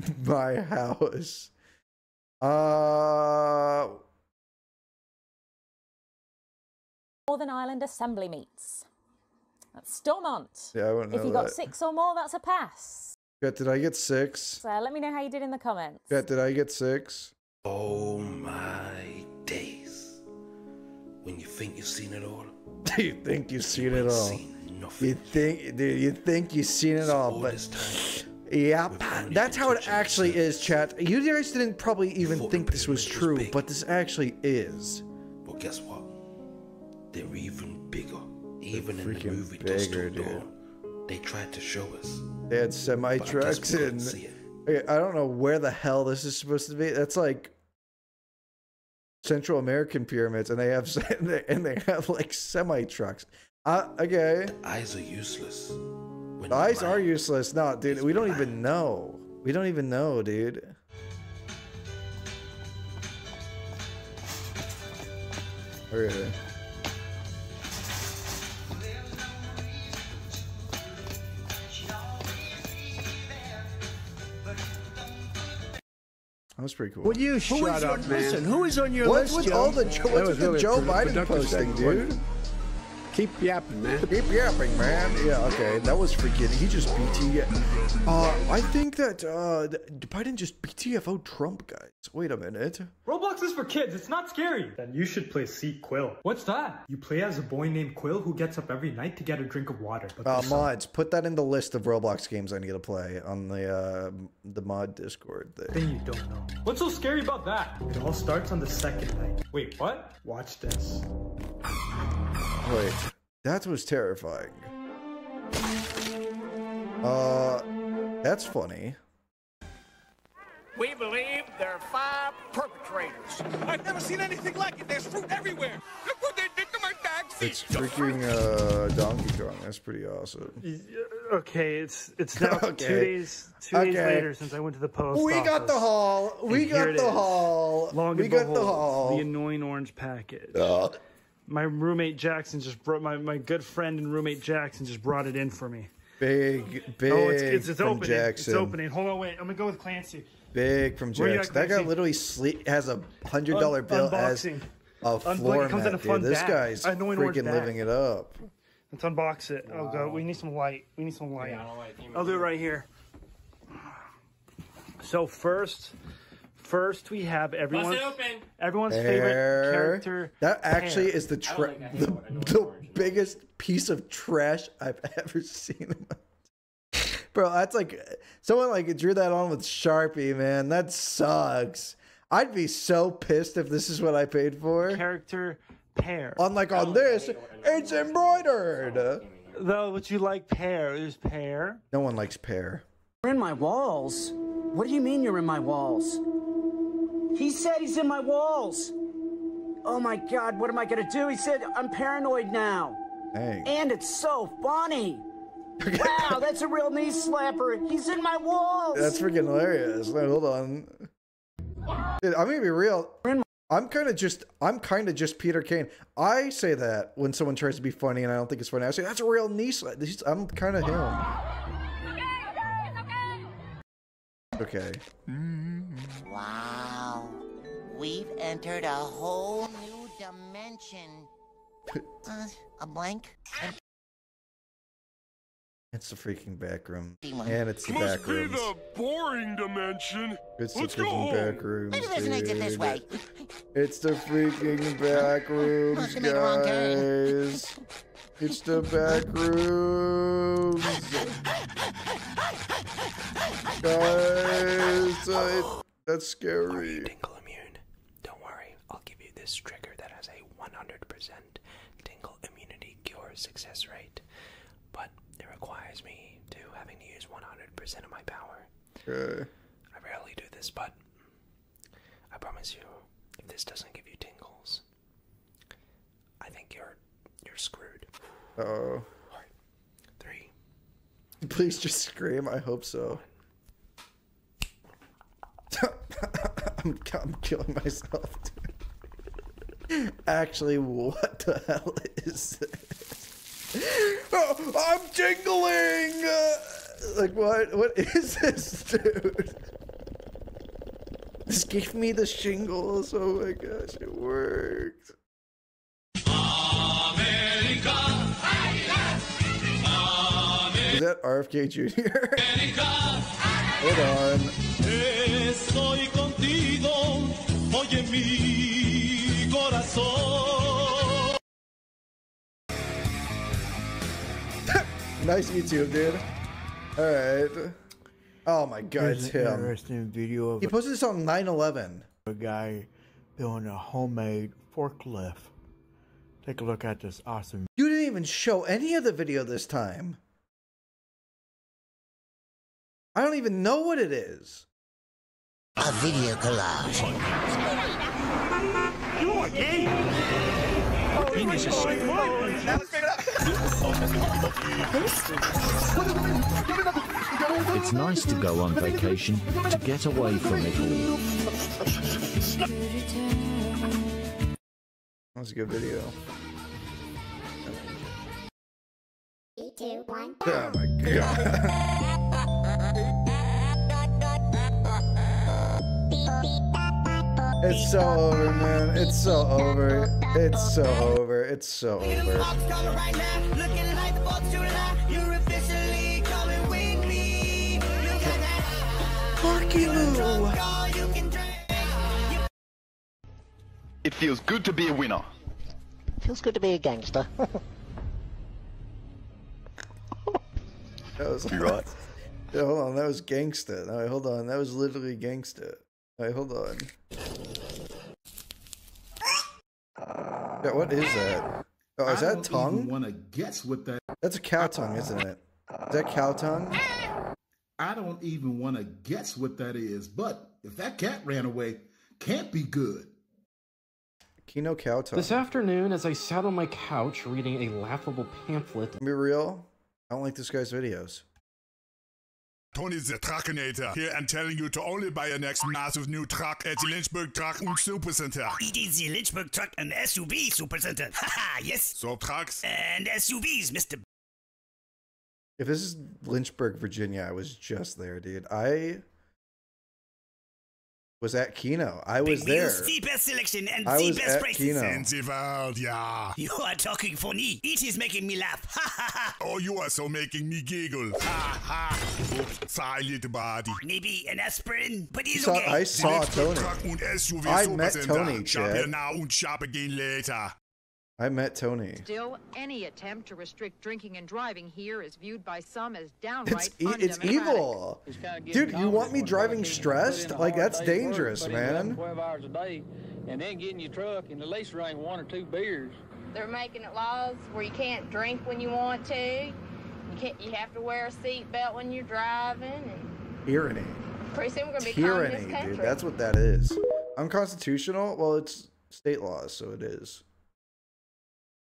Speaker 2: My house. Uh,
Speaker 101: Northern Ireland Assembly meets. That's Stormont.
Speaker 2: yeah, I wouldn't know
Speaker 101: If you
Speaker 2: that.
Speaker 101: got six or more, that's a pass.
Speaker 2: Yeah, did I get six?
Speaker 101: So let me know how you did in the comments.
Speaker 2: Yeah, did I get six?
Speaker 118: Oh my days. When you think you've seen it all.
Speaker 2: Do you think you've seen it all.
Speaker 118: nothing.
Speaker 2: You think, dude, you think you've seen it all, but yeah, that's how it actually is, chat. You guys didn't probably even think this was true, but this actually is.
Speaker 118: But guess what? They're even bigger. Even in the movie Dusk
Speaker 2: bigger,
Speaker 118: Till
Speaker 2: dude.
Speaker 118: Dawn, they tried to show us.
Speaker 2: They had semi trucks and. Okay, I don't know where the hell this is supposed to be. That's like Central American pyramids, and they have and they have like semi trucks. Uh, okay.
Speaker 118: Eyes are useless.
Speaker 2: The eyes are useless. No, dude, we don't even know. We don't even know, dude. Okay. That was pretty cool.
Speaker 42: Would you
Speaker 2: Who
Speaker 42: shut
Speaker 2: is
Speaker 42: up,
Speaker 2: your-
Speaker 42: man?
Speaker 2: listen,
Speaker 42: who is on your
Speaker 2: What's
Speaker 42: list,
Speaker 2: with
Speaker 42: Joe?
Speaker 2: all the
Speaker 42: That
Speaker 2: what's
Speaker 42: was
Speaker 2: with the Joe Biden posting,
Speaker 42: segment,
Speaker 2: dude?
Speaker 42: it? Keep yapping, man.
Speaker 2: Keep yapping, man. Yeah, okay. That was freaking. He just BT. Uh, I think that uh, Biden just BTFO Trump, guys. Wait a minute.
Speaker 119: Roblox is for kids. It's not scary. Then you should play Seek Quill. What's that? You play as a boy named Quill who gets up every night to get a drink of water. But
Speaker 2: Uh,
Speaker 119: there's some-
Speaker 2: mods, put that in the list of Roblox games I need to play on the uh, the mod Discord thing.
Speaker 119: thing you don't know. What's so scary about that? It all starts on the second night. Wait, what? Watch this.
Speaker 2: Wait, that was terrifying. Uh, that's funny.
Speaker 120: We believe there are five perpetrators. I've never seen anything like it. There's fruit everywhere. Look what they did to my dad's feet.
Speaker 2: It's freaking uh, Donkey Kong. That's pretty awesome.
Speaker 82: Okay, it's it's now two days two days later since I went to the post
Speaker 2: We got the haul. We
Speaker 82: And
Speaker 2: got the
Speaker 82: is.
Speaker 2: haul.
Speaker 82: Long
Speaker 2: We
Speaker 82: and
Speaker 2: got the
Speaker 82: behold,
Speaker 2: haul.
Speaker 82: The annoying orange package.
Speaker 2: Uh.
Speaker 82: My roommate Jackson just brought my, my good friend and roommate Jackson just brought it in for me.
Speaker 2: Big, big
Speaker 82: oh, it's it's, it's
Speaker 2: from
Speaker 82: opening.
Speaker 2: Jackson.
Speaker 82: It's opening. Hold on, wait. I'm gonna go with Clancy.
Speaker 2: Big from
Speaker 82: Where
Speaker 2: Jackson.
Speaker 82: at,
Speaker 2: That guy literally sleep has a hundred dollar
Speaker 82: Un-
Speaker 2: bill as
Speaker 82: unboxing.
Speaker 2: a
Speaker 82: Un-
Speaker 2: floor
Speaker 82: like, it comes in
Speaker 2: mat,
Speaker 82: a
Speaker 2: dude. This guy's
Speaker 82: Annoying orange
Speaker 2: freaking
Speaker 82: bag.
Speaker 2: living it up.
Speaker 82: Let's unbox it. Oh god, we need some light. We need some light. I'll do it right here. So first, first we have everyone's everyone's favorite character.
Speaker 2: That actually
Speaker 82: Pear.
Speaker 2: is the tra- the, the biggest piece of trash I've ever seen. Bro, that's like someone like drew that on with Sharpie, man. That sucks. I'd be so pissed if this is what I paid for.
Speaker 82: Character pear.
Speaker 2: Unlike on this, it's embroidered.
Speaker 82: Though, would you like pear? Is pear.
Speaker 2: No one likes pear.
Speaker 121: You're in my walls? What do you mean you're in my walls? He said he's in my walls. Oh my god, what am I gonna do? He said I'm paranoid now.
Speaker 2: Dang.
Speaker 121: And it's so funny. wow, that's a real knee slapper. He's in my walls.
Speaker 2: That's freaking hilarious. Wait, hold on. Dude, I'm gonna be real. I'm kind of just I'm kind of just Peter Kane. I say that when someone tries to be funny and I don't think it's funny. I say that's a real knee slap. This- I'm kind of him. Okay.
Speaker 122: Wow. We've entered a whole new dimension. Uh, a blank? And
Speaker 2: It's the freaking back room. And it's the
Speaker 123: Must
Speaker 2: back
Speaker 123: be the boring dimension.
Speaker 2: It's the
Speaker 123: Let's go
Speaker 2: freaking
Speaker 123: home.
Speaker 2: back rooms.
Speaker 122: Maybe there's an exit this way.
Speaker 2: It's the freaking back rooms,
Speaker 122: Must have made a wrong turn.
Speaker 2: guys. It's the back rooms. Guys, it- that's scary.
Speaker 124: Tingle immune. Don't worry, I'll give you this trigger that has a 100% tingle immunity cure
Speaker 125: success rate, but it requires me to having to use 100% of my power.
Speaker 2: Okay.
Speaker 125: I rarely do this, but I promise you, if this doesn't give you tingles, I think you're you're screwed.
Speaker 2: Oh.
Speaker 125: Three.
Speaker 2: Please just scream. I hope so. I'm, I'm killing myself. Actually, what the hell is this? Oh, I'm jingling! Uh, like what? What is this, dude? This gave me the shingles. Oh my gosh, it worked. Is that RFK Jr.? Hold on.
Speaker 97: Estoy contigo, oye mi corazón.
Speaker 2: Nice YouTube, dude. Alright. Oh my god,
Speaker 126: Here's
Speaker 2: it's
Speaker 126: an
Speaker 2: him.
Speaker 126: interesting video of
Speaker 2: He posted this on 9 11.
Speaker 126: a guy building a homemade forklift. Take a look at this awesome
Speaker 2: You didn't even show any of the video this time. I don't even know what it is.
Speaker 127: A video collage.
Speaker 97: You are gay.
Speaker 110: It's nice to go on vacation, to get away from it all.
Speaker 2: That was a good video.
Speaker 109: Two, one.
Speaker 2: Oh my god. It's so over, man. It's so over. It's so over. It's so over. Marky Lou.
Speaker 128: It feels good to be a winner.
Speaker 127: Feels good to be a gangster.
Speaker 2: That was
Speaker 128: You right.
Speaker 2: Yeah, hold on, that was gangster. No, wait, hold on, that was literally gangsta. Wait, hold on. Yeah, what is that? Oh, is
Speaker 129: I
Speaker 2: that
Speaker 129: don't
Speaker 2: tongue?
Speaker 129: want to guess what that.
Speaker 2: That's a cow tongue, isn't it? Is that cow tongue?
Speaker 129: I don't even want to guess what that is. But if that cat ran away, can't be good.
Speaker 2: Kino cow tongue.
Speaker 130: This afternoon, as I sat on my couch reading a laughable pamphlet,
Speaker 2: Be real. I don't like this guy's videos.
Speaker 122: Tony the Truckinator here and telling you to only buy your next massive new truck at the Lynchburg Truck and Super Center.
Speaker 131: It is the Lynchburg Truck and SUV Super Center. Haha, yes.
Speaker 122: So trucks
Speaker 131: And SUVs, Mr.
Speaker 2: If this is Lynchburg, Virginia, I was just there, dude. I was at Kino. I was
Speaker 131: Big wheels,
Speaker 2: there.
Speaker 131: the best selection and
Speaker 2: I
Speaker 131: the
Speaker 2: was
Speaker 131: best
Speaker 2: at
Speaker 131: prices.
Speaker 2: Kino.
Speaker 122: in the world, yeah.
Speaker 131: You are talking funny. It is making me laugh. Ha ha ha.
Speaker 122: Oh, you are so making me giggle. Ha ha. Oops, sorry, little body.
Speaker 131: Maybe an aspirin, but it's okay.
Speaker 2: I saw Tony.
Speaker 122: Truck und SUV
Speaker 2: I met
Speaker 122: Center.
Speaker 2: Tony,
Speaker 122: Shop here now and shop again later.
Speaker 2: I met Tony.
Speaker 132: Still, any attempt to restrict drinking and driving here is viewed by some as downright
Speaker 2: It's e- it's evil, dude. You want me driving stressed? Like that's dangerous, man.
Speaker 133: Twelve hours a day, and then getting your truck and at least drink one or two beers.
Speaker 134: They're making it laws where you can't drink when you want to. You can't. You have to wear a seatbelt when you're driving, and
Speaker 2: Tyranny,
Speaker 134: pretty soon we're gonna be communist
Speaker 2: tyranny,
Speaker 134: country.
Speaker 2: dude. That's what that is. Unconstitutional. Well, it's state laws, so it is.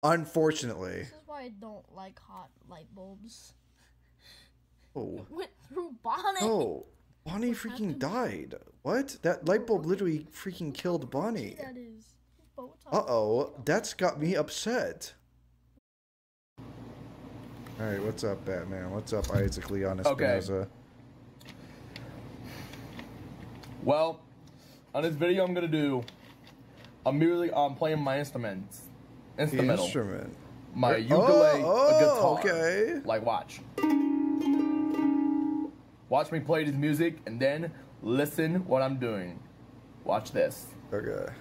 Speaker 2: Unfortunately.
Speaker 135: This is why I don't like hot light bulbs.
Speaker 2: Oh.
Speaker 135: Went through Bonnet.
Speaker 2: Oh, Bonnie freaking died. What? That light bulb literally freaking killed Bonnie.
Speaker 135: That is.
Speaker 2: Uh oh, that's got me upset. Alright, what's up, Batman? What's up, Isaac Leon
Speaker 117: Okay.
Speaker 2: Espinoza?
Speaker 117: Well, on this video, I'm gonna do. I'm merely um playing my instruments, instrumental.
Speaker 2: instrument.
Speaker 117: My
Speaker 2: Oh,
Speaker 117: ukulele,
Speaker 2: oh,
Speaker 117: a guitar.
Speaker 2: okay.
Speaker 117: Like watch. Watch me play this music and then listen what I'm doing. Watch this.
Speaker 2: Okay.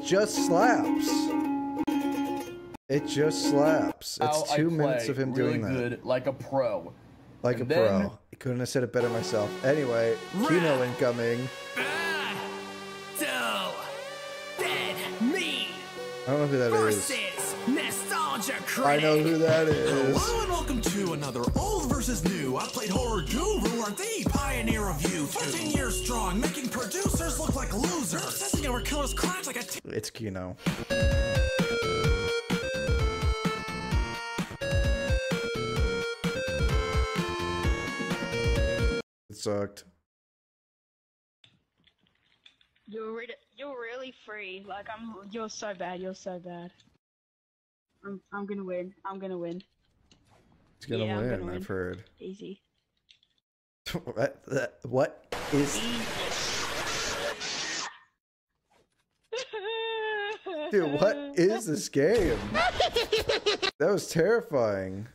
Speaker 2: It just slaps. It just slaps. It's
Speaker 117: How
Speaker 2: two minutes of him
Speaker 117: really
Speaker 2: doing that.
Speaker 117: good, like a pro.
Speaker 2: Like
Speaker 117: And
Speaker 2: a
Speaker 117: then-
Speaker 2: pro. I couldn't have said it better myself. Anyway, Kino incoming.
Speaker 131: So, dead me
Speaker 2: I don't know who that is.
Speaker 131: Versus Nostalgia Critic.
Speaker 2: I know who that is.
Speaker 136: Hello and welcome to another old versus new. I played Horror Guru, are the pioneer of you. 14 years strong, making producers look like losers. Obsessing over killers' crimes like a t-
Speaker 2: It's Kino. It sucked.
Speaker 137: You're really, you're really free. Like I'm, you're so bad. You're so bad. I'm, I'm gonna win. I'm gonna win.
Speaker 2: He's gonna
Speaker 137: Yeah,
Speaker 2: win,
Speaker 137: gonna.
Speaker 2: I've heard.
Speaker 137: Easy.
Speaker 2: what, that- what is. Dude, what is this game? That was terrifying.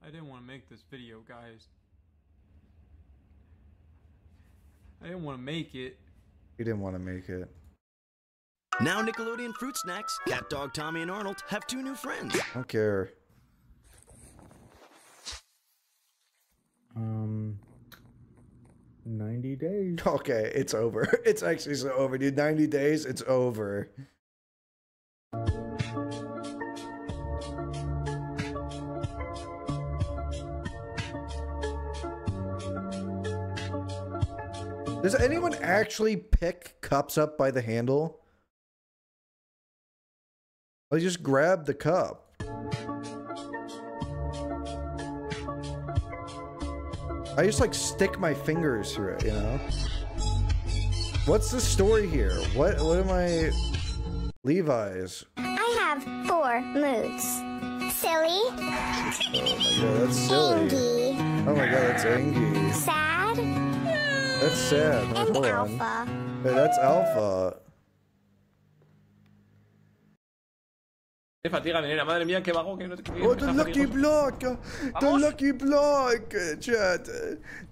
Speaker 138: I didn't want to make this video, guys. I didn't want to make it.
Speaker 2: You didn't want to make it.
Speaker 131: Now Nickelodeon Fruit Snacks, Cat Dog Tommy and Arnold have two new friends.
Speaker 2: I don't care.
Speaker 126: Um, 90 days.
Speaker 2: Okay, it's over. It's actually so over, dude. 90 days, it's over. Does anyone actually pick cups up by the handle? Like just grab the cup. I just like stick my fingers through it, you know? What's the story here? What what am I Levi's?
Speaker 139: I have four moods. Silly.
Speaker 2: Oh my god, that's silly.
Speaker 139: Angie.
Speaker 2: Oh my god, that's Angie.
Speaker 139: Sad.
Speaker 2: That's sad.
Speaker 139: And
Speaker 2: hold on.
Speaker 139: alpha.
Speaker 2: Wait, that's Alpha.
Speaker 125: Qué fatiga, nena. Madre mía, qué vago que no te oh, que
Speaker 2: Oh, the lucky block! The lucky block! Chat.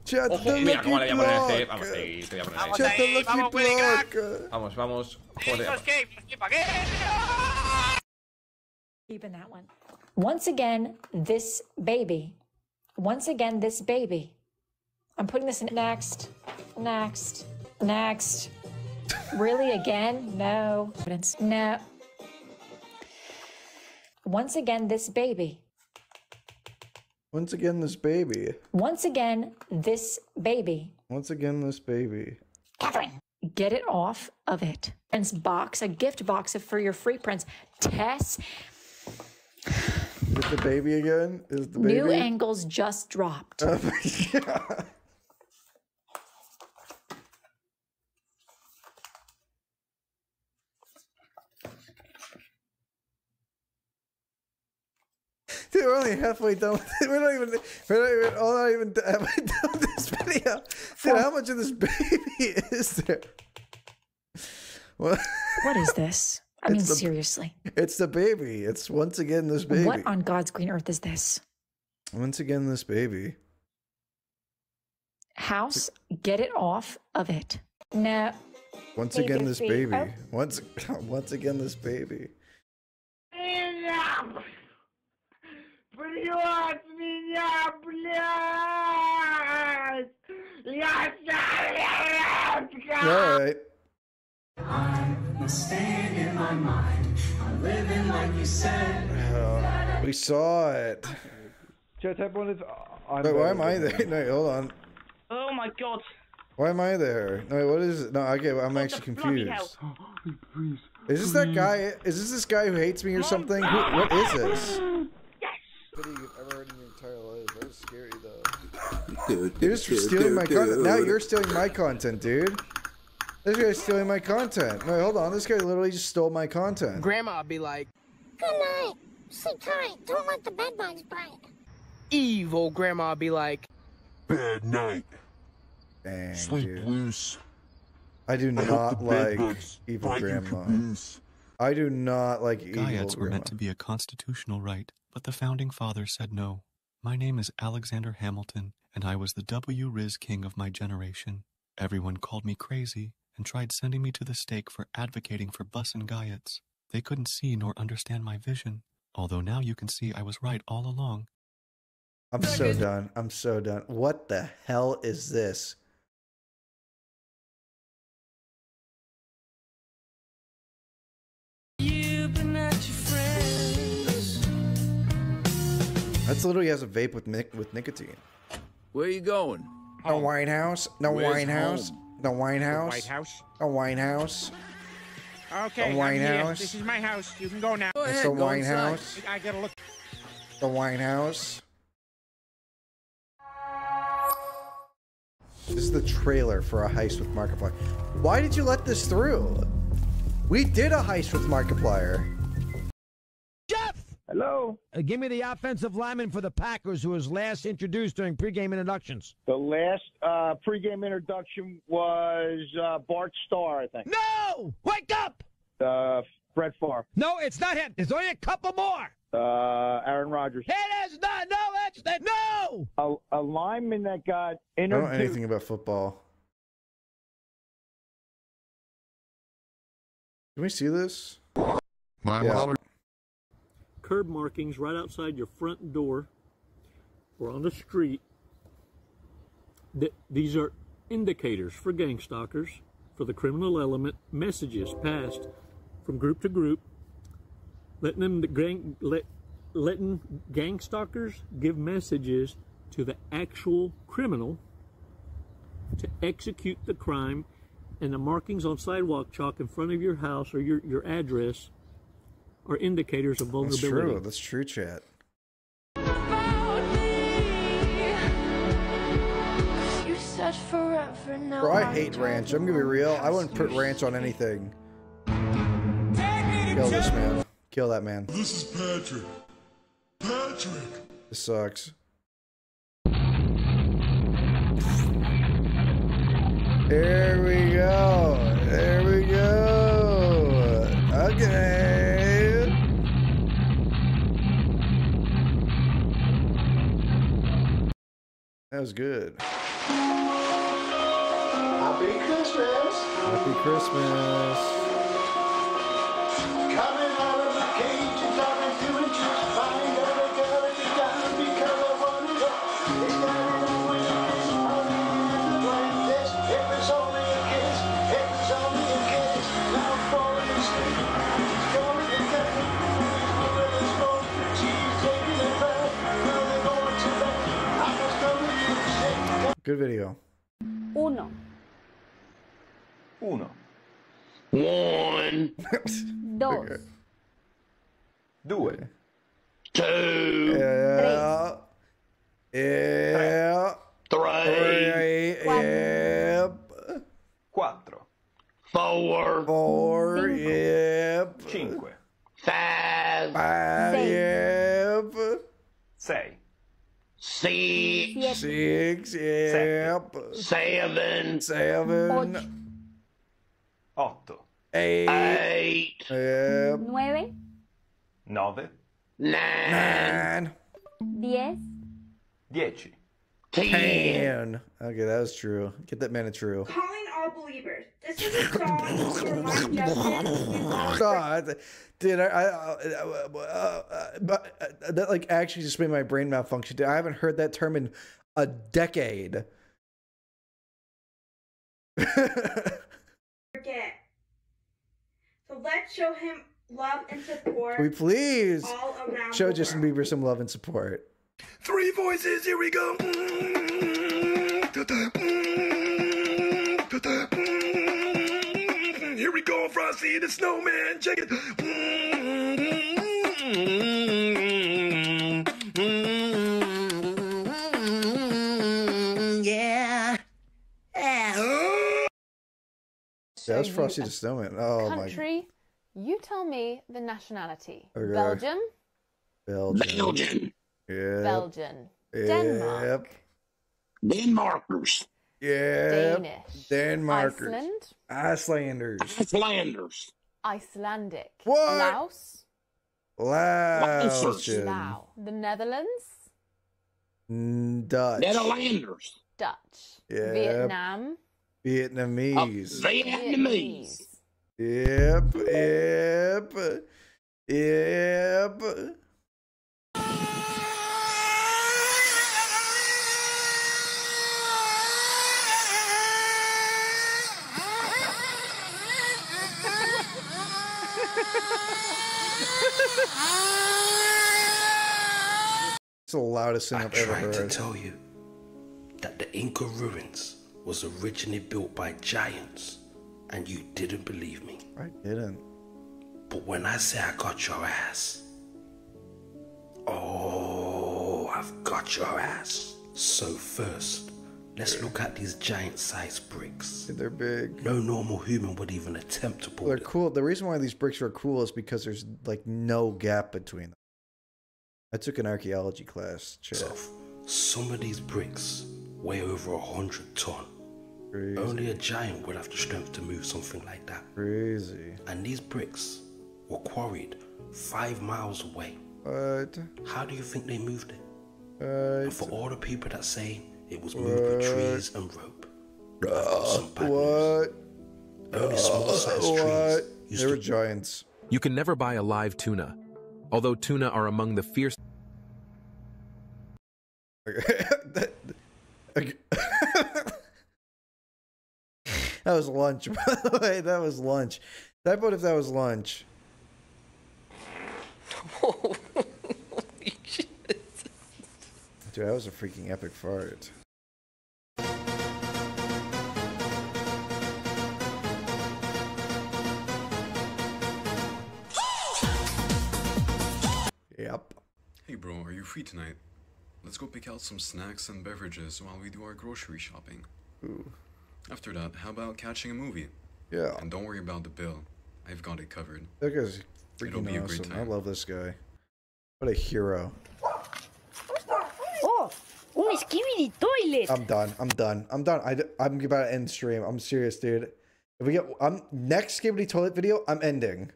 Speaker 2: Chat,
Speaker 125: Ojo,
Speaker 2: the
Speaker 125: mira
Speaker 2: lucky
Speaker 125: cómo le voy a poner este.
Speaker 2: block.
Speaker 125: Vamos ahí, te voy a poner ahí.
Speaker 2: Chat, the lucky block.
Speaker 125: Vamos, vamos. Joder.
Speaker 140: Keeping that one. Once again, this baby. Once again, this baby. I'm putting this in next, next, next. Really again? No. No. Once again, this baby.
Speaker 2: Once again, this baby.
Speaker 140: Once again, this baby.
Speaker 2: Once again, this baby.
Speaker 140: Catherine. Get it off of it. Friends box, a gift box for your free prints. Tess,
Speaker 2: Is the baby again? Is the baby?
Speaker 140: new angles just dropped.
Speaker 2: Oh Dude, we're only halfway done. with it. We're not even. We're not even. All not even halfway done with this video. Dude, how much of this baby is there? What?
Speaker 140: What is this? I mean,
Speaker 2: the-
Speaker 140: seriously.
Speaker 2: It's the baby. It's once again this baby.
Speaker 140: What on God's green earth is this?
Speaker 2: Once again this baby.
Speaker 140: House, get it off of it. No.
Speaker 2: Once
Speaker 140: Baby
Speaker 2: again this baby.
Speaker 140: Oh.
Speaker 2: Once once again this baby
Speaker 97: Прет меня, блядь! Я
Speaker 2: All right.
Speaker 97: I'm staying in my mind. I'm living like you said.
Speaker 2: Oh, we saw it.
Speaker 141: Chat, type one is. I'm
Speaker 2: Wait, why
Speaker 141: better
Speaker 2: am I
Speaker 141: than
Speaker 2: there? No, hold on.
Speaker 137: Oh my god.
Speaker 2: Why am I there? No, wait, what is it? No, okay, well, I'm actually
Speaker 137: bloody
Speaker 2: confused.
Speaker 137: hell.
Speaker 2: Is this that guy? Is this this guy who hates me or something? Who, what is this? What you've ever heard in your entire life? That was scary though. You're just stealing my content. Now you're stealing my content, dude. This guy's stealing my content. No, hold on. This guy literally just stole my content.
Speaker 142: Grandma would be like,
Speaker 139: Good night. Sleep tight. Don't let the bed bugs bite.
Speaker 142: evil. grandma would be like,
Speaker 122: Bad night.
Speaker 2: Dang,
Speaker 122: Sleep
Speaker 2: dude.
Speaker 122: loose.
Speaker 2: I do
Speaker 122: I
Speaker 2: not like evil grandma. I do not like evil
Speaker 143: Gaiads were
Speaker 2: grandma.
Speaker 143: meant to be a constitutional right, but the founding fathers said no. My name is Alexander Hamilton, and I was the W. Riz King of my generation. Everyone called me crazy,
Speaker 144: and tried sending me to the stake for advocating for bus and Gaiets. They couldn't see nor understand my vision, although now you can see I was right all along.
Speaker 2: I'm so done. I'm so done. What the hell is this? That's literally has a vape with nic- with nicotine.
Speaker 145: Where are you going?
Speaker 2: No wine house. No
Speaker 145: Where's
Speaker 2: wine house.
Speaker 145: home?
Speaker 2: No wine house.
Speaker 146: White House?
Speaker 2: No wine house.
Speaker 146: Okay,
Speaker 2: The White
Speaker 146: I'm here.
Speaker 2: House.
Speaker 146: This is my house. You can go now.
Speaker 2: Go It's ahead, the go White inside. House.
Speaker 146: I gotta look.
Speaker 2: The wine house. This is the trailer for a heist with Markiplier. Why did you let this through? We did a heist with Markiplier.
Speaker 147: Hello. Uh, give me the offensive lineman for the Packers who was last introduced during pregame introductions.
Speaker 148: The last uh, pregame introduction was uh, Bart Starr, I think.
Speaker 147: No! Wake up!
Speaker 148: Uh, Brett Favre.
Speaker 147: No, it's not him. There's only a couple more.
Speaker 148: Uh, Aaron Rodgers.
Speaker 147: It is not. No, it's that. No!
Speaker 148: A, a lineman that got introduced.
Speaker 2: I don't know anything about football. Can we see this?
Speaker 149: My
Speaker 2: Yeah.
Speaker 150: Curb markings right outside your front door or on the street. Th- these are indicators for gang stalkers, for the criminal element, messages passed from group to group, letting them the gang, let, letting gang stalkers give messages to the actual criminal to execute the crime, and the markings on sidewalk chalk in front of your house or your, your address are indicators of
Speaker 2: That's
Speaker 150: vulnerability.
Speaker 2: true. That's true, chat.
Speaker 101: You said forever now.
Speaker 2: Bro, I hate ranch. I'm gonna be real. I wouldn't put ranch on anything. Kill this man. Kill that man.
Speaker 97: This is Patrick. Patrick.
Speaker 2: This sucks. There we go. That was good.
Speaker 97: Happy Christmas.
Speaker 2: Happy Christmas. Good video.
Speaker 101: Uno.
Speaker 97: Uno. One.
Speaker 101: Dos.
Speaker 97: Due. Two.
Speaker 2: Yeah. Yeah.
Speaker 97: Three.
Speaker 2: Yep.
Speaker 97: Quattro. Four.
Speaker 2: Four. Yep.
Speaker 97: Cinque. Five.
Speaker 2: Five. Yep.
Speaker 97: Sei. Six.
Speaker 2: Six. Yep.
Speaker 97: Seven.
Speaker 2: Seven.
Speaker 97: Otto.
Speaker 2: Eight.
Speaker 97: Eight.
Speaker 2: Yep.
Speaker 101: Nueve.
Speaker 97: Nove.
Speaker 2: Nine.
Speaker 101: Diez.
Speaker 97: Dieci.
Speaker 2: Ten. Okay, that was true. Get that man a true.
Speaker 151: Calling all believers. This is a song to remind Justin.
Speaker 2: God, dude, I, I uh, uh, uh, but uh, that like actually just made my brain malfunction. Dude, I haven't heard that term in a decade.
Speaker 151: Forget. So let's show him love and support.
Speaker 2: Can we please
Speaker 151: all around
Speaker 2: show
Speaker 151: the
Speaker 2: Justin Bieber some love and support?
Speaker 97: Three voices, here we go. Here we go, Frosty the Snowman. Check it.
Speaker 152: Yeah.
Speaker 2: That was Frosty the Snowman. Oh my
Speaker 153: Country, you tell me the nationality.
Speaker 2: Okay.
Speaker 153: Belgium,
Speaker 2: Belgium.
Speaker 153: Belgian.
Speaker 2: Yep.
Speaker 153: Belgian,
Speaker 2: Yep.
Speaker 153: Denmark,
Speaker 145: Denmarkers.
Speaker 2: Yeah.
Speaker 153: Danish,
Speaker 2: Denmarkers.
Speaker 153: Iceland,
Speaker 2: Icelanders.
Speaker 145: Icelanders.
Speaker 153: Icelandic,
Speaker 2: What?
Speaker 153: Laos,
Speaker 2: Laotian.
Speaker 153: Lao, the Netherlands,
Speaker 2: Dutch.
Speaker 145: Netherlanders.
Speaker 153: Dutch,
Speaker 2: Yep.
Speaker 153: Vietnam,
Speaker 2: Vietnamese.
Speaker 154: Oh, Vietnamese.
Speaker 2: Yep, yep, yep. It's the loudest thing
Speaker 118: I
Speaker 2: I've ever
Speaker 118: tried to tell you that the Inca ruins was originally built by giants, and you didn't believe me.
Speaker 2: I didn't.
Speaker 118: But when I say I got your ass, oh, I've got your ass. So first, let's look at these giant-sized bricks.
Speaker 2: They're big.
Speaker 118: No normal human would even attempt to pull them.
Speaker 2: They're cool. The reason why these bricks are cool is because there's like no gap between them. I took an archaeology class. Chat.
Speaker 118: Some of these bricks weigh over a hundred ton. Only a giant would have the strength to move something like that.
Speaker 2: Crazy.
Speaker 118: And these bricks were quarried five miles away.
Speaker 2: What?
Speaker 118: How do you think they moved it?
Speaker 2: What?
Speaker 118: For all the people that say it was moved with trees and rope, I've got
Speaker 2: What?
Speaker 118: Only small-sized
Speaker 2: what?
Speaker 118: trees
Speaker 2: They were giants.
Speaker 155: You can never buy a live tuna, although tuna are among the fierce.
Speaker 2: that, that was lunch, by the way. That was lunch. Type out if that was lunch. Dude, that was a freaking epic fart. Yep.
Speaker 143: Hey bro, are you free tonight? Let's go pick out some snacks and beverages while we do our grocery shopping.
Speaker 2: Ooh.
Speaker 143: After that, how about catching a movie?
Speaker 2: Yeah.
Speaker 143: And don't worry about the bill. I've got it covered.
Speaker 2: That guy's
Speaker 143: It'll
Speaker 2: freaking
Speaker 143: be a great
Speaker 2: awesome. I love this guy. What a hero.
Speaker 135: Oh, oh, skibidi toilet.
Speaker 2: I'm done. I'm done. I'm done. I, am about to end stream. I'm serious, dude. If we get I'm next Skibidi toilet video, I'm ending.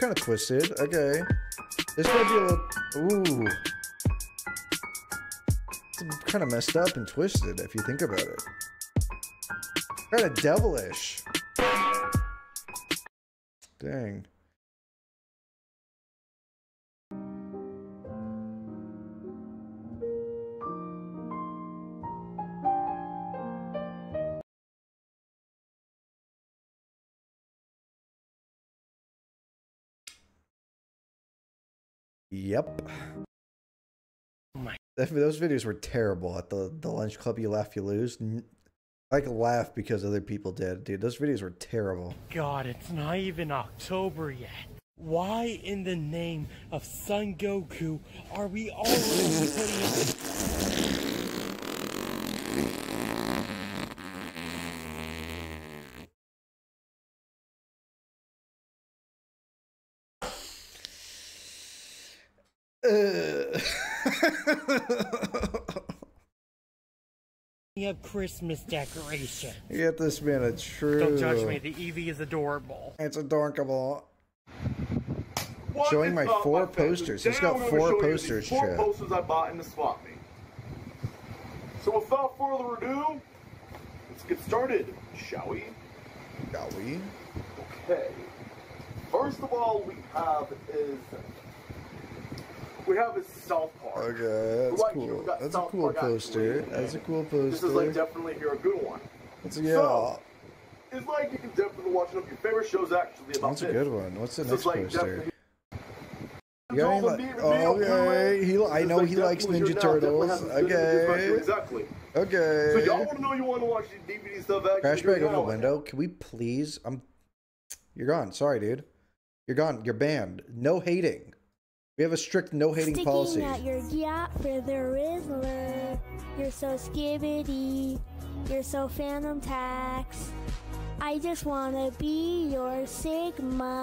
Speaker 2: Kind of twisted. Okay. This might be a little. Ooh. It's kind of messed up and twisted if you think about it. Kind of devilish. Dang. Yep. Oh that- Those videos were terrible. At the the lunch club, you laugh, you lose. I can laugh because other people did, dude. Those videos were terrible.
Speaker 10: God, it's not even October yet. Why in the name of Son Goku are we already putting up Christmas decoration?
Speaker 2: Get this man a true.
Speaker 10: Don't judge me, the Eevee is adorable.
Speaker 2: It's adorable.
Speaker 156: What
Speaker 2: Showing my four
Speaker 156: my
Speaker 2: posters.
Speaker 156: Today
Speaker 2: He's got four
Speaker 156: show you
Speaker 2: posters,
Speaker 156: Four
Speaker 2: chat.
Speaker 156: posters I bought in the swap meet. So without further ado, let's get started, shall we?
Speaker 2: Shall we?
Speaker 156: Okay. First of all, we have is we have is South Park.
Speaker 2: Okay, that's cool. That's a cool
Speaker 156: Park
Speaker 2: poster. That's a cool poster.
Speaker 156: This is like definitely here a good one.
Speaker 2: That's yeah.
Speaker 156: So, it's like you can definitely watch one of your favorite shows actually about
Speaker 2: That's a good one. What's the
Speaker 156: This
Speaker 2: next
Speaker 156: like
Speaker 2: poster? You any, like, okay, he, I know
Speaker 156: is
Speaker 2: he likes Ninja
Speaker 156: here now, definitely
Speaker 2: Turtles.
Speaker 156: has good images right here,
Speaker 2: Okay.
Speaker 156: Exactly.
Speaker 2: Okay.
Speaker 156: So y'all want to know you want to watch the DVD stuff actually?
Speaker 2: Crash bag over the window. Can we please? I'm. You're gone. Sorry, dude. You're gone. You're banned. No hating. We have a strict no hating
Speaker 139: Sticking
Speaker 2: policy.
Speaker 139: out your gap for the Rizzler. You're so skibidi. You're so Phantom Tax. I just wanna be your Sigma.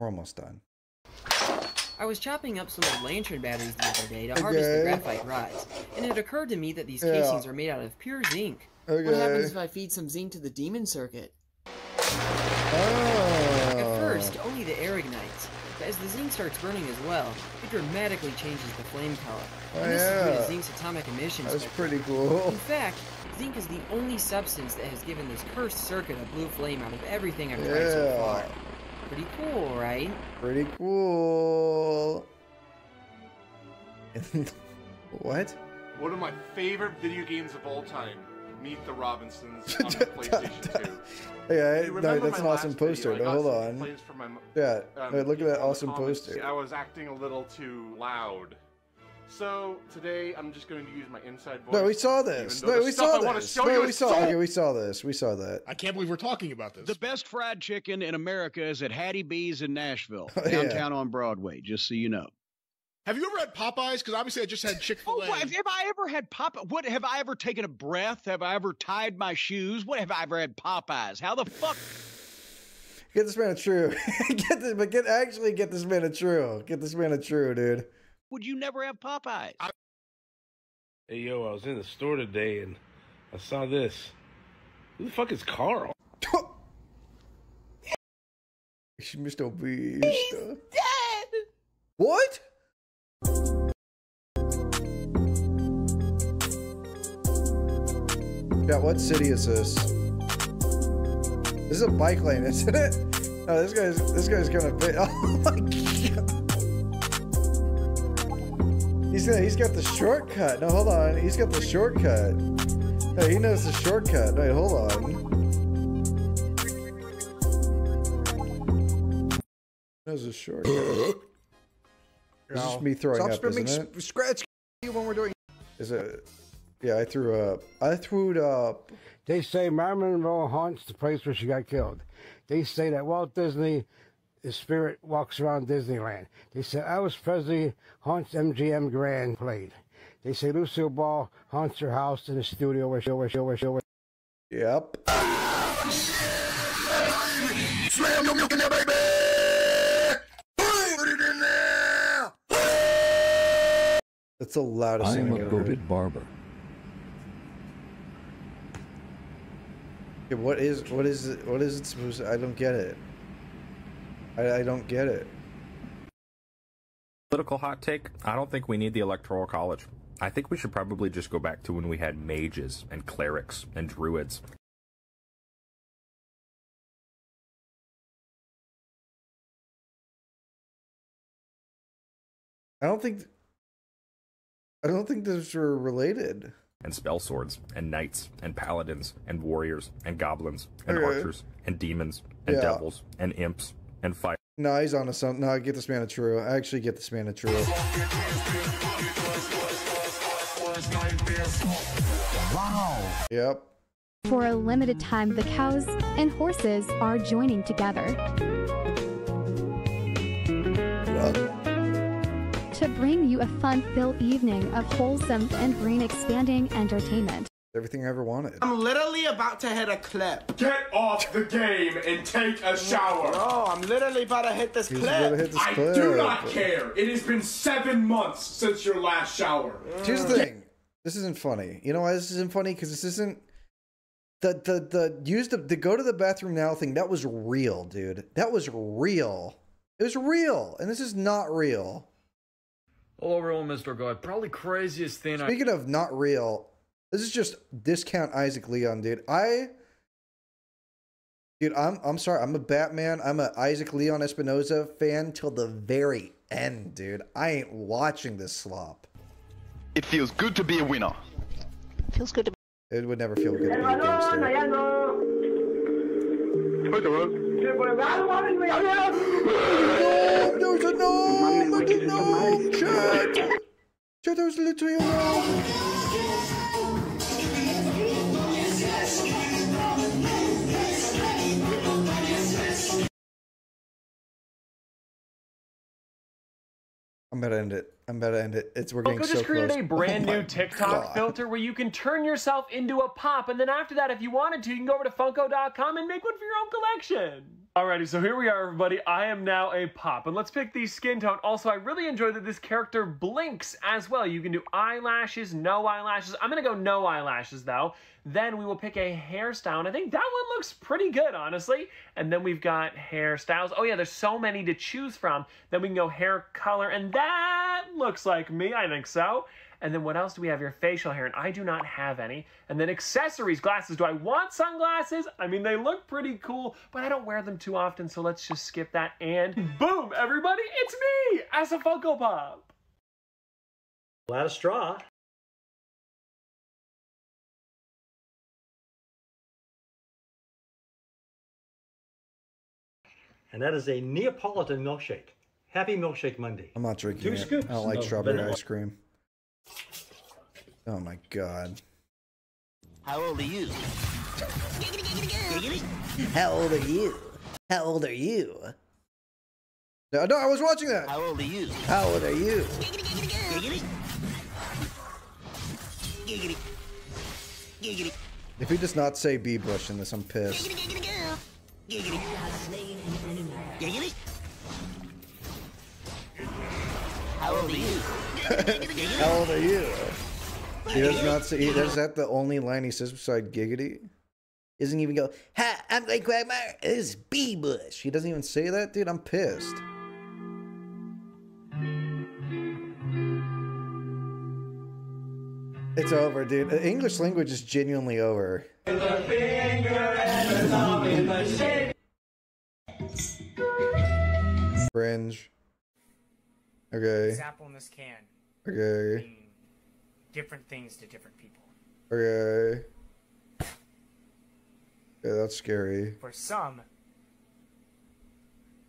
Speaker 2: We're almost done.
Speaker 150: I was chopping up some old lantern batteries the other day to harvest the graphite rods, and it occurred to me that these
Speaker 2: Yeah.
Speaker 150: casings are made out of pure zinc.
Speaker 2: Okay.
Speaker 150: What happens if I feed some zinc to the demon circuit? Oh. At
Speaker 2: Oh.
Speaker 150: first, only the air ignites, but as the zinc starts burning as well, it dramatically changes the flame color.
Speaker 2: Oh,
Speaker 150: and this is due
Speaker 2: yeah.
Speaker 150: to zinc's atomic emission
Speaker 2: That's
Speaker 150: spectrum.
Speaker 2: pretty cool.
Speaker 150: In fact, zinc is the only substance that has given this cursed circuit a blue flame out of everything I've tried so
Speaker 2: Yeah.
Speaker 150: far. Pretty cool, right?
Speaker 2: Pretty cool. what?
Speaker 156: One of my favorite video games of all time. Meet the Robinsons on the PlayStation 2.
Speaker 2: Yeah,
Speaker 156: You
Speaker 2: no, that's an awesome
Speaker 156: last video?
Speaker 2: poster.
Speaker 156: I
Speaker 2: No, hold on.
Speaker 156: my
Speaker 2: Yeah,
Speaker 156: um,
Speaker 2: no, look at that awesome
Speaker 156: comments.
Speaker 2: poster.
Speaker 156: I was acting a little too loud. So today I'm just going to use my inside voice.
Speaker 2: No, we saw this.
Speaker 156: though
Speaker 2: No, we saw
Speaker 156: I
Speaker 2: this.
Speaker 156: show
Speaker 2: No,
Speaker 156: you
Speaker 2: we saw.
Speaker 156: so-
Speaker 2: Okay, we saw this. We saw that.
Speaker 157: I can't believe we're talking about this.
Speaker 158: The best fried chicken in America is at Hattie B's in Nashville,
Speaker 2: Oh, yeah.
Speaker 158: downtown on Broadway, just so you know.
Speaker 157: Have you ever had Popeyes? Because obviously I just had Chick Fil
Speaker 158: Oh,
Speaker 157: A.
Speaker 158: what, have, have I ever had Popeye? What have I ever taken a breath? Have I ever tied my shoes? What have I ever had Popeyes? How the fuck?
Speaker 2: Get this man a true. get this, but get actually get this man a true. Get this man a true, dude.
Speaker 158: Would you never have Popeyes?
Speaker 118: Hey yo, I was in the store today and I saw this. Who the fuck is Carl?
Speaker 2: Mr. Beast. He's dead. What? Yeah, what city is this? This is a bike lane, isn't it? No, this guy's this guy's gonna be. Oh my god! He's gonna, he's got the shortcut. No, hold on. He's got the shortcut. Hey, he knows the shortcut. Wait, hold on. Knows the shortcut. It's just me throwing Stop up, spamming isn't it? s- scratch when we're doing. Is it? Yeah, I threw up. I threw it up.
Speaker 159: They say Marilyn Monroe haunts the place where she got killed. They say that Walt Disney, his spirit walks around Disneyland. They say Elvis Presley haunts MGM Grand played. They say Lucille Ball haunts her house in the studio where she, where she, where she, where
Speaker 2: Yep.
Speaker 97: Slam your milk in there, baby! Put it in there!
Speaker 2: That's the loudest
Speaker 160: I'm
Speaker 2: I've
Speaker 160: a
Speaker 2: ever
Speaker 160: goaded barber.
Speaker 2: Yeah, what is what is it? What is it supposed? To, I don't get it. I, I don't get it.
Speaker 161: Political hot take I don't think we need the Electoral College. I think we should probably just go back to when we had mages and clerics and druids.
Speaker 2: I don't think. I don't think those are related.
Speaker 161: and spell swords and knights and paladins and warriors and goblins and
Speaker 2: Okay.
Speaker 161: archers and demons and
Speaker 2: Yeah.
Speaker 161: devils and imps and fire.
Speaker 2: No, he's on to something. No, I get this man a true. I actually get this man a true.
Speaker 162: Wow.
Speaker 2: Yep.
Speaker 163: For a limited time, the cows and horses are joining together to a fun filled evening of wholesome and brain expanding entertainment.
Speaker 2: Everything I ever wanted.
Speaker 164: I'm literally about to hit a clip.
Speaker 97: Get off the game and take a shower.
Speaker 164: Bro, I'm literally about to hit this
Speaker 2: He's
Speaker 164: clip.
Speaker 2: gonna hit this
Speaker 97: I
Speaker 2: clip.
Speaker 97: do not care. It has been seven months since your last shower.
Speaker 2: Here's the thing. This isn't funny. You know why this isn't funny? Because this isn't the the the use the the go to the bathroom now thing. That was real, dude. That was real. It was real, and this is not real.
Speaker 13: Hello, everyone, Mr. God. Probably craziest thing I.
Speaker 2: Speaking of not real, this is just discount Isaac Leon, dude. I, dude, I'm I'm sorry. I'm a Batman. I'm a Isaac Leon Espinosa fan till the very end, dude. I ain't watching this slop.
Speaker 165: It feels good to be a winner.
Speaker 2: Feels good to. It would never feel good to be a gangster. There's a gnome! There's a gnome! There's literally a gnome! I'm about to end it. I'm about to end it. It's we're getting
Speaker 166: Funko
Speaker 2: so
Speaker 166: just created
Speaker 2: close.
Speaker 166: a brand
Speaker 2: Oh
Speaker 166: new TikTok
Speaker 2: God.
Speaker 166: filter where you can turn yourself into a pop, and then after that, if you wanted to, you can go over to Funko.com and make one for your own collection.
Speaker 99: Alrighty, so here we are, everybody. I am now a pop, and let's pick the skin tone. Also, I really enjoy that this character blinks as well. You can do eyelashes, no eyelashes. I'm gonna go no eyelashes though. Then we will pick a hairstyle, and I think that one looks pretty good, honestly. And then we've got hairstyles. Oh yeah, there's so many to choose from. Then we can go hair color, and that looks like me. I think so. And then what else do we have here? Facial hair, and I do not have any. And then accessories, glasses. Do I want sunglasses? I mean, they look pretty cool, but I don't wear them too often, so let's just skip that. And boom, everybody, it's me as a Funko Pop.
Speaker 167: Of straw. And that is a Neapolitan milkshake. Happy Milkshake Monday.
Speaker 2: I'm not drinking
Speaker 167: Two
Speaker 2: it.
Speaker 167: scoops
Speaker 2: I don't like strawberry
Speaker 167: vanilla.
Speaker 2: ice cream. Oh my god.
Speaker 162: How old are you?
Speaker 2: How old are you? How old are you? No, no, I was watching that.
Speaker 162: How old are you?
Speaker 2: How old are you? If he does not say bee bush in this, I'm pissed.
Speaker 162: How old are you?
Speaker 2: How old are you? He does not say. He, is that the only line he says beside giggity? He doesn't even go. Hi, I'm Glenn Quagmire. This is bee bush. He doesn't even say that, dude. I'm pissed. It's over, dude. The English language is genuinely over. Fringe. Okay.
Speaker 168: Example in this can.
Speaker 2: Okay.
Speaker 168: different things to different people.
Speaker 2: Okay. Yeah, that's scary.
Speaker 168: For some,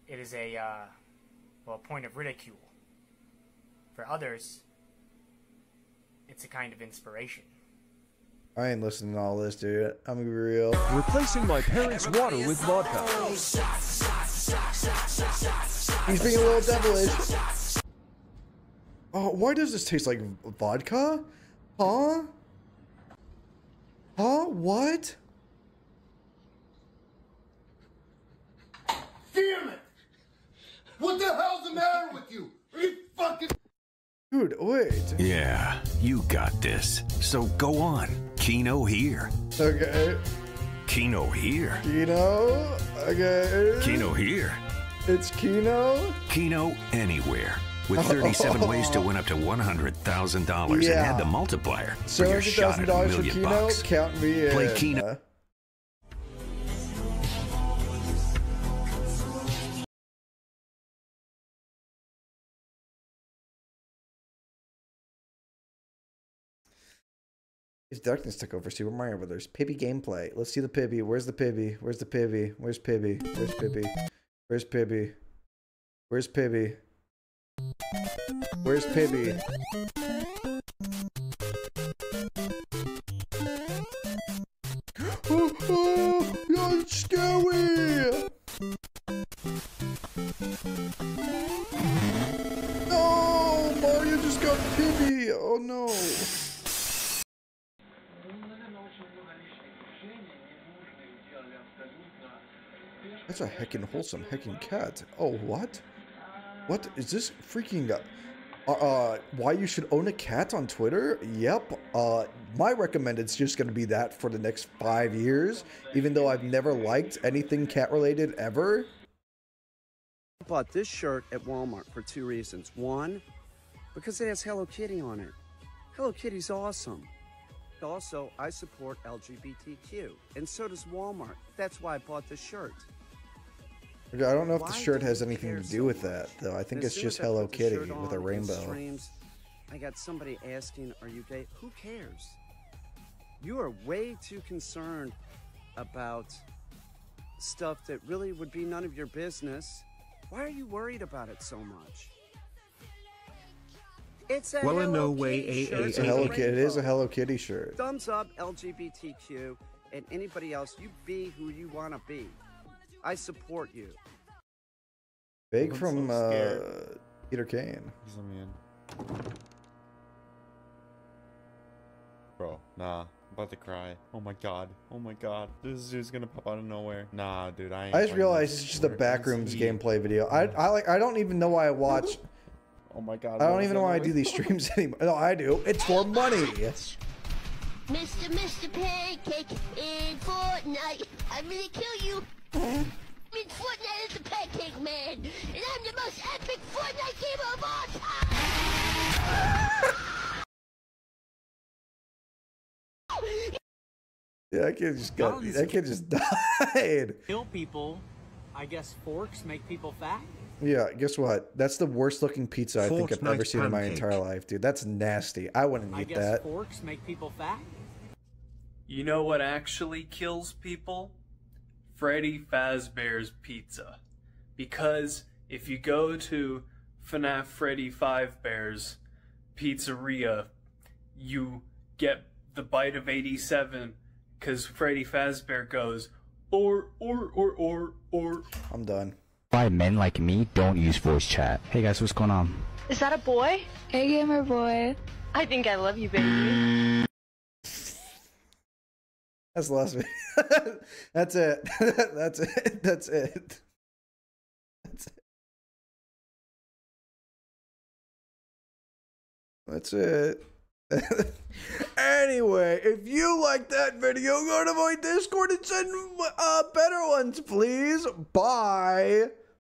Speaker 168: it is a uh, well a point of ridicule. For others, it's a kind of inspiration.
Speaker 2: I ain't listening to all this, dude. I'm gonna be real.
Speaker 160: Replacing my parents' water with vodka.
Speaker 2: He's being a little devilish. Oh, why does this taste like vodka? Huh? Huh? What?
Speaker 169: Damn it! What the hell's the matter with you? Are you fucking
Speaker 2: Dude, wait.
Speaker 170: Yeah, you got this. So go on. Keno here.
Speaker 2: Okay.
Speaker 170: Keno here.
Speaker 2: Kino? Okay.
Speaker 170: Keno here.
Speaker 2: It's Kino?
Speaker 170: Keno anywhere. With 37 ways to win up to $100,000 and add the multiplier for your shot at a
Speaker 2: $700,000 for
Speaker 170: million
Speaker 2: Kino?
Speaker 170: bucks.
Speaker 2: Count me in.
Speaker 170: Play Keno.
Speaker 2: Uh, His darkness took over Super Mario Brothers. Pibby gameplay. Let's see the Pibby. Where's the Pibby? Where's the Pibby? Where's Pibby? Where's Pibby? Where's Pibby? Where's Pibby? Where's Pibby? That's a heckin' wholesome heckin' cat. Oh, what? What is this freaking uh, uh why you should own a cat on Twitter? Yep. Uh my recommended's just gonna be that for the next five years, even though I've never liked anything cat related ever.
Speaker 171: I bought this shirt at Walmart for two reasons. One, because it has Hello Kitty on it. Hello Kitty's awesome. Also, I support LGBTQ, and so does Walmart. That's why I bought this shirt.
Speaker 2: I don't know if the shirt has anything to do
Speaker 171: so
Speaker 2: with that, though. I think
Speaker 171: And
Speaker 2: it's just Hello Kitty
Speaker 171: shirt
Speaker 2: with a rainbow.
Speaker 171: streams, I got somebody asking, "Are you gay?" Who cares? You are way too concerned about stuff that really would be none of your business. Why are you worried about it so much? It's a
Speaker 143: Well, in
Speaker 171: Hello
Speaker 143: no way
Speaker 171: Kitty
Speaker 143: a-
Speaker 171: shirt.
Speaker 2: It's a Hello Kitty. It is a. Hello Kitty shirt.
Speaker 171: Thumbs up, LGBTQ, and anybody else. You be who you want to be. I support you.
Speaker 2: Big from
Speaker 171: so
Speaker 2: uh. Peter Kane.
Speaker 172: Bro, nah.
Speaker 156: about to cry. Oh my god. Oh my god. This dude's gonna pop out of nowhere. Nah, dude. I. Ain't
Speaker 2: I just realized
Speaker 156: this
Speaker 2: it's just a
Speaker 156: anymore.
Speaker 2: backrooms gameplay video. I I like I don't even know why I watch.
Speaker 156: Oh my god.
Speaker 2: I don't even know why I do these streams anymore. No, I do. It's for money. Yes.
Speaker 4: Mr. Mr. Pancake in Fortnite. I'm gonna kill you. I'm in Fortnite as the Pancake Man, and I'm the most epic Fortnite gamer of all time.
Speaker 2: Yeah, that kid just got. That kid just died.
Speaker 150: Kill people. I guess forks make people fat.
Speaker 2: Yeah, guess what? That's the worst looking pizza I think I've ever
Speaker 150: Fortnite
Speaker 2: seen in my entire life, dude. That's nasty. I wouldn't eat
Speaker 150: I
Speaker 2: eat
Speaker 150: guess
Speaker 2: that.
Speaker 150: forks make people fat.
Speaker 173: You know what actually kills people? Freddy Fazbear's Pizza. Because if you go to FNAF Freddy Fazbear's Pizzeria, you get the bite of 87 because Freddy Fazbear goes, or, or, or, or, or.
Speaker 2: I'm done.
Speaker 66: Why men like me don't use voice chat. Hey guys, what's going on?
Speaker 174: Is that a boy? Hey, gamer boy. I think I love you, baby.
Speaker 2: That's the last video. That's it. That's it. That's it. That's it. That's it. anyway, if you like that video, go to my Discord and send uh, better ones, please. Bye.